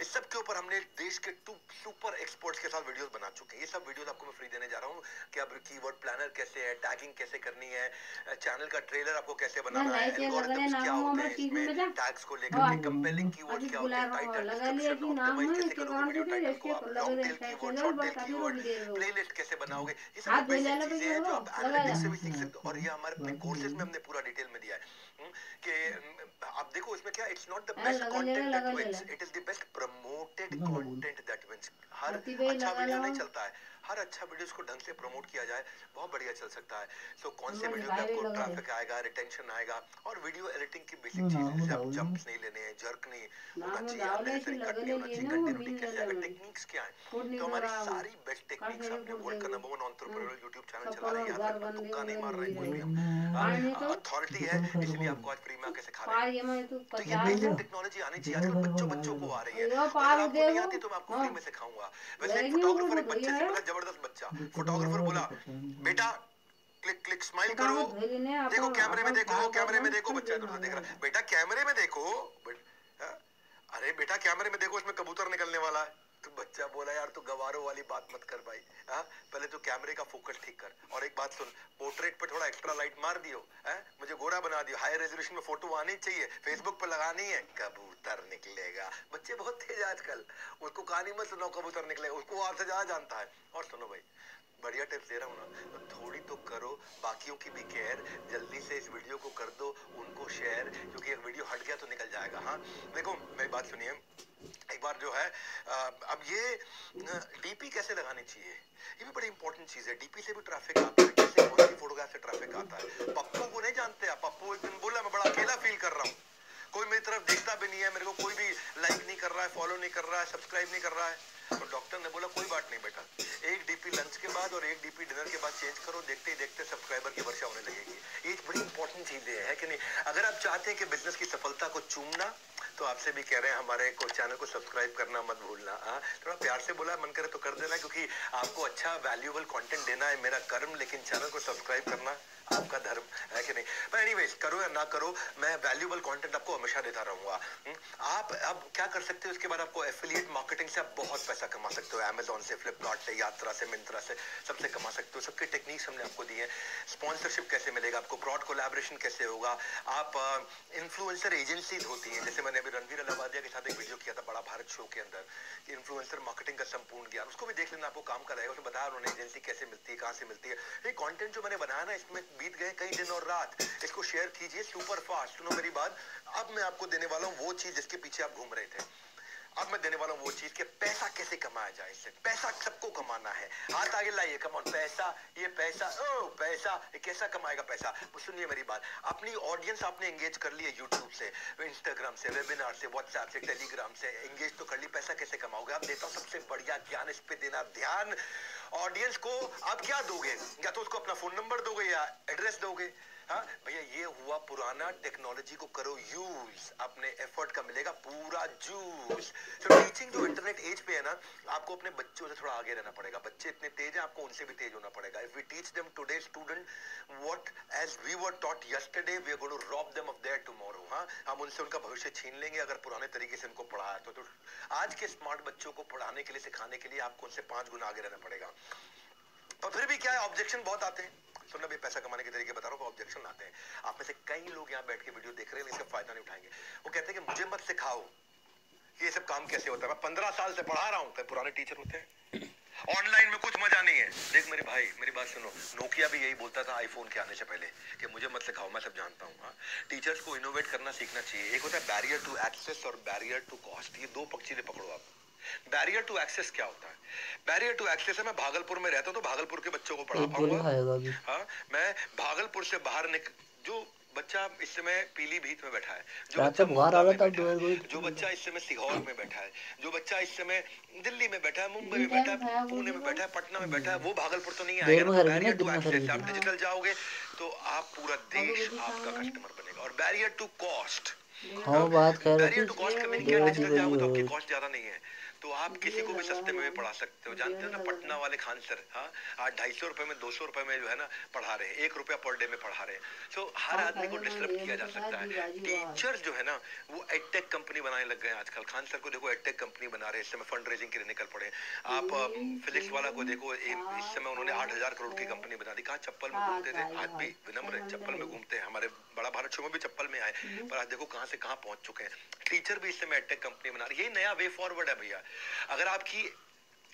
इस सब के ऊपर हमने देश के टू सुपर एक्सपर्ट्स के साथ वीडियोस बना चुके हैं। ये सब वीडियोस आपको मैं फ्री देने जा रहा हूँ कि अब कीवर्ड प्लानर कैसे है टैगिंग कैसे करनी है चैनल का ट्रेलर आपको कैसे बनाना है लेना, क्या होते हैं इसमें टैग्स को लेकर हाँ, के कंपेलिंग कीवर्ड क्या होते हैं टाइटल हूँ, डिस्क्रिप्शन है ऑप्टिमाइज कैसे करोगे वीडियो टाइटल को आप long tail keyword short tail keyword दे रहे हो। प्लेलिस्ट कैसे बनाओगे ये सब बेसिक चीज़ें हैं जो आप एनालिटिक्स से भी सीख सकते हो और ये हमारे अपने कोर्सेज में हमने पूरा डिटेल में दिया है। कि आप देखो इसमें क्या इट्स नॉट द हाँ, best content that wins it is the best promoted content that wins हर अच्छा वीडियो नहीं चलता है। हर अच्छा वीडियो को ढंग से प्रमोट किया जाए बहुत बढ़िया चल सकता है। सो कौन से वीडियो में आपको ट्रैफ़िक आएगा रिटेंशन आएगा? और वीडियो एडिटिंग की बेसिक हाँ, चीज़ें नाम जैसे आप जंप्स नहीं लेने हैं जर्क नहीं होना चाहिए कट नहीं होना चाहिए कंटिन्यूटी कैसे। टेक्निक्स क्या है? तो हमारी सारी बेस्ट टेक्निक्स हमने वर्ल्ड का number one entrepreneurial YouTube channel चला रहे हैं। यहाँ घर पे तुक्का नहीं मार रहा है। कोई भी पानी तो अथॉरिटी है इसलिए आपको आज फ्री में आके सिखा रहे हैं। पार तू तो ये बेसिक टेक्नोलॉजी आनी चाहिए। आजकल बच्चों बच्चों को आ रही है। अगर आपको नहीं आती तो मैं आपको हाँ। फ्री में सिखाऊँगा। वैसे एक फोटोग्राफर एक बच्चे से ज़बरदस्त बच्चा। फोटोग्राफर बोला बेटा क्लिक क्लिक स्माइल करो। देखो कैमरे में देखो कैमरे में देखो बच्चा इधर देख रहा बेटा कैमरे में देखो हाँ? अरे बेटा कैमरे में देखो इसमें कबूतर निकलने वाला है तो बच्चा बोला, यार, तू गवारों वाली बात मत कर भाई हाँ? पहले तो कैमरे का फोकस ठीक कर। और एक बात सुन, पोर्ट्रेट पे थोड़ा एक्स्ट्रा लाइट मार दियो, है? मुझे गोरा बना दियो। हाई रेजोल्यूशन में फ़ोटो आनी चाहिए, फेसबुक पर लगानी है। कबूतर निकलेगा। बच्चे बहुत तेज आजकल। उसको कहानी मत सुनाओ, कबूतर निकलेगा। उसको वहाँ से ज़्यादा जानता है। और सुनो भाई बढ़िया टिप्स दे रहा हूँ ना तो थोड़ी तो करो, बाकियों की भी केयर जल्दी से इस वीडियो को कर दो, उनको शेयर क्योंकि एक वीडियो हट गया तो निकल जाएगा हाँ? देखो, मेरी बात सुनिए, एक बार जो है अब ये डीपी कैसे लगानी चाहिए? ये भी बड़ी इंपॉर्टेंट चीज़ है डीपी से भी ट्रैफ़िक आता है, कैसे, कौन सी फोटोग्राफ से ट्रैफ़िक आता है? पप्पू को नहीं जानते आप, पप्पू एक दिन बोला, मैं बड़ा अकेला फील कर रहा हूँ। कोई मेरी तरफ़ देखता भी नहीं है, मेरे को कोई भी लाइक नहीं कर रहा है फॉलो नहीं कर रहा है सब्सक्राइब नहीं कर रहा है। तो डॉक्टर ने बोला, कोई बात नहीं बेटा। एक डीपी लंच के बाद और एक डीपी डिनर के बाद चेंज करो, देखते ही देखते सब्सक्राइबर की वर्षा होने लगेगी। ये बड़ी इंपॉर्टेंट चीज़ें है कि नहीं? अगर आप चाहते हैं कि बिज़नेस की सफलता को चूमना तो आपसे भी कह रहे हैं, हमारे को चैनल को सब्सक्राइब करना मत भूलना हाँ? थोड़ा प्यार से बोला, मन करे तो कर देना, क्योंकि आपको अच्छा वैल्यूएबल कंटेंट देना है मेरा कर्म, लेकिन चैनल को सब्सक्राइब करना आपका धर्म है कि नहीं? पर एनीवेज करो या ना करो मैं वैल्यूएबल कंटेंट आपको हमेशा देता रहूँगा। हम्म, आप अब क्या कर सकते हो? उसके बाद आपको एफिलिएट मार्केटिंग से आप बहुत पैसा कमा सकते हो। अमेजोन से फ्लिपकार्ट से यात्रा से मिंत्रा से सबसे कमा सकते हो। सबके टेक्निक्स हमने आपको दी है। स्पॉन्सरशिप कैसे मिलेगा? आपको ब्रॉड कोलैबोरेशन कैसे होगा? आप इन्फ्लुएंसर एजेंसीज होती हैं। जैसे मैंने अभी रणवीर अलावादिया के साथ एक वीडियो किया था बड़ा भारत शो के अंदर इन्फ्लुएंसर मार्केटिंग का संपूर्ण ज्ञान। उसको भी देख लेना आपको काम का रहेगा उसमें बताया उन्होंने एजेंसी कैसे मिलती है कहाँ से मिलती है। ये कंटेंट जो मैंने बनाया ना इसमें बीत गए कई दिन और रात। इसको शेयर कीजिए सुपर फास्ट सुनो मेरी बात। अब मैं आपको देने वाला हूँ वो चीज़ जिसके पीछे आप घूम रहे थे। अब मैं देने वाला हूँ वो चीज़ कि पैसा कैसे कमाया जाए इससे। पैसा सबको कमाना है। हाथ आगे लाइए कमान पैसा, ये पैसा ओ पैसा, ये कैसा कमाएगा पैसा? सुनिए मेरी बात। अपनी ऑडियंस आपने एंगेज कर ली है यूट्यूब से इंस्टाग्राम से वेबिनार से व्हाट्सएप से टेलीग्राम से। एंगेज तो कर ली, पैसा कैसे कमाओगे? आप देता हूँ सबसे बढ़िया ज्ञान, इस पे देना ध्यान। ऑडियंस को आप क्या दोगे? या तो उसको अपना फ़ोन नंबर दोगे या एड्रेस दोगे? हाँ भैया ये हुआ पुराना टेक्नोलॉजी को करो यूज़ अपने एफर्ट का मिलेगा पूरा जूस तो टीचिंग जो इंटरनेट एज पे है ना आपको अपने बच्चों से थोड़ा आगे रहना पड़ेगा। बच्चे इतने तेज हैं आपको उनसे भी तेज होना पड़ेगा। If we teach them today student what as we were taught yesterday we are going to rob them of their tomorrow हाँ? हम उनसे उनका भविष्य छीन लेंगे अगर पुराने तरीके से उनको पढ़ाया तो, तो आज के स्मार्ट बच्चों को पढ़ाने के लिए सिखाने के लिए आपको उनसे पाँच गुना आगे रहना पड़ेगा। और फिर भी क्या है ऑब्जेक्शन बहुत आते हैं। सुनना भी पैसा कमाने के तरीके बता रहा हूँ ऑब्जेक्शन आते हैं। आप में से कई लोग यहाँ बैठ के वीडियो देख रहे हैं इसका फ़ायदा नहीं उठाएँगे। वो कहते हैं कि मुझे मत सिखाओ, ये सब काम कैसे होता है। मैं पंद्रह साल से पढ़ा रहा हूँ, कई पुराने टीचर होते हैं। ऑनलाइन में कुछ मज़ा नहीं है। देख मेरे भाई, मेरी बात सुनो। नोकिया भी यही बोलता था आईफोन के आने से पहले कि मुझे मत सिखाओ, मैं सब जानता हूँ हाँ। टीचर्स को इनोवेट करना सीखना चाहिए। एक होता है बैरियर टू एक्सेस और बैरियर टू कॉस्ट ये दो चीज़ें पकड़ो आप। बैरियर टू एक्सेस क्या होता है? बैरियर टू एक्सेस है मैं भागलपुर में रहता हूँ तो भागलपुर के बच्चों को पढ़ा पाऊँगा। हाँ मैं भागलपुर से बाहर निक जो बच्चा इस समय पीलीभीत में बैठा है जो बच्चा को बाहर आ रहा था, है, जो बच्चा इस समय सीहोर में बैठा है जो बच्चा इस समय दिल्ली में बैठा है मुंबई में बैठा है, है पुणे में बैठा है पटना में बैठा है वो भागलपुर तो नहीं आएगा। आप डिजिटल जाओगे तो आप पूरा देश आपका कस्टमर बनेगा। और बैरियर टू कॉस्ट हाँ बात कह रहे बैरियर टू कॉस्ट थे कम्युनिकेट डेढ़ डिजिटल जाओगे तो आपकी कॉस्ट ज़्यादा नहीं है। तो आप किसी को भी सस्ते में भी पढ़ा सकते हो। जानते हो ना पटना वाले खान सर हाँ आज ढाई सौ रुपए में दो सौ रुपए में जो है ना पढ़ा रहे हैं। एक रुपया पर डे में पढ़ा रहे हैं। सो हर आदमी को डिस्टर्ब किया जा सकता है। टीचर जो है ना वो एडटेक कंपनी बनाने लग गए हैं आजकल। खान सर को देखो एडटेक कंपनी बना रहे हैं। इस समय फंड रेजिंग के लिए निकल पड़े आप फिजिक्स वाला को देखो इस समय उन्होंने आठ हज़ार करोड़ की कंपनी बना दी। कहा चप्पल में घूमते थे? आज भी विनम्र है चप्पल में घूमते हैं। हमारे बड़ा भारत शो में भी चप्पल में आए पर आज देखो कहाँ से कहाँ पहुँच चुके हैं। टीचर भी इस समय एडटेक कंपनी बना रही है। यही नया वे फॉरवर्ड है भैया। अगर आपकी,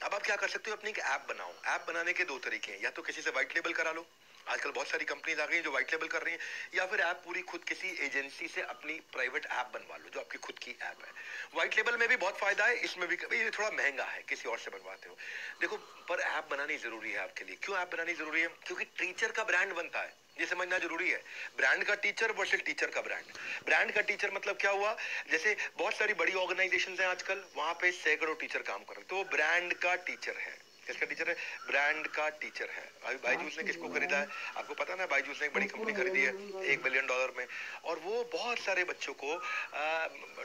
अब आप क्या कर सकते हो? अपनी एक ऐप बनाओ। ऐप बनाने के दो तरीके हैं। या तो किसी से व्हाइट लेबल करा लो। आजकल बहुत सारी कंपनीज़ आ गई हैं जो व्हाइट लेबल कर रही हैं। या फिर ऐप पूरी खुद किसी एजेंसी से अपनी प्राइवेट ऐप बनवा लो, जो आपकी खुद की ऐप है। व्हाइट लेबल में भी बहुत फ़ायदा है। इसमें भी ये थोड़ा महँगा है। किसी और से बनवाते हो। देखो, पर ऐप बनानी ज़रूरी है आपके लिए। क्यों ऐप बनानी ज़रूरी है? क्योंकि टीचर का ब्रांड बनता है। ये समझना ज़रूरी है। ब्रांड का टीचर वर्सेस टीचर का ब्रांड ब्रांड का टीचर मतलब क्या हुआ? जैसे बहुत सारी बड़ी ऑर्गेनाइजेशन हैं आजकल, वहाँ पे सैकड़ों टीचर काम कर रहे तो वो ब्रांड का टीचर है। किसका टीचर है? ब्रांड का टीचर है। अभी बाईजूस ने किसको खरीदा है? आपको पता ना बाईजूस ने एक बड़ी कंपनी खरीदी है एक बिलियन डॉलर में। और वो बहुत सारे बच्चों को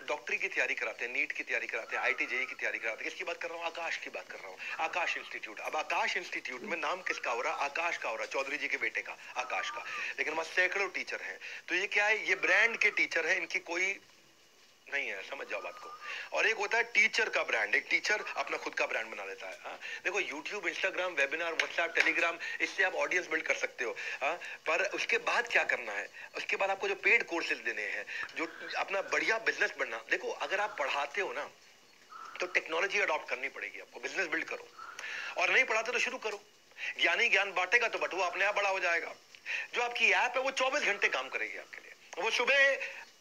डॉक्टरी की तैयारी कराते हैं नीट की तैयारी कराते हैं आईटी जेई की तैयारी कराते हैं। किसकी बात कर रहा हूँ? आकाश की बात कर रहा हूँ। आकाश इंस्टीट्यूट अब आकाश इंस्टीट्यूट में नाम किसका हो रहा? आकाश का हो रहा चौधरी जी के बेटे का आकाश का। लेकिन वहाँ सैकड़ों टीचर हैं। तो ये क्या है? ये ब्रांड के टीचर है इनकी कोई नहीं है, समझ जाओ बात को। और एक होता है टीचर का ब्रांड एक टीचर अपना खुद का ब्रांड बना लेता है हाँ? देखो YouTube Instagram webinar WhatsApp Telegram इससे आप ऑडियंस बिल्ड कर सकते हो हाँ? पर उसके बाद क्या करना है? उसके बाद आपको जो पेड कोर्सेज देने हैं, जो अपना बढ़िया बिज़नेस बनना। देखो, अगर आप पढ़ाते हो ना तो टेक्नोलॉजी अडॉप्ट करनी पड़ेगी आपको बिज़नेस बिल्ड करो। और नहीं पढ़ाते तो शुरू करो। ज्ञानी ज्ञान बांटेगा तो बटुआ अपने आप बड़ा हो जाएगा। जो आपकी ऐप है, वो 24 घंटे काम करेगी आपके लिए। वो सुबह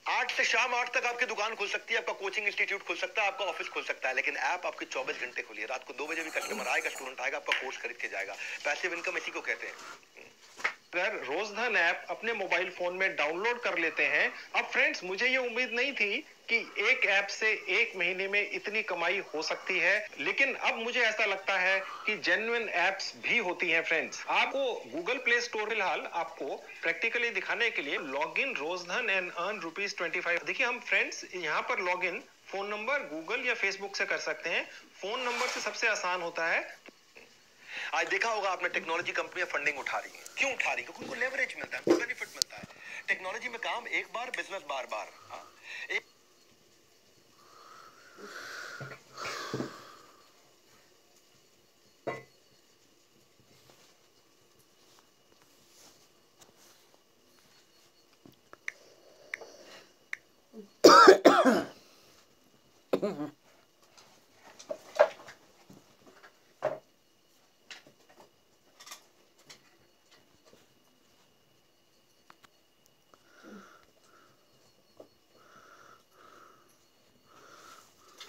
आठ से शाम आठ तक आपकी दुकान खुल सकती है, आपका कोचिंग इंस्टीट्यूट खुल सकता है, आपका ऑफ़िस खुल सकता है, लेकिन ऐप आपके चौबीस घंटे खुली है। रात को दो बजे भी कस्टमर आएगा स्टूडेंट आएगा, आपका कोर्स खरीद के जाएगा। पैसिव इनकम इसी को कहते हैं। अगर रोजधन ऐप अपने मोबाइल फ़ोन में डाउनलोड कर लेते हैं। अब फ्रेंड्स, मुझे ये उम्मीद नहीं थी कि एक ऐप से एक महीने में इतनी कमाई हो सकती है, लेकिन अब मुझे ऐसा लगता है कि जेन्युइन एप्स भी होती हैं फ्रेंड्स आपको गूगल प्ले स्टोर फ़िलहाल आपको प्रैक्टिकली दिखाने के लिए log in Rozdhan and earn rupees twenty five देखिए, हम फ्रेंड्स यहाँ पर log in phone number Google या फेसबुक से कर सकते हैं। फ़ोन नंबर से सबसे आसान होता है। आज देखा होगा आपने टेक्नोलॉजी कंपनियाँ फंडिंग उठा रही हैं क्यों उठा रही है क्योंकि उनको लेवरेज मिलता है बेनिफिट मिलता है टेक्नोलॉजी में काम एक बार बिज़नेस बार बार हाँ एक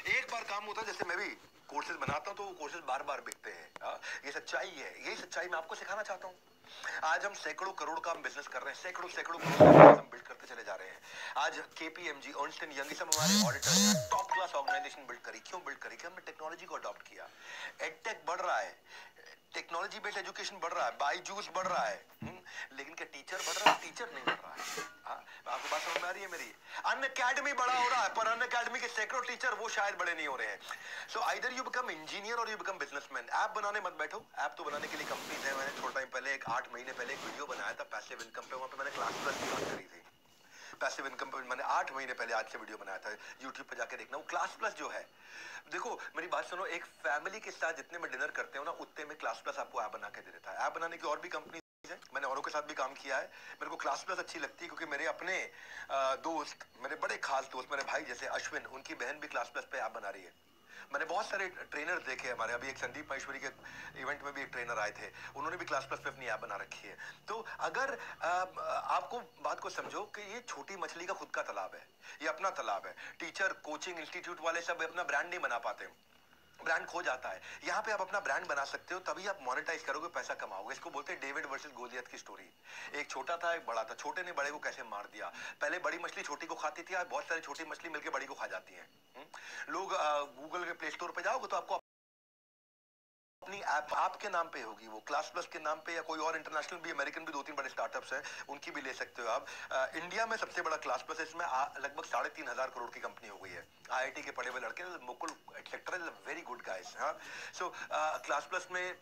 एक बार काम होता है जैसे मैं भी कोर्सेज बनाता हूँ तो वो कोर्सेज बार बार बिकते हैं हाँ, ये सच्चाई है यही सच्चाई मैं आपको सिखाना चाहता हूँ आज हम सैकड़ों करोड़ का बिज़नेस कर रहे हैं सैकड़ों सैकड़ों हम बिल्ड करते चले जा रहे हैं। आज केपीएमजी अर्नस्ट एंड यंग सब हमारे auditor top class organisation build करी। क्यों बिल्ड करी? कि हमने टेक्नोलॉजी को अडॉप्ट किया। एडटेक बढ़ रहा है टेक्नोलॉजी बेस्ड एजुकेशन बढ़ रहा है बाईजूस बढ़ रहा है। हम्म, लेकिन क्या टीचर बढ़ रहा है? टीचर नहीं बढ़ रहा है। हाँ, आपको बात समझ में आ रही है मेरी? अन अकेडमी बड़ा हो रहा है पर अन अकेडमी के सैकड़ों टीचर वो शायद बड़े नहीं हो रहे हैं। So either you become engineer और यू बिकम बिजनेसमैन ऐप बनाने मत बैठो। ऐप तो बनाने के लिए कंपनीज़ है। मैंने थोड़ा टाइम पहले एक आठ महीने पहले एक वीडियो बनाया था पैसिव इनकम पे। वहाँ पे मैंने क्लास प्लस की बात करी थी। पैसिव इनकम पे मैंने आठ महीने पहले आज से वीडियो बनाया था। यूट्यूब पे जाके देखना। वो क्लास प्लस जो है। देखो मेरी बात सुनो। एक फैमिली के साथ जितने में डिनर करते हो ना उतने में क्लास प्लस आपको ऐप बना के दे देता है। ऐप बनाने की और भी कंपनी मैंने औरों के साथ भी काम किया है। मेरे को क्लास प्लस अच्छी लगती है क्योंकि मेरे अपने दोस्त मेरे बड़े खास दोस्त मेरे भाई जैसे अश्विन उनकी बहन भी क्लास प्लस पे ऐप बना रही है। मैंने बहुत सारे ट्रेनर देखे हमारे। अभी एक संदीप महेश्वरी के इवेंट में भी एक ट्रेनर आए थे। उन्होंने भी क्लास प्लस पे अपनी ऐप बना रखी है। तो अगर अ, आपको बात को समझो कि ये छोटी मछली का खुद का तालाब है। ये अपना तालाब है। टीचर कोचिंग इंस्टीट्यूट वाले सब अपना ब्रांड नहीं बना पाते। ब्रांड खो जाता है। यहाँ पे आप अपना ब्रांड बना सकते हो, तभी आप मोनेटाइज करोगे, पैसा कमाओगे। इसको बोलते हैं डेविड वर्सेस गोलियत की स्टोरी एक छोटा था, एक बड़ा था। छोटे ने बड़े को कैसे मार दिया? पहले बड़ी मछली छोटी को खाती थी, आज बहुत सारी छोटी मछली मिलकर बड़ी को खा जाती है। लोग गूगल के प्ले स्टोर पर जाओगे तो आपको अपनी ऐप आपके नाम पे होगी वो क्लास प्लस के नाम पे या कोई और इंटरनेशनल भी अमेरिकन भी दो तीन बड़े स्टार्टअप्स हैं उनकी भी ले सकते हो आप। अ, इंडिया में सबसे बड़ा क्लास प्लस इसमें लगभग साढ़े तीन हज़ार करोड़ की कंपनी हो गई है। आईआईटी के पढ़े हुए लड़के Mukul etcetera is very good guys हाँ। सो क्लास प्लस में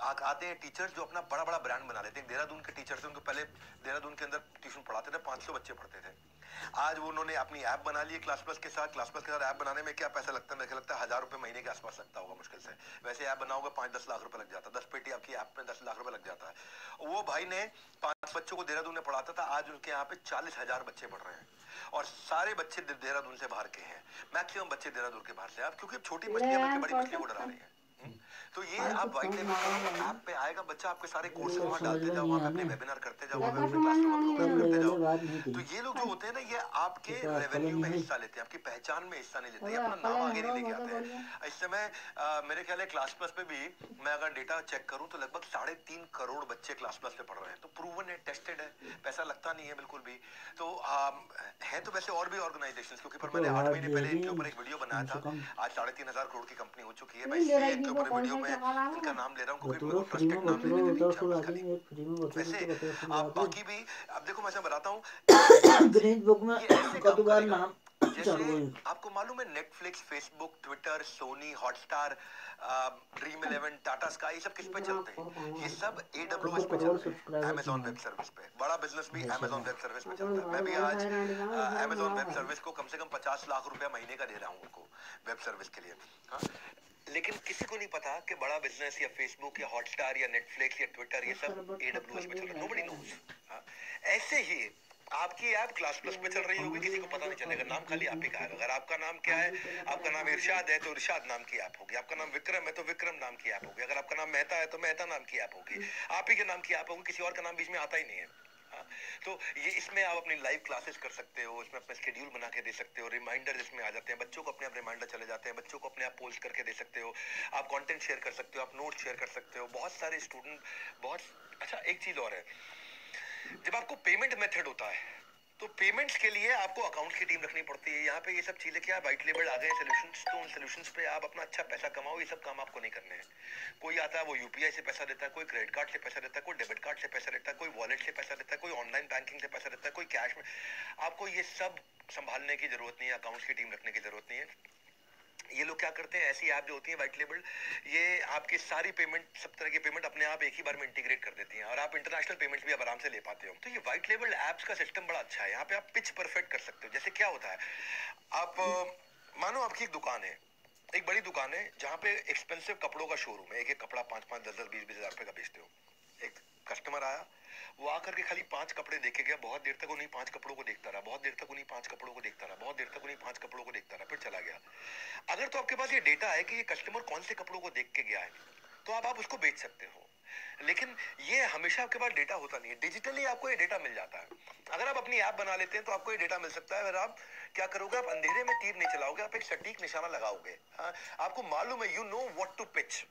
आ- आते हैं टीचर्स जो अपना बड़ा बड़ा ब्रांड बना लेते हैं। देहरादून के टीचर्स उनको पहले देहरादून के अंदर ट्यूशन पढ़ाते थे 500 बच्चे पढ़ते थे। आज वो उन्होंने अपनी ऐप बना ली है क्लास प्लस के साथ। क्लास प्लस के साथ ऐप बनाने में क्या पैसा लगता है? मेरे लगता है हज़ार रुपए महीने के आसपास लगता होगा मुश्किल से। वैसे ऐप बनाओगे पाँच दस लाख रुपए लग जाता है। दस पेटी आपकी ऐप में दस लाख रुपए लग जाता है। वो भाई ने पाँच बच्चों को देहरादून में पढ़ाता था। आज उनके यहाँ पे चालीस हज़ार बच्चे पढ़ रहे हैं। और सारे बच्चे देहरादून से बाहर के हैं। मैक्सिमम बच्चे देहरादून के बाहर से आप क्योंकि छोटी मछलियाँ बड़ी मछली को डरा रही है? तो ये आप व्हाइट लेवल ऐप पे आएगा बच्चा आपके सारे कोर्सेज वहाँ डालते जाओ वहाँ पे अपने वेबिनार करते जाओ वहाँ पे अपने क्लासरूम प्रोग्राम करते जाओ। तो ये लोग जो होते हैं ना ये आपके तो रेवेन्यू में हिस्सा लेते हैं आपकी पहचान में हिस्सा नहीं लेते ये अपना नाम आगे नहीं लेके आते हैं। इस समय मेरे ख्याल है क्लास प्लस पे भी मैं अगर डेटा चेक करूँ तो लगभग साढ़े तीन करोड़ बच्चे क्लास प्लस पे पढ़ रहे हैं। तो प्रूवन है टेस्टेड है पैसा लगता नहीं है बिल्कुल भी। तो है तो वैसे और भी ऑर्गेनाइजेशन क्योंकि पर तो मैंने आठ महीने पहले इनके ऊपर एक वीडियो बनाया था। आज साढ़े तीन हज़ार करोड़ की कंपनी हो चुकी है। मैं इसलिए इनके ऊपर वीडियो में है? इनका नाम ले रहा हूँ है वैसे तो आप बाकी भी अब देखो मैं बताता हूँ। आपको मालूम है Netflix Facebook Twitter Sony Hotstar Dream Eleven Tata Sky सब किस पे चलते हैं? ये सब एडब्ल्यूएस पे करोड़ चलते हैं। अमेजोन वेब सर्विस पे। बड़ा बिज़नेस भी अमेजोन वेब सर्विस पे चलता है। मैं भी आज अमेजोन वेब सर्विस को कम से कम पचास लाख रुपया महीने का दे रहा हूँ उनको वेब सर्विस के लिए। हाँ। लेकिन किसी को नहीं पता कि बड़ा बिज़नेस या फेसबुक या हॉटस्टार या नेटफ्लिक्स या ट्विटर ये सब एडब्ल्यूएस में चल रहा है। नोबडी नोस ऐसे ही आपकी ऐप क्लास प्लस पे चल रही होगी किसी को पता नहीं चलेगा। नाम खाली आप ही का है। अगर आपका नाम क्या है आपका नाम इरशाद है तो इरशाद नाम की ऐप होगी। आपका नाम विक्रम है तो विक्रम नाम की ऐप होगी। अगर आपका नाम मेहता है तो मेहता नाम की ऐप होगी। आप ही के नाम की ऐप होगी किसी और का नाम बीच में आता ही नहीं है हाँ, तो ये इसमें आप अपनी लाइव क्लासेस कर सकते हो, इसमें अपना शेड्यूल बना के दे सकते हो रिमाइंडर इसमें आ जाते हैं। बच्चों को अपने आप रिमाइंडर चले जाते हैं, बच्चों को अपने आप पोस्ट करके दे सकते हो। आप कॉन्टेंट शेयर कर सकते हो, आप नोट शेयर कर सकते हो। बहुत सारे स्टूडेंट बहुत अच्छा एक चीज़ और है। जब आपको पेमेंट मेथड होता है तो पेमेंट्स के लिए आपको अकाउंट की टीम रखनी पड़ती है। यहाँ पे ये सब चीज़ें क्या व्हाइट लेबल आ गए सोल्यूशंस तो उन सोल्यूशंस पे आप अपना अच्छा पैसा कमाओ, ये सब काम आपको नहीं करने हैं। कोई आता है, वो यूपीआई से पैसा देता है, कोई क्रेडिट कार्ड से पैसा देता है, कोई डेबिट कार्ड से पैसा देता है, कोई वॉलेट से पैसा देता है, कोई ऑनलाइन बैंकिंग से पैसा देता है, कोई कैश में। आपको ये सब संभालने की ज़रूरत नहीं है अकाउंट्स की टीम रखने की ज़रूरत नहीं है। ये लोग क्या करते हैं, ऐसी ऐप जो होती है व्हाइट लेबल ये आपकी सारी पेमेंट सब तरह की पेमेंट अपने आप एक ही बार में इंटीग्रेट कर देती हैं और आप इंटरनेशनल पेमेंट्स भी अब आराम से ले पाते हो। तो ये व्हाइट लेबल एप्स का सिस्टम बड़ा अच्छा है। यहाँ पे आप पिच परफेक्ट कर सकते हो। जैसे क्या होता है, आप मानो आपकी एक दुकान है, एक बड़ी दुकान है, जहाँ पे एक्सपेंसिव कपड़ों का शोरूम है। एक एक कपड़ा पाँच पाँच दस दस बीस बीस हज़ार रुपए का बेचते हो। एक कस्टमर आया वो आकर के खाली पाँच कपड़े देखे गया। बहुत देर तक उन्हीं पाँच कपड़ों को देखता रहा बहुत देर तक उन्हीं पाँच कपड़ों को देखता रहा बहुत देर तक उन्हीं पाँच कपड़ों को देखता रहा फिर चला गया। अगर तो आपके पास ये डेटा है कि ये कस्टमर कौन से कपड़ों को देख के गया है तो आप आप उसको बेच सकते हो। लेकिन ये हमेशा आपके पास डेटा होता नहीं है। डिजिटली आपको ये डेटा मिल जाता है। अगर आप अपनी ऐप बना लेते हैं तो आपको ये डेटा मिल सकता है। अगर आप क्या करोगे आप अंधेरे में तीर नहीं चलाओगे आप एक सटीक निशाना लगाओगे। हाँ, आपको मालूम है you know what to pitch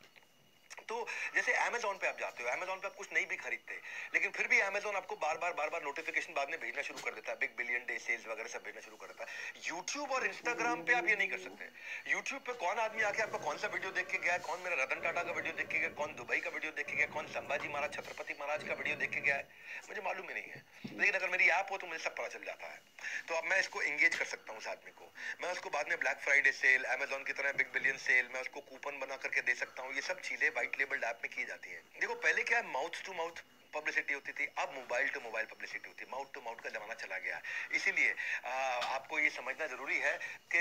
तो जैसे अमेजोन पे आप जाते हो अमेजोन पे आप कुछ नहीं भी खरीदते, लेकिन फिर भी अमेजोन आपको बार बार बार बार नोटिफिकेशन बाद में भेजना शुरू कर देता है। बिग बिलियन डे सेल्स वगैरह सब भेजना शुरू कर देता है। यूट्यूब और इंस्टाग्राम पे आप ये नहीं कर सकते। यूट्यूब पे कौन आदमी आके आपका कौन सा वीडियो देख के गया कौन मेरा रतन टाटा का वीडियो देख के गया कौन दुबई का वीडियो देख के गया कौन संभाजी महाराज छत्रपति महाराज का वीडियो देख के गया है? मुझे मालूम ही नहीं है। लेकिन अगर मेरी ऐप हो तो मुझे सब पता चल जाता है। तो अब मैं इसको एंगेज कर सकता हूँ उस आदमी को। मैं उसको बाद में ब्लैक फ्राइडे सेल अमेजोन की तरह बिग बिलियन सेल मैं उसको कूपन बना करके दे सकता हूँ। ये सब चीज़ें व्हाइट लेबल ऐप में की जाती है। देखो, पहले क्या माउथ टू माउथ पब्लिसिटी होती थी, अब मोबाइल टू मोबाइल पब्लिसिटी होती है। माउथ टू माउथ का जमाना चला गया इसीलिए आपको ये समझना ज़रूरी है कि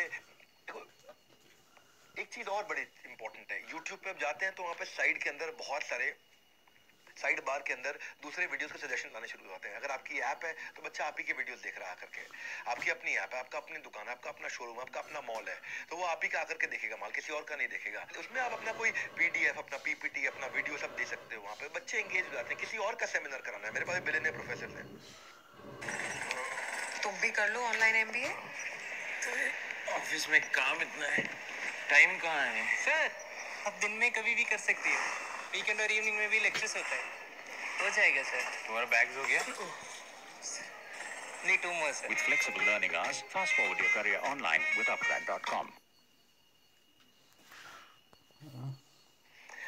एक चीज़ और बड़ी इंपॉर्टेंट है। यूट्यूब पे आप जाते हैं तो वहाँ पे साइड के अंदर बहुत सारे साइड बार के अंदर दूसरे वीडियोस के सजेशन लाने शुरू हो जाते हैं। अगर आपकी ऐप है तो बच्चा आप ही के वीडियोस देख रहा है आकर के। आपकी अपनी ऐप है आपका अपनी दुकान है आपका अपना शोरूम है आपका अपना मॉल है तो वो आप ही का आकर के देखेगा माल किसी और का नहीं देखेगा। उसमें आप अपना कोई पीडीएफ अपना पीपीटी अपना वीडियो सब दे सकते हो वहाँ पे। बच्चे एंगेज हो जाते हैं किसी और का सेमिनार कराना है। मेरे पास बिलेने प्रोफेसर हैं। तुम भी कर लो ऑनलाइन एमबीए ऑफ़िस में काम इतना है। टाइम कहाँ है? सर आप दिन में कभी भी कर सकती हो। वीकेंड और इवनिंग में भी लेक्चर्स होता है हो जाएगा सर तुम्हारा बैग्स हो गया नहीं two more sir With flexible learning hours, fast forward your career online with upgrad.com.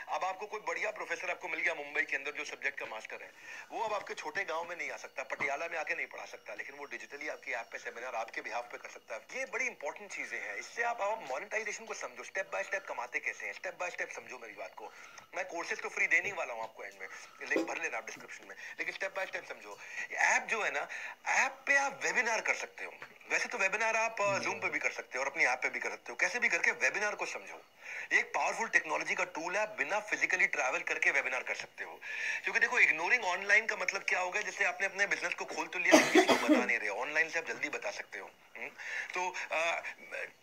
अब आपको कोई बढ़िया प्रोफेसर आपको मिल गया मुंबई के अंदर जो सब्जेक्ट का मास्टर है। वो अब आपके छोटे गाँव में नहीं आ सकता, पटियाला में आके नहीं पढ़ा सकता, लेकिन वो डिजिटली आपकी ऐप पे सेमिनार आपके बिहाफ पे कर सकता है। ये बड़ी इंपॉर्टेंट चीज़ें हैं। इससे आप आप मोनेटाइजेशन को समझो। स्टेप बाय स्टेप कमाते कैसे हैं? स्टेप बाय स्टेप समझो मेरी बात को। मैं कोर्सेज तो फ्री देने वाला हूँ आपको एंड में। लिंक भर लेना आप डिस्क्रिप्शन में। लेकिन स्टेप बाय स्टेप समझो। ऐप जो है ना ऐप पे आप वेबिनार कर सकते हो। वैसे तो वेबिनार आप जूम पे भी कर सकते हो और अपनी ऐप पे भी कर सकते हो। कैसे भी करके वेबिनार को समझो। एक पावरफुल टेक्नोलॉजी का टूल है। बिना फिजिकली ट्रैवल करके वेबिनार कर सकते हो। क्योंकि देखो इग्नोरिंग ऑनलाइन का मतलब क्या होगा? जैसे आपने अपने बिज़नेस को खोल तो लिया किसी को बता नहीं रहे ऑनलाइन से आप जल्दी बता सकते हो। हम्म? तो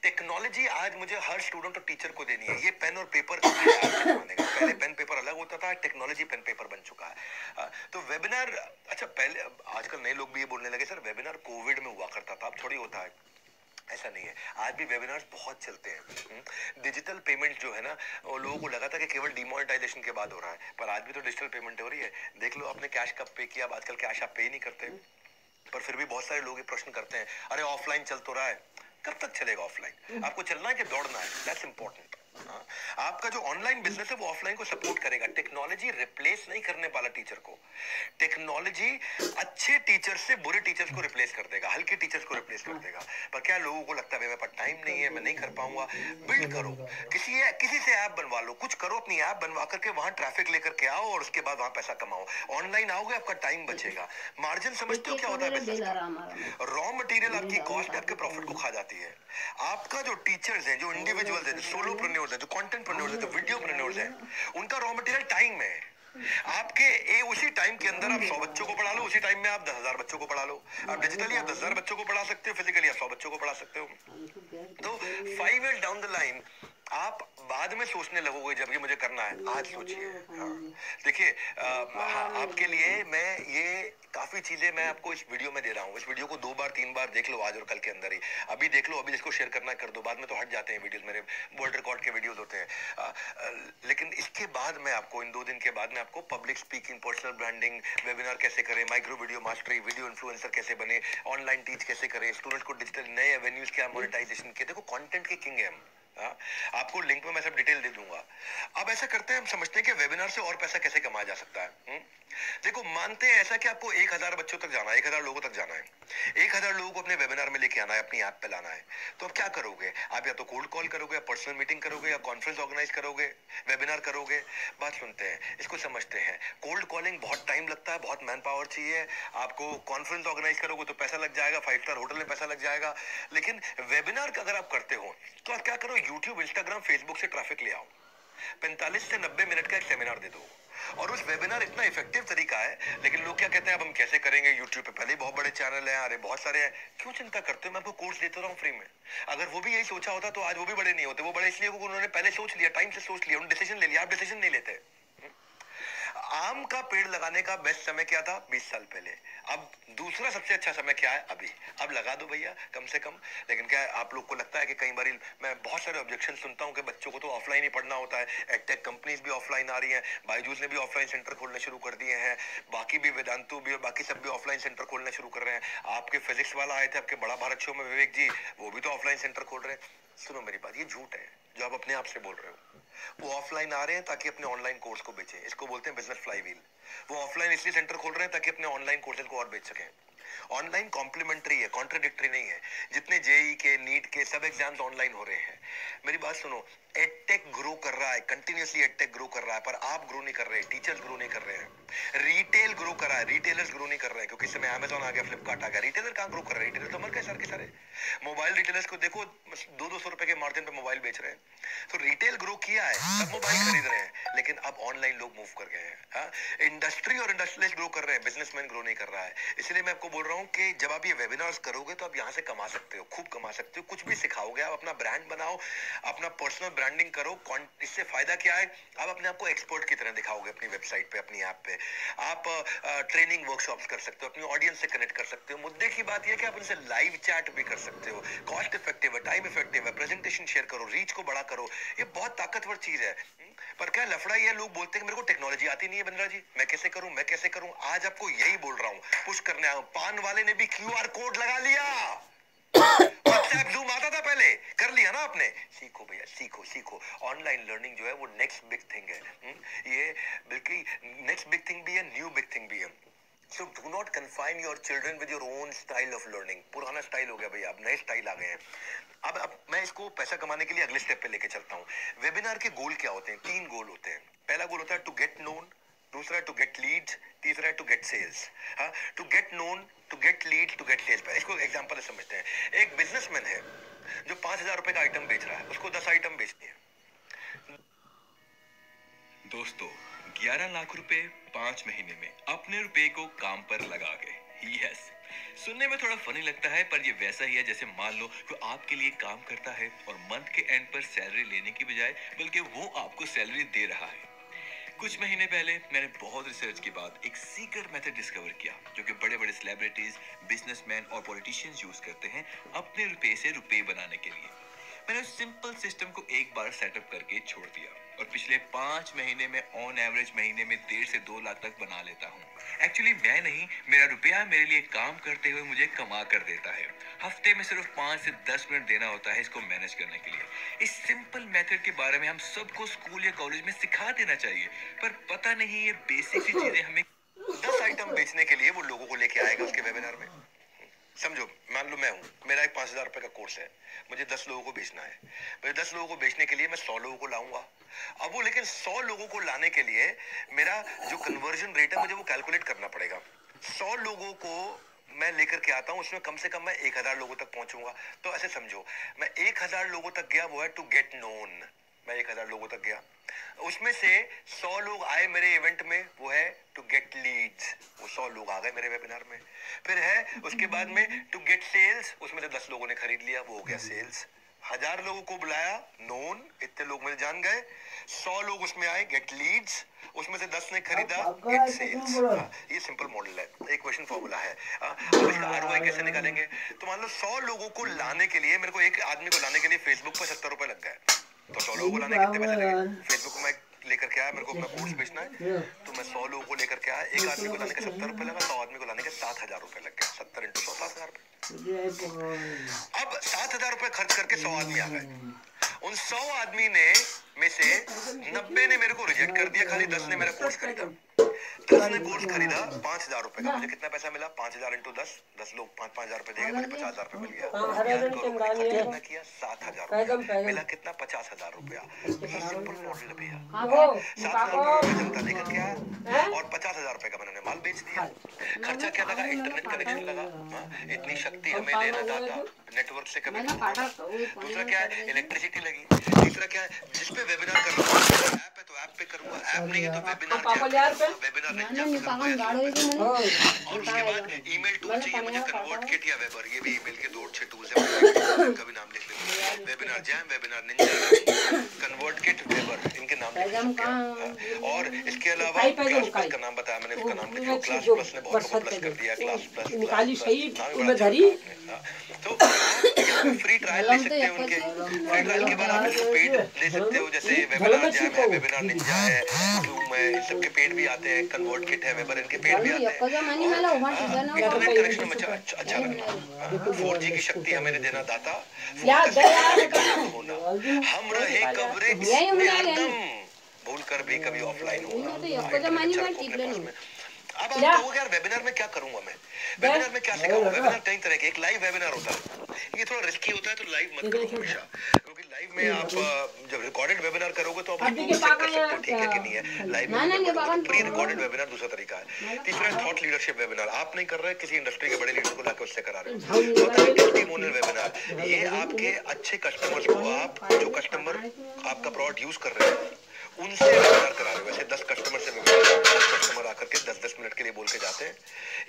टेक्नोलॉजी आज मुझे हर स्टूडेंट और टीचर को देनी है। ये पेन और पेपर पहले पेन पेपर अलग होता था टेक्नोलॉजी पेन पेपर बन चुका है। तो वेबिनार अच्छा पहले, आजकल नए लोग भी ये बोलने लगे, सर वेबिनार कोविड में हुआ करता था, अब थोड़ी होता है। ऐसा नहीं है। आज भी वेबिनार्स बहुत चलते हैं। डिजिटल पेमेंट जो है ना वो लोगों को लगा था कि केवल डिमोनेटाइजेशन के बाद हो रहा है पर आज भी तो डिजिटल पेमेंट हो रही है। देख लो आपने कैश कब पे किया आजकल कैश आप पे ही नहीं करते। पर फिर भी बहुत सारे लोग ये प्रश्न करते हैं अरे ऑफलाइन चल तो रहा है। कब तक चलेगा ऑफलाइन आपको चलना है कि दौड़ना है? दैट्स इंपॉर्टेंट आपका जो ऑनलाइन बिज़नेस है वो ऑफलाइन को सपोर्ट करेगा। टेक्नोलॉजी रिप्लेस नहीं करने वाला टीचर को। टेक्नोलॉजी अच्छे टीचर से बुरे टीचर्स को रिप्लेस कर देगा हल्के टीचर्स को रिप्लेस कर देगा। पर क्या लोगों को लगता है मेरे पास टाइम नहीं है मैं नहीं कर पाऊँगा। बिल्ड करो। किसी किसी से ऐप बनवा लो। कुछ करो अपनी ऐप बनवा करके वहाँ ट्रैफ़िक लेकर के आओ और उसके बाद वहाँ पैसा कमाओ। ऑनलाइन आओगे आपका टाइम बचेगा। मार्जिन समझते हो क्या होता है बिज़नेस रॉ मटेरियल आपकी कॉस्ट आपके प्रॉफिट को खा जाती है। आपका जो टीचर्स है जो इंडिविजुअल्स है सोलो प्रेन्योर्स हैं जो कंटेंट प्रेन्योर्स हैं जो वीडियो प्रेन्योर्स है। उनका रॉ मटेरियल टाइम है। आपके ए, उसी टाइम के अंदर आप सौ बच्चों को पढ़ा लो, उसी टाइम में आप दस हज़ार बच्चों को पढ़ा लो। आप डिजिटली आप दस हज़ार बच्चों को पढ़ा सकते हो फिजिकली आप सौ बच्चों को पढ़ा सकते हो। तो five year down the line आप बाद में सोचने लगोगे जब ये मुझे करना है। आज सोचिए। हाँ। देखिए हाँ, आपके लिए मैं ये काफ़ी चीज़ें मैं आपको इस वीडियो में दे रहा हूँ। इस वीडियो को दो बार तीन बार देख लो आज और कल के अंदर ही। अभी देख लो अभी जिसको शेयर करना कर दो। बाद में तो हट जाते हैं वीडियोस मेरे वर्ल्ड रिकॉर्ड के वीडियोस होते हैं। आ, आ, लेकिन इसके बाद मैं आपको इन दो दिन के बाद में आपको public speaking personal branding webinar कैसे करें micro video mastery video influencer कैसे बने ऑनलाइन टीच कैसे करें स्टूडेंट को डिजिटल नए एवेन्यूज क्या मोनिटाइजेशन के देखो कॉन्टेंट के किंग है हम। हाँ? आपको लिंक में मैं सब डिटेल दे दूँगा। अब ऐसा करते हैं, हम समझते हैं कि वेबिनार से और पैसा कैसे कमाया जा सकता है हुँ? देखो, मानते हैं ऐसा कि आपको एक हज़ार बच्चों तक जाना है, एक हज़ार लोगों तक जाना है। एक हज़ार लोगों को अपने वेबिनार में लेके आना है, अपनी ऐप पे लाना है। तो आप क्या करोगे? आप या तो कोल्ड कॉल करोगे, या पर्सनल मीटिंग करोगे, या कॉन्फ्रेंस ऑर्गेनाइज करोगे वेबिनार करोगे। बात सुनते हैं, इसको समझते हैं। कोल्ड कॉलिंग बहुत टाइम लगता है, बहुत मैन पावर चाहिए। आपको कॉन्फ्रेंस ऑर्गेनाइज करोगे तो पैसा लग जाएगा फाइव स्टार होटल में पैसा लग जाएगा। लेकिन वेबिनार अगर आप करते हो तो आप क्या करो? यूट्यूब इंस्टाग्राम फेसबुक से ट्रैफ़िक ले आओ। 45 से 90 मिनट का एक सेमिनार दे दो। और उस वेबिनार इतना इफ़ेक्टिव तरीका है, लेकिन लोग क्या कहते हैं, अब हम कैसे करेंगे? यूट्यूब पे पहले बहुत बड़े चैनल हैं, अरे बहुत सारे हैं। क्यों चिंता करते हो? मैं आपको कोर्स देता रहा फ्री में। अगर वो भी यही सोचा होता तो आज वो भी बड़े नहीं होते। वो बड़े इसलिए उन्होंने पहले सोच लिया टाइम से सोच लिया, उन्होंने डिसीज़न ले लिया। आप डिसीज़न नहीं लेते। आम का पेड़ लगाने का बेस्ट समय क्या था? 20 साल पहले। अब दूसरा सबसे अच्छा समय क्या है? अभी। अब लगा दो भैया, कम से कम। लेकिन क्या आप लोग को लगता है कि कई बार मैं बहुत सारे ऑब्जेक्शन सुनता हूँ कि बच्चों को तो ऑफलाइन ही पढ़ना होता है। एडटेक कंपनीज़ भी ऑफलाइन आ रही हैं। बाईजूस ने भी ऑफलाइन सेंटर खोलने शुरू कर दिए हैं। बाकी भी वेदांतु भी और बाकी सब भी ऑफलाइन सेंटर खोलना शुरू कर रहे हैं। आपके फिजिक्स वाला आए थे, आपके बड़ा भारत शो में विवेक जी, वो भी तो ऑफलाइन सेंटर खोल रहे हैं। सुनो मेरी बात, ये झूठ है, जो आप अपने आप से बोल रहे हो। वो ऑफलाइन आ रहे हैं ताकि अपने ऑनलाइन कोर्स को बेचें। इसको बोलते हैं बिज़नेस फ्लाईवील वो ऑफलाइन इसलिए सेंटर खोल रहे हैं ताकि अपने ऑनलाइन कोर्सेज को और बेच सकें। ऑनलाइन कॉम्प्लीमेंट्री है कॉन्ट्रोडिक्टरी नहीं है। जितने जेई के नीट के सब एग्ज़ाम्स ऑनलाइन हो रहे हैं। मेरी बात सुनो एडटेक ग्रो कर रहा है कंटिन्यूसली एडटेक ग्रो कर रहा है, पर आप ग्रो नहीं कर रहे टीचर्स ग्रो नहीं कर रहे हैं। रिटेल ग्रो कर रहा है रिटेलर्स ग्रो नहीं कर रहे हैं, क्योंकि समय अमेजोन आ गया फ्लिपकार्ट आ गया। रिटेलर कहाँ ग्रो कर रहे हैं? रिटेलर तो मर गए सारे के सारे। मोबाइल रिटेलर्स को देखो दो दो सौ रुपए के मार्जिन पे मोबाइल बेच रहे हैं। तो रिटेल ग्रो किया है, सब मोबाइल खरीद रहे हैं, लेकिन अब ऑनलाइन लोग मूव कर गए हैं इंडस्ट्री और इंडस्ट्रियलिस्ट ग्रो कर रहे हैं बिजनेसमैन ग्रो नहीं कर रहा है। इसलिए मैं आपको बोल रहा हूँ कि जब आप ये वेबिनार्स करोगे तो आप यहाँ से कमा सकते हो, खूब कमा सकते हो। कुछ भी सिखाओगे, आप अपना ब्रांड बनाओ, अपना पर्सनल ब्रांडिंग करो इससे फ़ायदा क्या है? आप अपने आप को एक्सपर्ट की तरह दिखाओगे अपनी वेबसाइट पे, अपनी ऐप पे। आप ट्रेनिंग वर्कशॉप्स कर सकते हो, अपनी ऑडियंस से कनेक्ट कर सकते हो। मुद्दे की बात यह कि आप उनसे लाइव चैट भी कर सकते हो। कॉस्ट इफ़ेक्टिव है टाइम इफ़ेक्टिव है प्रेजेंटेशन शेयर करो रीच को बड़ा करो। ये बहुत ताकतवर चीज़ है। पर क्या लफड़ा ये लोग बोलते हैं मेरे को टेक्नोलॉजी आती नहीं है बंद्रा जी? मैं कैसे करूँ? मैं कैसे करूँ? आज आपको यही बोल रहा हूँ। पुश करने आया पान वाले ने भी क्यूआर कोड लगा लिया। व्हाट्सएप जूम आता था पहले। कर लिया ना आपने? सीखो भैया, सीखो सीखो। ऑनलाइन लर्निंग जो है वो नेक्स्ट बिग थिंग है। हुँ? ये बिल्कुल नेक्स्ट बिग थिंग भी है न्यू बिग थिंग भी है। So do not confine your children with your own style of learning पुराना स्टाइल हो गया भैया अब नए स्टाइल आ गए हैं। अब अब मैं इसको पैसा कमाने के लिए अगले स्टेप पे लेके चलता हूँ। वेबिनार के गोल क्या होते हैं? तीन गोल होते हैं। पहला गोल होता है टू गेट नोन दूसरा टू गेट लीड्स तीसरा टू गेट सेल्स हाँ to get known to get lead to get sales इसको एग्जांपल से समझते हैं। एक बिजनेसमैन है, जो पाँच हज़ार रुपए का आइटम बेच रहा है। उसको दस आइटम बेचनी है। दोस्तों 11 लाख रुपए पाँच महीने में अपने रुपए को काम पर लगा गए। यस सुनने में थोड़ा फनी लगता है, पर ये वैसा ही है जैसे मान लो कोई आपके लिए काम करता है और मंथ के एंड पर सैलरी लेने की बजाय बल्कि वो आपको सैलरी दे रहा है। कुछ महीने पहले मैंने बहुत रिसर्च के बाद एक सीक्रेट मेथड डिस्कवर किया, जो कि बड़े बड़े सेलिब्रिटीज बिजनेसमैन और पॉलिटिशियंस यूज़ करते हैं अपने रुपए से रुपए बनाने के लिए। मैंने उस सिंपल सिस्टम को एक बार सेटअप करके छोड़ दिया। और पिछले पाँच महीने में ऑन एवरेज महीने में डेढ़ से दो लाख तक बना लेता हूँ। एक्चुअली मैं नहीं मेरा रुपया मेरे लिए काम करते हुए मुझे कमा कर देता है। हफ़्ते में सिर्फ़ पाँच से दस मिनट देना होता है इसको मैनेज करने के लिए। इस सिंपल मेथड के बारे में हम सबको स्कूल या कॉलेज में सिखा देना चाहिए। पर पता नहीं ये बेसिक सी चीज़ें हमें दस आइटम बेचने के लिए वो लोगों को लेके आएगा उसके वेबिनार में। समझो, मान लो मैं हूँ, मेरा एक पाँच हज़ार रुपए का कोर्स है, मुझे दस लोगों को बेचना है। मुझे दस लोगों को बेचने के लिए मैं सौ लोगों को लाऊँगा। अब वो लेकिन सौ लोगों को लाने के लिए मेरा जो कन्वर्जन रेट है, मुझे वो कैलकुलेट करना पड़ेगा। सौ लोगों को मैं लेकर के आता हूँ, उसमें कम से कम मैं एक हज़ार लोगों तक पहुंचूँगा। तो ऐसे समझो, मैं एक हज़ार लोगों तक गया, वो है टू गेट नोन मैं एक हज़ार लोगों तक गया। उसमें से सौ लोग आए मेरे इवेंट में वो है टू गेट लीड्स वो सौ लोग आ गए मेरे वेबिनार में। फिर है उसके बाद में टू गेट सेल्स उसमें से दस लोगों ने खरीद लिया वो हो गया सेल्स हज़ार लोगों को बुलाया नोन इतने लोग मुझे जान गए। सौ लोग उसमें आए गेट लीड्स उसमें से दस ने खरीदा गेट सेल्स ये सिंपल मॉडल है। एक क्वेश्चन फॉर्मूला है। हाँ, अब इसका आरओआई कैसे निकालेंगे? तो मान लो सौ लोगों को लाने के लिए मेरे को एक आदमी को लाने के लिए फेसबुक पर सत्तर रुपए लग गए। तो सौ लोगों को लाने कितने पैसे लगे फेसबुक में लेकर के आया मेरे को अपना कोर्स बेचना है। तो मैं सौ लोगों को लेकर के आया एक आदमी को लाने के सत्तर रुपए लगा सौ आदमी को लाने के सात हज़ार रुपए लग गए सत्तर इंटू सौ सात हज़ार रुपए। अब सात हज़ार रुपए खर्च करके सौ आदमी आ गए। उन सौ आदमी ने में से नब्बे ने मेरे को रिजेक्ट कर दिया खाली दस ने मेरा कोर्स खरीदा। दस ने कोर्स खरीदा पाँच हज़ार रुपए का। मुझे कितना पैसा मिला? पाँच हज़ार इंटू दस। दस लोग पाँच पाँच हज़ार रुपए देंगे मुझे पचास हज़ार रुपए मिल गया। कितना किया? सात हज़ार मिला कितना? पचास हज़ार रुपया। सिंपल मॉडल भैया। सात हज़ार रुपये जनता लेकर के आया और पचास हज़ार रुपए का मैंने माल बेच दिया। खर्चा क्या लगा? इंटरनेट कनेक्शन लगा। हाँ, इतनी शक्ति हमें देना डाटा नेटवर्क से कभी दूसरा क्या है? इलेक्ट्रिसिटी लगी। तीसरा क्या है? जिस पे वेबिनार कर रहा हूँ ऐप है तो ऐप पे करूँगा। ऐप नहीं है तो वेबिनार वेबिनार नहीं और उसके बाद ईमेल टूल चाहिए मुझे कन्वर्ट किट या वेबर ये भी ईमेल के दो अच्छे टूल्स हैं इनका भी नाम लिख लेते webinar jam webinar ninja convert kit Weber इनके नाम लिख लेते और इसके अलावा क्लास प्लस का नाम बताया मैंने उसका नाम लिख लिया क्लास प्लस ने बहुत प्लस कर दिया क्लास प्लस निकाली सही अच्छा है। तो फ्री ट्रायल ले सकते हैं उनके। फ्री ट्रायल के बाद आप इसको पेड ले सकते हो जैसे वेबिनार जैम है वेबिनार निंजा है जूम है। इन सबके पेड भी आते हैं कन्वर्ट किट है वेबर इनके पेड भी आते हैं। इंटरनेट कनेक्शन में अच्छा अच्छा अच्छा फोर जी की शक्ति हमें देना दाता। होना। हम रहे कवरेज हरदम भूल कर भी कभी ऑफलाइन होना में। अब आप कहोगे यार वेबिनार में क्या करूँगा मैं? वेबिनार में क्या सिखाऊँगा वेबिनार कई तरह के एक लाइव वेबिनार होता है। ये थोड़ा रिस्की होता है तो लाइव मत करो हमेशा। लाइव में आप जब रिकॉर्डेड वेबिनार करोगे तो आप रिपोर्ट कर सकते हो ठीक है कि नहीं है। लाइव में प्री रिकॉर्डेड वेबिनार दूसरा तरीका है। तीसरा है थॉट लीडरशिप वेबिनार आप नहीं कर रहे किसी इंडस्ट्री के बड़े लीडर को लाकर उससे करा रहे हो। चौथा है टेस्टिमोनियल वेबिनार ये आपके अच्छे कस्टमर्स को आप जो कस्टमर आपका प्रोडक्ट यूज़ कर रहे हैं उनसे वेबिनार करा रहे हो। वैसे दस कस्टमर से दस कस्टमर आकर के दस दस मिनट के लिए बोल के जाते हैं।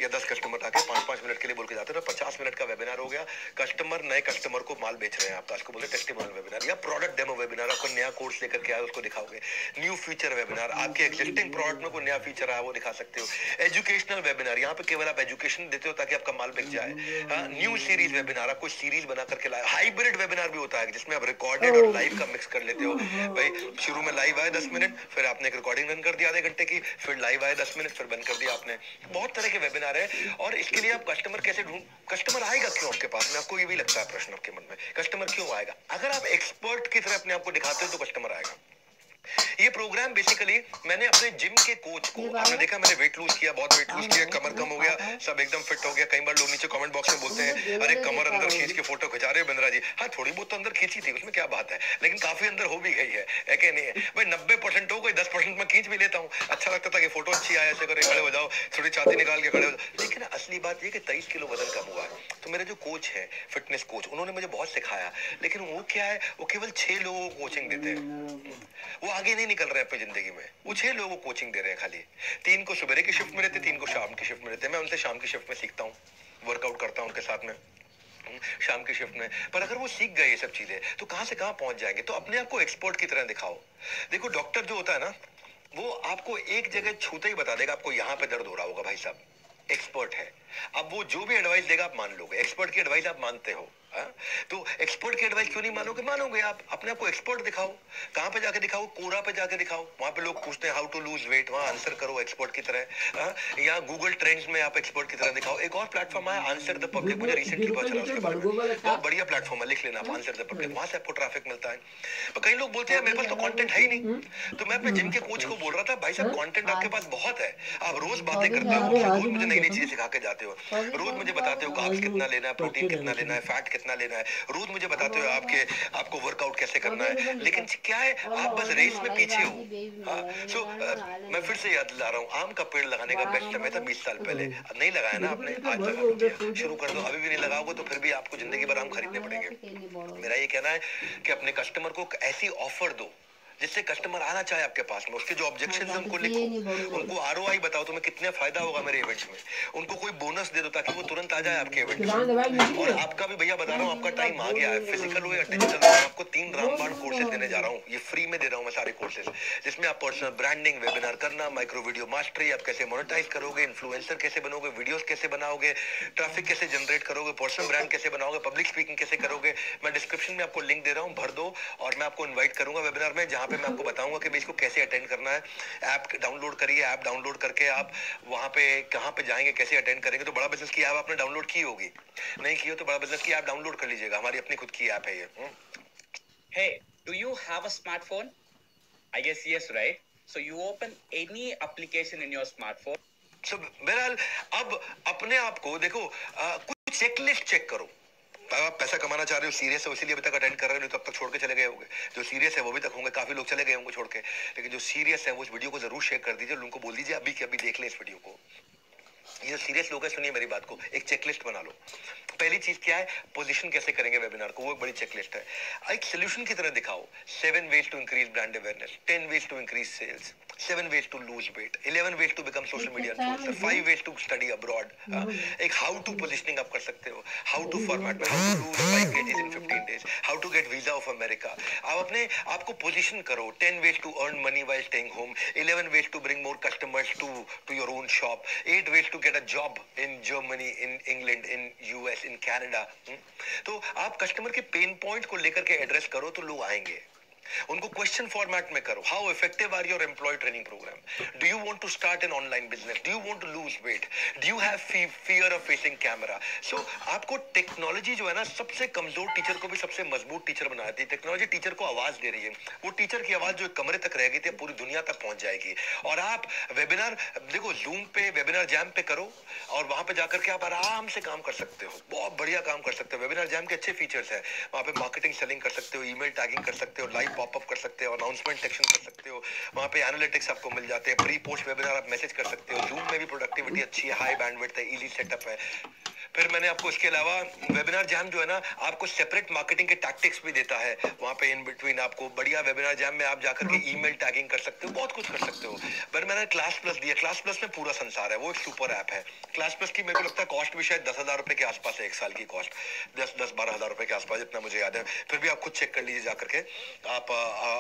या दस कस्टमर आके पाँच पाँच मिनट के लिए बोल के जाते हैं। तो पचास मिनट का वेबिनार हो गया। कस्टमर नए कस्टमर को माल बेच रहे हैं आपका उसको बोलते हैं टेस्टिमोनियल वेबिनार या प्रोडक्ट डेमो वेबिनार आपको नया कोर्स लेकर के आए उसको दिखाओगे। न्यू फीचर वेबिनार आपके एक्जिस्टिंग प्रोडक्ट में कोई नया फीचर आया वो दिखा सकते हो। एजुकेशनल वेबिनार यहाँ पे केवल आप एजुकेशन देते हो ताकि आपका माल बिक जाए। न्यू सीरीज़ वेबिनार आप कोई सीरीज़ बना करके लाए। हाइब्रिड वेबिनार भी होता है जिसमें आप रिकॉर्डेड और लाइव का मिक्स कर लेते हो। भाई शुरू में लाइव आए दस मिनट, फिर आपने एक रिकॉर्डिंग रन कर दिया आधे घंटे की, फिर लाइव आए दस मिनट, फिर बंद कर दिया आपने। बहुत तरह के वेबिनार है, और इसके लिए आप कस्टमर कैसे ढूंढ कस्टमर आएगा क्यों आपके पास? में आपको ये भी लगता है प्रश्न आपके मन में कस्टमर क्यों आएगा? अगर आप एक्सपर्ट की तरह अपने आपको दिखाते हो तो कस्टमर आएगा। ये प्रोग्राम बेसिकली मैंने अपने जिम के कोच को आपने देखा मैंने वेट लूज किया बहुत वेट लूज किया कमर कम हो गया सब एकदम फिट हो गया। कई बार लोग नीचे कमेंट बॉक्स में बोलते हैं अरे कमर अंदर खींच के फ़ोटो खिंचा रहे हो बिंद्रा जी। हाँ थोड़ी बहुत तो अंदर खींची थी उसमें क्या बात है? लेकिन काफ़ी अंदर हो भी गई है है नहीं है? भाई नब्बे परसेंट हो गई दस परसेंट में खींच भी लेता हूँ। अच्छा लगता था कि फ़ोटो अच्छी आया ऐसे करे खड़े हो जाओ थोड़ी छाती निकाल के खड़े हो जाओ। लेकिन असली बात ये कि तेईस किलो वज़न कम हुआ है। तो मेरे जो कोच है फिटनेस कोच उन्होंने मुझे बहुत सिखाया। लेकिन वो क्या है वो केवल छह लोगों को कोचिंग देते हैं। वो आगे नहीं निकल रहे अपनी ज़िंदगी में। वो छह लोगों कोचिंग दे रहे हैं खाली। तीन को सुबह की शिफ्ट में रहते, तीन को शाम की शिफ्ट में रहते। मैं उनसे शाम की शिफ्ट में सीखता हूँ। वर्कआउट करता हूँ उनके साथ में। शाम की शिफ्ट में। पर अगर वो सीख गए ये सब चीज़ें तो कहाँ से कहाँ पहुँच जाएँगे? तो अपने आप को एक्सपर्ट की तरह दिखाओ। देखो डॉक्टर जो होता है ना, वो आपको एक जगह छूते ही बता देगा, आपको यहाँ पे दर्द हो रहा होगा भाई साहब। एक्सपर्ट है। अब वो जो भी एडवाइस देगा, आप मान लोगे। एक्सपर्ट की एडवाइस आप मानते हो। हा? तो एक्सपर्ट की एडवाइस क्यों नहीं मानोगे? मानोगे आप। अपने आप को एक्सपर्ट दिखाओ। कहाँ पे जाके दिखाओ? कोरा पे जाके दिखाओ। वहाँ पे लोग पूछते हैं हाउ टू लूज वेट वहाँ आंसर करो एक्सपर्ट की तरह। हा? या गूगल ट्रेंड्स में आप एक्सपर्ट की तरह दिखाओ। एक और प्लेटफॉर्म है आंसर द पब्लिक मुझे रिसेंटली पता चला उसके बारे में। बहुत बढ़िया प्लेटफॉर्म है लिख लेना आप आंसर द पब्लिक वहाँ से आपको ट्रैफ़िक मिलता है। पर कई लोग बोलते हैं मेरे पास तो कंटेंट है ही नहीं। तो मैं अपने जिम के कोच को बोल रहा था भाई साहब कंटेंट आपके पास बहुत है। आप रोज बातें करते हो। रोज मुझे नई नई चीज़ें सिखा के जाते हो। रोज मुझे बताते हो कार्ब्स कितना लेना है प्रोटीन कितना लेना है फैट कितना लेना है। रोज मुझे बताते हो आपके आपको वर्कआउट कैसे करना है। लेकिन क्या है आप बस रेस में पीछे हो। सो मैं फिर से याद ला रहा हूँ आम का पेड़ लगाने का बेस्ट समय था बीस साल पहले। नहीं लगाया ना आपने। आज लगा शुरू कर दो। अभी भी नहीं लगाओगे तो फिर भी आपको ज़िंदगी भर आम खरीदने पड़ेंगे। मेरा ये कहना है कि अपने कस्टमर को ऐसी ऑफ़र दो जिससे कस्टमर आना चाहे आपके पास में उसके जो ऑब्जेक्शन है उनको लिखो। उनको आरओआई बताओ तुम्हें कितने फ़ायदा होगा मेरे इवेंट्स में। उनको कोई बोनस दे दो ताकि वो तुरंत आ जाए आपके इवेंट में। और आपका भी भैया बता रहा हूँ आपका टाइम आ गया है। फ़िज़िकल हो या डिजिटल हो आपको तीन रामबाण कोर्सेज देने जा रहा हूँ। ये फ्री में दे रहा हूँ मैं सारे कोर्सेज जिसमें आप पर्सनल ब्रांडिंग वेबिनार करना माइक्रो वीडियो मास्टरी आप कैसे मोनेटाइज करोगे इन्फ्लुएंसर कैसे बनोगे वीडियोस कैसे बनाओगे ट्रैफ़िक कैसे जनरेट करोगे पर्सनल ब्रांड कैसे बनाओगे पब्लिक स्पीकिंग कैसे करोगे मैं डिस्क्रिप्शन में आपको लिंक दे रहा हूँ भर दो और मैं आपको इन्वाइट करूँगा वेबिनार में जहाँ पे मैं आपको बताऊँगा कि भाई इसको कैसे अटेंड करना है ऐप डाउनलोड करिए ऐप डाउनलोड करके आप वहाँ पे कहाँ पे जाएँगे कैसे अटेंड करेंगे तो बड़ा बिज़नेस की ऐप आपने डाउनलोड की होगी नहीं की हो तो बड़ा बिज़नेस की ऐप डाउनलोड कर लीजिएगा हमारी अपनी खुद की ऐप है ये हम्म। Hey, do you have a smartphone? I guess yes, right? So you open any application in your smartphone. So, बहरहाल अब अपने आप को देखो आ, कुछ चेकलिस्ट चेक करो आप पैसा कमाना चाह रहे हो सीरियस है, इसीलिए अभी तक अटेंड कर रहे हो तो अब तक छोड़ के चले गए होंगे। जो सीरियस है, वो भी तक होंगे, काफ़ी लोग चले गए होंगे छोड़ के। लेकिन जो सीरियस है, वो इस वीडियो को ज़रूर शेयर कर दीजिए उनको बोल दीजिए, अभी कि अभी देख लें इस वीडियो को। ये जो सीरियस लोग हैं, सुनिए मेरी बात को, एक चेकलिस्ट बना लो। पहली चीज़ क्या है? पोजीशन कैसे करेंगे वेबिनार को? वो एक बड़ी चेकलिस्ट है। एक सोल्यूशन की तरह दिखाओ। Seven ways to increase brand awareness ten ways to increase sales seven ways to lose weight eleven ways to become social media influencer five ways to study abroad एक हाउ टू पोजिशनिंग आप कर सकते हो how to format how to lose five KGs in 15 days how to get visa of America आप अपने आपको position करो ten ways to earn money while staying home eleven ways to bring more customers to to your own shop eight ways to get a job in Germany in England in US in Canada तो आप customer के pain point को लेकर के address करो तो लोग आएँगे। उनको क्वेश्चन फॉर्मेट में करो। How effective are your employ training program do you want to start an online business do you want to lose weight do you have fear of facing camera so आपको technology जो है ना, सबसे कमज़ोर teacher को भी सबसे मज़बूत टीचर बनाती है। टेक्नोलॉजी टीचर को आवाज़ दे रही है। वो टीचर की आवाज़ जो कमरे तक रह गई थी पूरी दुनिया तक पहुँच जाएगी। और आप वेबिनार देखो जूम पे वेबिनार जैम पे करो और वहाँ पे जाकर के आप आराम से काम कर सकते हो। बहुत बढ़िया काम कर सकते हो। वेबिनार जैम के अच्छे फीचर्स है। वहाँ पे मार्केटिंग सेलिंग कर सकते हो ईमेल टैगिंग कर सकते हो लाइव पॉपअप कर सकते हो अनाउंसमेंट सेक्शन कर सकते हो, वहाँ पे एनालिटिक्स आपको मिल जाते हैं प्री पोस्ट वेबिनार आप मैसेज कर सकते हो जूम में भी प्रोडक्टिविटी अच्छी है हाई बैंडविड्थ है इजी सेटअप है। फिर मैंने आपको इसके अलावा वेबिनार जैम जो है ना आपको सेपरेट मार्केटिंग के टैक्टिक्स भी देता है। वहाँ पे इन बिटवीन आपको बढ़िया वेबिनार जैम में आप जाकर के ईमेल टैगिंग कर सकते हो बहुत कुछ कर सकते हो। पर मैंने क्लास प्लस दिया। क्लास प्लस में पूरा संसार है वो एक सुपर ऐप है। क्लास प्लस की मेरे को लगता है कॉस्ट भी शायद दस हज़ार रुपए के आसपास है एक साल की कॉस्ट दस दस बारह हज़ार रुपए के आसपास जितना मुझे याद है। फिर भी आप खुद चेक कर लीजिए जाकर के। आप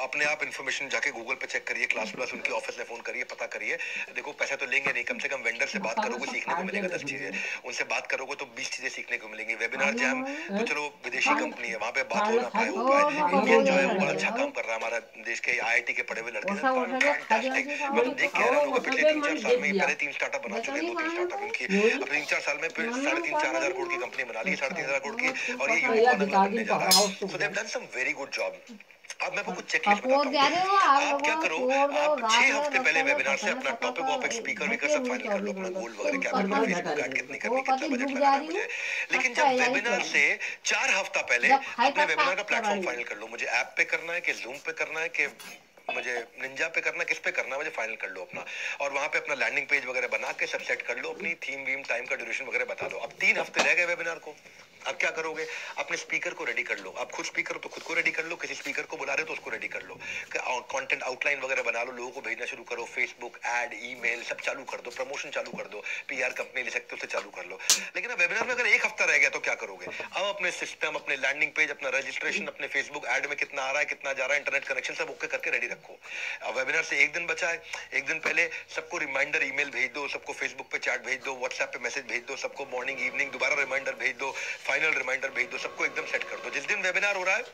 अपने आप इन्फॉर्मेशन जाके गूगल पे चेक करिए। क्लास प्लस उनके ऑफ़िस में फ़ोन करिए पता करिए। देखो पैसा तो लेंगे नहीं कम से कम वेंडर से बात करोगे सीखने को मिलेगा दस चीज़ें। उनसे बात करोगे तो बीस चीज़ें सीखने को मिलेंगी। वेबिनार जैम तो चलो विदेशी कंपनी है वहाँ पे बात हो ना पाए हो पाए। इंडियन जो है वो बड़ा अच्छा काम कर रहा है हमारा देश के आईआईटी के पढ़े हुए लड़के फैंटास्टिक मैं तो देख के हैरान होगा पिछले तीन चार साल में पहले तीन स्टार्टअप बना चुके हैं दो तीन स्टार्टअप इनकी अब तीन चार साल में फिर साढ़े तीन चार हज़ार करोड़ की कंपनी बना ली साढ़े तीन हज़ार करोड़ की और ये यूनिकॉर्न बनने जा रहा है। So they done some very good job अब मैं आपको कुछ चेकलिस्ट कह रहे आप क्या करो आप छह हफ़्ते पहले वेबिनार से अपना टॉपिक वॉपिक स्पीकर वीकर रखो, सब फाइनल कर लो अपना गोल वगैरह क्या करना है फेसबुक ऐड कितनी करनी कितना बजट लगाना है मुझे। लेकिन अच्छा जब वेबिनार। से चार हफ़्ता पहले अपने वेबिनार का प्लेटफॉर्म फाइनल कर लो मुझे ऐप पे करना है कि जूम पे करना है कि मुझे निंजा पे करना किस पे करना है मुझे फाइनल कर लो अपना। और वहाँ पे अपना लैंडिंग पेज वगैरह बना के सब सेट कर लो अपनी थीम वीम टाइम का ड्यूरेशन वगैरह बता दो। अब तीन हफ़्ते रह गए वेबिनार को। अब क्या करोगे? अपने स्पीकर को रेडी कर लो। आप खुद स्पीकर हो तो खुद को रेडी कर लो, किसी स्पीकर को बुला रहे हो तो उसको रेडी कर लो। कंटेंट आउटलाइन वगैरह बना लो, लोगों को भेजना शुरू करो फेसबुक एड ईमेल सब चालू कर दो प्रमोशन चालू कर दो पीआर कंपनी ले सकते हो उसे चालू कर लो। लेकिन अब वेबिनार में अगर एक हफ़्ता रह गया तो क्या करोगे? अब अपने सिस्टम अपने लैंडिंग पेज अपना रजिस्ट्रेशन अपने फेसबुक एड में कितना आ रहा है, कितना जा रहा है इंटरनेट कनेक्शन सब ओके करके रेडी रखो। अब वेबिनार से एक दिन बचा है। एक दिन पहले सबको रिमाइंडर ईमेल भेज दो, सबको फेसबुक पे चैट भेज दो व्हाट्सएप पे मैसेज भेज दो, सबको मॉर्निंग इवनिंग दोबारा रिमाइंडर भेज दो। फाइनल रिमाइंडर भेज दो, सबको एकदम सेट कर दो। जिस दिन वेबिनार हो रहा है,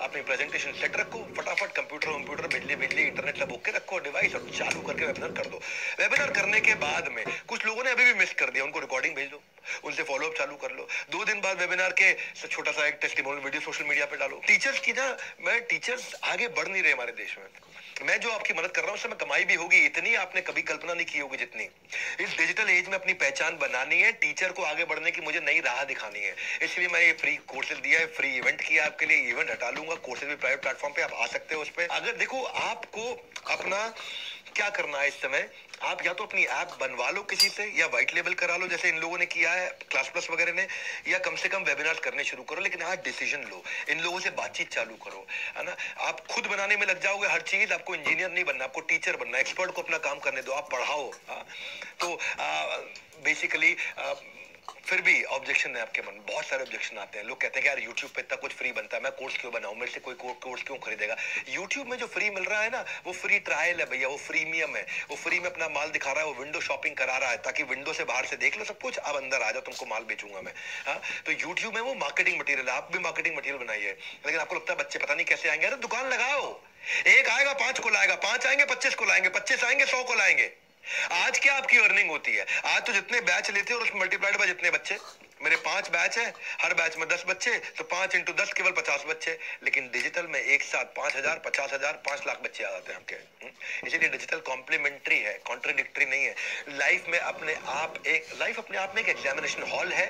अपनी प्रेजेंटेशन सेट रखो, फटाफट कंप्यूटर कंप्यूटर बिजली बिजली इंटरनेट सब ओके रखो डिवाइस और चालू करके वेबिनार कर दो। वेबिनार करने के बाद में कुछ लोगों ने अभी भी मिस कर दिया, उनको रिकॉर्डिंग भेज दो, उनसे फॉलो अप चालू कर लो। दो दिन बाद वेबिनार के छोटा सा एक टेस्टिमोनियल वीडियो सोशल मीडिया पे डालो। टीचर्स की ना, मैं टीचर्स आगे बढ़ नहीं रहे हमारे देश में। मैं जो आपकी मदद कर रहा हूँ, उससे मैं कमाई भी होगी। इतनी आपने कभी कल्पना नहीं की होगी जितनी। इस डिजिटल एज में अपनी पहचान बनानी है टीचर को आगे बढ़ने की मुझे नई राह दिखानी है। इसलिए मैंने ये फ्री कोर्सेज दिया है फ्री इवेंट किया आपके लिए इवेंट हटा लूँगा कोर्सेज भी प्राइवेट प्लेटफॉर्म पे आप आ सकते हो उस पर अगर देखो, आपको अपना क्या करना है इस समय? आप या तो अपनी ऐप बनवा लो किसी से, या व्हाइट लेबल करा लो, जैसे इन लोगों ने किया है क्लास प्लस वगैरह ने या कम से कम वेबिनार करने शुरू करो, लेकिन आज डिसीज़न लो। इन लोगों से बातचीत चालू करो, है ना? आप खुद बनाने में लग जाओगे हर चीज़, आपको इंजीनियर नहीं बनना, आपको टीचर बनना एक्सपर्ट को अपना काम करने दो, आप पढ़ाओ हाँ? तो बेसिकली फिर भी ऑब्जेक्शन है आपके मन बहुत सारे ऑब्जेक्शन आते हैं। लोग कहते हैं कि यार यूट्यूब पे इतना कुछ फ्री बनता है, मैं कोर्स क्यों बनाऊँ? मेरे से कोई कोर्स क्यों खरीदेगा? यूट्यूब में जो फ्री मिल रहा है ना, वो फ्री ट्रायल है भैया, वो फ्रीमियम है। वो फ्री में अपना माल दिखा रहा है, वो विंडो शॉपिंग करा रहा है, ताकि विंडो से बाहर से देख लो सब कुछ। अब अंदर आ जाओ, तुमको माल बेचूँगा मैं। हाँ? तो यूट्यूब में वो मार्केटिंग मटीरियल है। आप भी मार्केटिंग मटीरियल बनाइए। लेकिन आपको लगता है बच्चे पता नहीं कैसे आएँगे। अरे दुकान लगाओ। एक आएगा, पाँच को लाएगा, पाँच आएँगे, पच्चीस को लाएँगे, पच्चीस आएँगे, सौ को लाएँगे। आज क्या आपकी अर्निंग होती है? आज तो जितने बैच लेते हो और मल्टीप्लाइड बाय जितने बच्चे। मेरे पाँच बैच है हर बैच में दस बच्चे तो पाँच इंटू दस केवल पचास बच्चे। लेकिन डिजिटल में एक साथ पाँच हज़ार पचास हज़ार पाँच लाख बच्चे आ जाते हैं आपके हम्म? इसीलिए डिजिटल कॉम्प्लीमेंट्री है कॉन्ट्रोडिक्टरी नहीं है। लाइफ में अपने आप एक लाइफ अपने आप में एक एग्जामिनेशन हॉल है।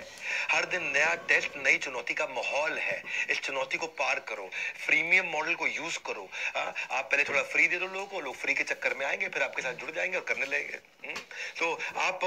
हर दिन नया टेस्ट नई चुनौती का माहौल है। इस चुनौती को पार करो। फ्रीमियम मॉडल को यूज़ करो। आ, आप पहले थोड़ा फ्री दे दो लोगों को लोग फ्री के चक्कर में आएँगे फिर आपके साथ जुड़ जाएँगे और करने लगेंगे? तो आप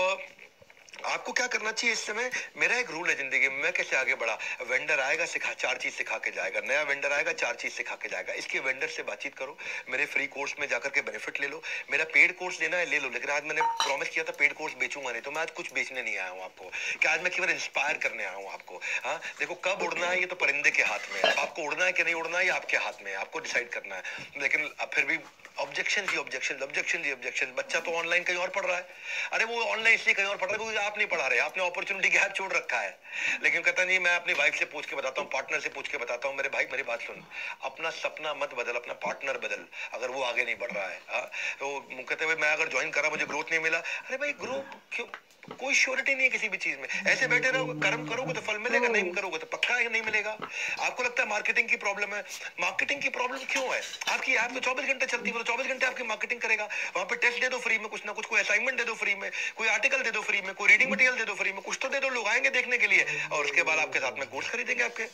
आपको क्या करना चाहिए इस समय? मेरा एक रूल है ज़िंदगी में, मैं कैसे आगे बढ़ा? वेंडर आएगा, सिखा, चार चीज़ सिखा के जाएगा। नया वेंडर आएगा, चार चीज़ सिखा के जाएगा। इसके वेंडर से बातचीत करो। मेरे फ्री कोर्स में जाकर के बेनिफिट ले लो। मेरा पेड कोर्स लेना है, ले लो। लेकिन आज मैंने प्रॉमिस किया था पेड कोर्स बेचूँगा नहीं तो मैं आज कुछ बेचने नहीं आया हूँ आपको। कि आज मैं केवल इंस्पायर करने आया हूँ आपको? हाँ? देखो, कब उड़ना है, ये तो परिंदे के हाथ में आपको उड़ना है कि नहीं उड़ना है, ये आपके हाथ में है। आपको डिसाइड करना है। लेकिन फिर भी ऑब्जेक्शन जी ऑब्जेक्शन ऑब्जेक्शन जी ऑब्जेक्शन बच्चा तो ऑनलाइन कहीं और पढ़ रहा है। अरे वो ऑनलाइन इसलिए कहीं और पढ़ रहा है आप नहीं पढ़ा रहे, आपने अपॉर्चुनिटी गैप छोड़ रखा है। लेकिन कहता नहीं, मैं अपनी वाइफ से पूछ के बताता हूँ पार्टनर से पूछ के बताता हूँ, मेरे भाई, मेरी बात सुन। अपना सपना मत बदल, अपना पार्टनर बदल, अगर वो आगे नहीं बढ़ रहा है हाँ? तो कहते हुए मैं अगर ज्वाइन करा, मुझे ग्रोथ नहीं मिला। अरे भाई ग्रोथ क्यों? कोई श्योरिटी नहीं है किसी भी चीज़ में। ऐसे बैठे रहो, कर्म करोगे तो फल मिलेगा, नहीं करोगे तो पक्का है नहीं मिलेगा। आपको लगता है मार्केटिंग की प्रॉब्लम है? मार्केटिंग की प्रॉब्लम क्यों है? आपकी ऐप तो 24 घंटे चलती है तो 24 घंटे आपकी मार्केटिंग करेगा। वहाँ पे टेस्ट दे दो फ्री में कुछ ना कुछ, कोई असाइनमेंट दे दो फ्री में, कोई आर्टिकल दे दो फ्री में, कोई रीडिंग मटेरियल दे दो फ्री में, कुछ तो दे दो, लोग आएँगे देखने के लिए। और उसके बाद आपके साथ में कोर्स खरीदेंगे आपके।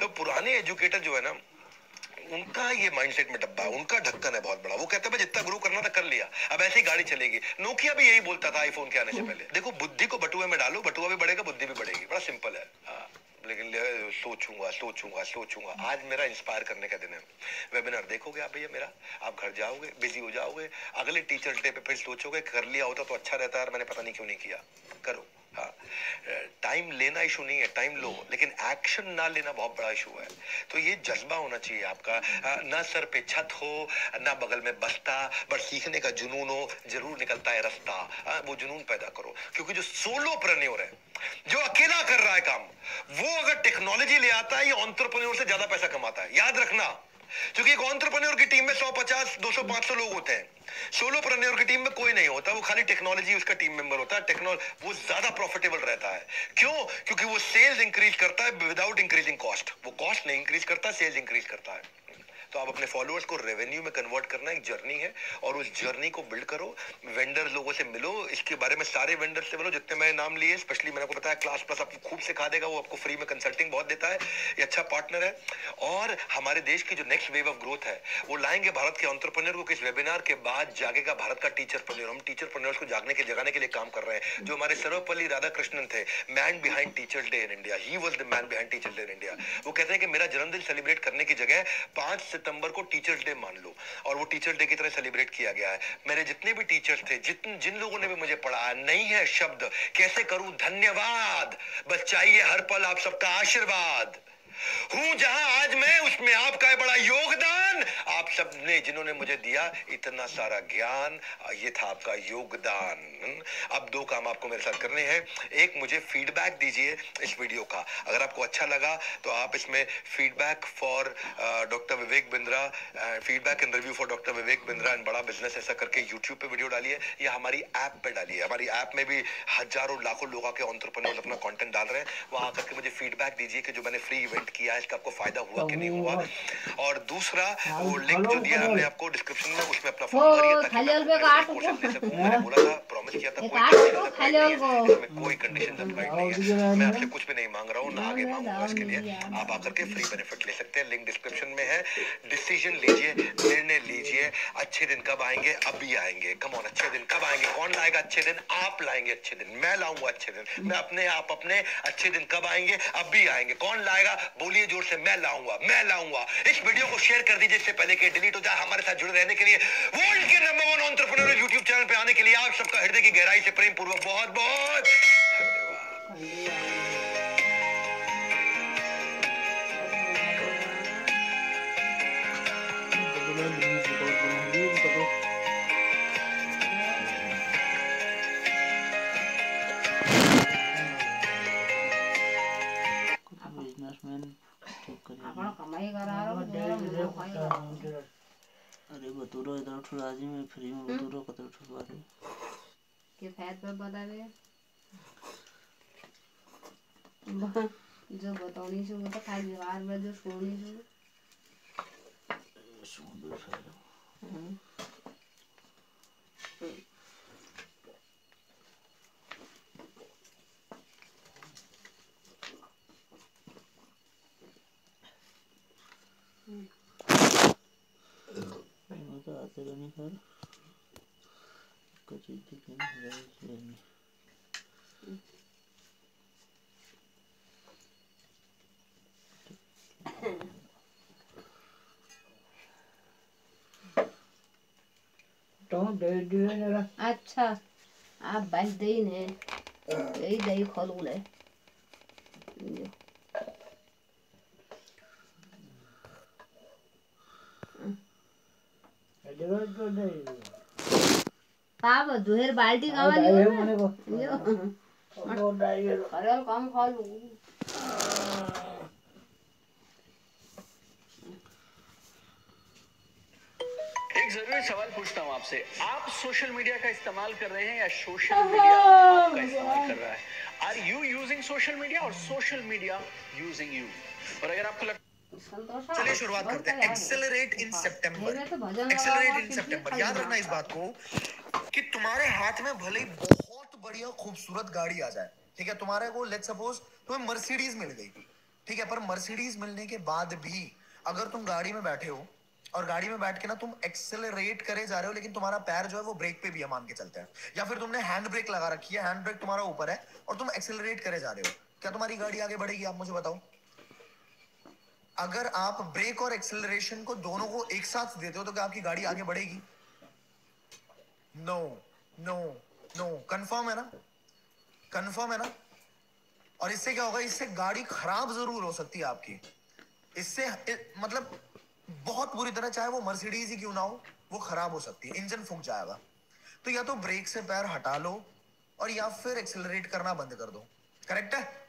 तो पुराने एजुकेटर जो है ना उनका ये माइंडसेट में डब्बा है उनका ढक्कन है बहुत बड़ा। वो कहते हैं जितना ग्रो करना था कर लिया। अब ऐसी गाड़ी चलेगी। नोकिया भी यही बोलता था आईफोन के आने से पहले। देखो बुद्धि को बटुए में डालो बटुआ भी बढ़ेगा बुद्धि भी बढ़ेगी। बड़ा सिंपल है। हाँ, लेकिन सोचूँगा सोचूँगा सोचूँगा। आज मेरा इंस्पायर करने का दिन है। वेबिनार देखोगे आप भैया मेरा? आप घर जाओगे बिज़ी हो जाओगे अगले टीचर डे पे फिर सोचोगे कर लिया होता तो अच्छा रहता यार मैंने पता नहीं क्यों नहीं किया। करो। हाँ। टाइम लेना इशू नहीं है टाइम लो। लेकिन एक्शन ना लेना बहुत बड़ा इशू है। तो ये जज्बा होना चाहिए आपका। ना सर पे छत हो ना बगल में बस्ता बट सीखने का जुनून हो ज़रूर निकलता है रास्ता। हाँ, वो जुनून पैदा करो। क्योंकि जो सोलो प्रन्योर है जो अकेला कर रहा है काम वो अगर टेक्नोलॉजी ले आता है ये ऑन्टरप्रन्योर से ज़्यादा पैसा कमाता है। याद रखना। क्योंकि एक ऑन्ट्रप्रन्योर की टीम में 150, 200, 500 लोग होते हैं। सोलो प्रन्योर की टीम में कोई नहीं होता वो खाली टेक्नोलॉजी उसका टीम मेंबर होता है टेक्नोलॉजी वो ज़्यादा प्रॉफिटेबल रहता है। क्यों? क्योंकि वो सेल्स इंक्रीज करता है विदाउट इंक्रीजिंग कॉस्ट वो कॉस्ट नहीं इंक्रीज करता सेल्स इंक्रीज करता है। तो आप अपने फॉलोअर्स को रेवेन्यू में कन्वर्ट करना एक जर्नी है और उस जर्नी को बिल्ड करो वेंडर लोगों से मिलो, इसके बारे में सारे वेंडर से मिलो, जितने मैंने नाम लिए स्पेशली मैंने आपको बताया क्लास प्लस आपको खूब सिखा देगा, वो आपको फ्री में कंसल्टिंग बहुत देता है, ये अच्छा पार्टनर है। और हमारे देश की जो नेक्स्ट वेव ऑफ़ ग्रोथ है, वो लाएँगे भारत के ऑन्टरप्रनर को किस वेबिनार के बाद जागेगा भारत का टीचर प्रन्योर हम टीचर प्रन्योर्स को जागने के, जगाने के लिए काम कर रहे हैं। जो हमारे सर्वपल्ली राधाकृष्णन थे man behind teacher day in India he was the man behind teacher day in India वो कहते हैं कि मेरा जन्मदिन सेलिब्रेट करने की जगह पाँच सितंबर को टीचर्स डे मान लो, और वो टीचर्स डे की तरह सेलिब्रेट किया गया है। मेरे जितने भी टीचर्स थे जितन जिन लोगों ने भी मुझे पढ़ाया नहीं है शब्द, कैसे करूँ, धन्यवाद! बस चाहिए हर पल आप सबका आशीर्वाद! हूँ जहाँ आज मैं, उसमें आपका बड़ा योगदान। आप सबने जिन्होंने मुझे दिया इतना सारा ज्ञान ये था आपका योगदान। हम्म? अब दो काम आपको मेरे साथ करने हैं। एक, मुझे फीडबैक दीजिए इस वीडियो का। अगर आपको अच्छा लगा तो आप इसमें feedback for doctor Vivek Bindra feedback in review for doctor Vivek Bindra and बड़ा बिज़नेस ऐसा करके यूट्यूब पे वीडियो डालिए, या हमारी ऐप पे डालिए। हमारी ऐप में भी हज़ारों, लाखों लोगों के ऑन्टरप्रनोर अपना कंटेंट डाल रहे हैं। वहाँ करके मुझे फीडबैक दीजिए कि जो मैंने फ्री इवेंट किया इसका आपको फ़ायदा हुआ कि नहीं हुआ? और दूसरा वो लिंक जो दिया हमने आपको डिस्क्रिप्शन में उसमें अपना फॉर्म भरिए ताकि काट दे। सकूँ मैंने बोला था प्रॉमिस किया था कोई इसमें कोई कंडीशन अप्लाइड नहीं है। मैं आपसे कुछ भी नहीं मांग रहा हूँ ना आगे मांगूँगा इसके लिए। आप आकर के फ्री बेनिफिट ले सकते हैं। लिंक डिस्क्रिप्शन में है। डिसीज़न लीजिए निर्णय लीजिए। अच्छे दिन कब आएँगे? अभी आएँगे। कम ऑन अच्छे दिन कब आएँगे? कौन लाएगा अच्छे दिन? आप लाएँगे अच्छे दिन। मैं लाऊँगा अच्छे दिन। मैं अपने आप अपने अच्छे दिन कब आएँगे? अभी आएँगे। कौन लाएगा? बोलिए ज़ोर से, मैं लाऊँगा मैं लाऊँगा। इस वीडियो को शेयर कर दीजिए, इससे पहले कि डिलीट हो जाए, हमारे साथ जुड़े रहने के लिए वर्ल्ड के number one entrepreneur YouTube channel पे आने के लिए आप सबका हृदय की गहराई से प्रेम पूर्वक बहुत बहुत अरे बतूरो इधर उठ राज़ी में फ्री में बतूरो कतर उठ बारी के फैट पे बतावे जो बताउनी छु वो तो खाली व्यवहार में जो सुनी छु सुंदर फैलो हम्म। मैं तो आते रहने कर कुछ चीज़ की नहीं अच्छा आप बस दही ने दही दही खोलू ले आप दुहेर बाल्टी गावा लियो अरे कम खोलू एक ज़रूरी सवाल पूछता हूँ आपसे। आप सोशल मीडिया का इस्तेमाल कर रहे हैं या सोशल मीडिया आपका इस्तेमाल कर रहा है? Are you using social media और सोशल मीडिया यूजिंग यू और अगर आपको लगता चलिए शुरुआत करते हैं। एक्सेलरेट इन सितंबर एक्सेलरेट इन सितंबर याद रखना इस बात को कि तुम्हारे हाथ में भले ही बहुत बढ़िया खूबसूरत गाड़ी आ जाए ठीक है? तुम्हारे को लेट सपोज़ तुम्हें मर्सिडीज मिल गई ठीक है? पर मर्सिडीज मिलने के बाद भी अगर तुम गाड़ी में बैठे हो और गाड़ी में बैठ के ना तुम एक्सेलरेट करे जा रहे हो लेकिन तुम्हारा पैर जो है वो ब्रेक पे भी है मान के चलते हैं। या फिर तुमने हैंड ब्रेक लगा रखी है हैंड ब्रेक तुम्हारा ऊपर है और तुम एक्सेलरेट करे जा रहे हो। क्या तुम्हारी गाड़ी आगे बढ़ेगी आप मुझे बताओ? अगर आप ब्रेक और एक्सेलरेशन को दोनों को एक साथ देते हो तो क्या आपकी गाड़ी आगे बढ़ेगी? नो नो नो कंफर्म है ना? कंफर्म है ना? और इससे क्या होगा? इससे गाड़ी खराब ज़रूर हो सकती है आपकी। इससे मतलब बहुत बुरी तरह, चाहे वो मर्सिडीज ही क्यों ना हो, वो खराब हो सकती है। इंजन फूक जाएगा। तो या तो ब्रेक से पैर हटा लो और या फिर एक्सेलरेट करना बंद कर दो। करेक्ट है?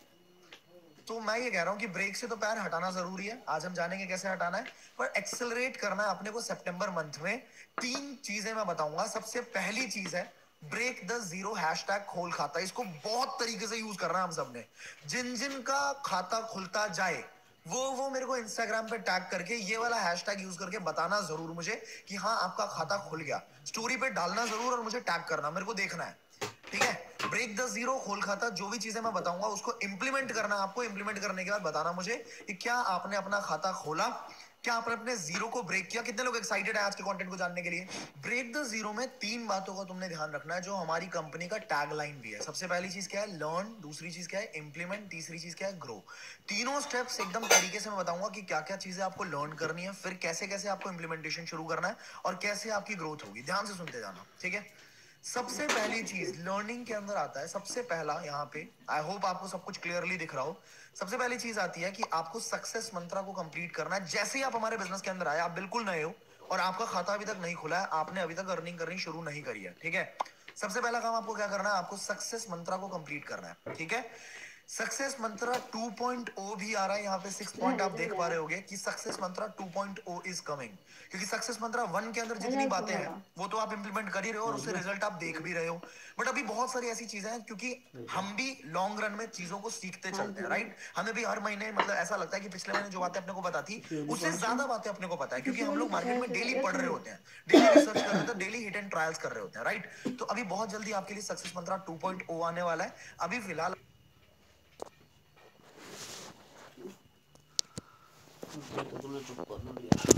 तो मैं ये कह रहा हूँ कि ब्रेक से तो पैर हटाना ज़रूरी है। आज हम जानेंगे कैसे हटाना है। पर एक्सेलरेट करना है अपने को सितंबर मंथ में। तीन चीज़ें मैं बताऊँगा। सबसे पहली चीज़ है ब्रेक द ज़ीरो हैशटैग खोल खाता। इसको बहुत तरीके से यूज़ करना है हम सबने। जिन जिन का खाता खुलता जाए, वो वो मेरे को इंस्टाग्राम पे टैग करके ये वाला हैशटैग यूज़ करके बताना ज़रूर मुझे कि हाँ आपका खाता खुल गया। स्टोरी पे डालना ज़रूर और मुझे टैग करना। मेरे को देखना है। ठीक है? ब्रेक द ज़ीरो खोल खाता, जो भी चीज़ें मैं बताऊँगा, उसको इंप्लीमेंट करना, आपको इंप्लीमेंट करने के बाद बताना मुझे कि क्या आपने अपना खाता खोला, क्या आपने अपने ज़ीरो को ब्रेक किया, कितने लोग एक्साइटेड है आज के कंटेंट को जानने के लिए? ब्रेक द ज़ीरो में तीन बातों का तुमने ध्यान रखना है, जो हमारी कंपनी का टैग लाइन भी है। सबसे पहली चीज़ क्या है? लर्न दूसरी चीज़ क्या है? इंप्लीमेंट तीसरी चीज़ क्या है? ग्रो तीनों स्टेप्स एकदम तरीके से मैं बताऊँगा कि क्या क्या चीज़ें आपको लर्न करनी है, फिर कैसे कैसे आपको इंप्लीमेंटेशन शुरू करना है और कैसे आपकी ग्रोथ होगी। ध्यान से सुनते जाना, ठीक है? सबसे पहली चीज़ लर्निंग के अंदर आता है, सबसे पहला यहाँ पे आई होप आपको सब कुछ क्लियरली दिख रहा हो। सबसे पहली चीज़ आती है कि आपको सक्सेस मंत्रा को कंप्लीट करना है। जैसे ही आप हमारे बिज़नेस के अंदर आए, आप बिल्कुल नए हो और आपका खाता अभी तक नहीं खुला है, आपने अभी तक अर्निंग करनी शुरू नहीं करी है, ठीक है? सबसे पहला काम आपको क्या करना है? आपको सक्सेस मंत्रा को कंप्लीट करना है, ठीक है? सक्सेस मंत्रा 2.0 भी आ रहा है यहाँ पे सिक्स पॉइंट आप देख पा रहे होगे कि सक्सेस मंत्रा 2.0 इज़ कमिंग क्योंकि सक्सेस मंत्रा वन के अंदर जितनी बातें हैं वो तो आप इम्प्लीमेंट कर ही रहे हो और उससे रिज़ल्ट आप देख भी रहे हो। बट अभी बहुत सारी ऐसी चीज़ें हैं क्योंकि हम भी लॉन्ग रन में चीज़ों को सीखते चलते हैं राइट हमें भी हर महीने मतलब ऐसा लगता है कि पिछले महीने जो बातें अपने को पता थी उससे ज़्यादा बातें अपने को पता है क्योंकि हम लोग मार्केट में डेली पढ़ रहे होते हैं डेली रिसर्च कर रहे होते हैं डेली हिट एंड ट्रायल्स कर रहे होते हैं राइट तो अभी बहुत जल्दी आपके लिए सक्सेस मंत्रा 2.0 आने वाला है। अभी फ़िलहाल तो तुमने चुप कर दिया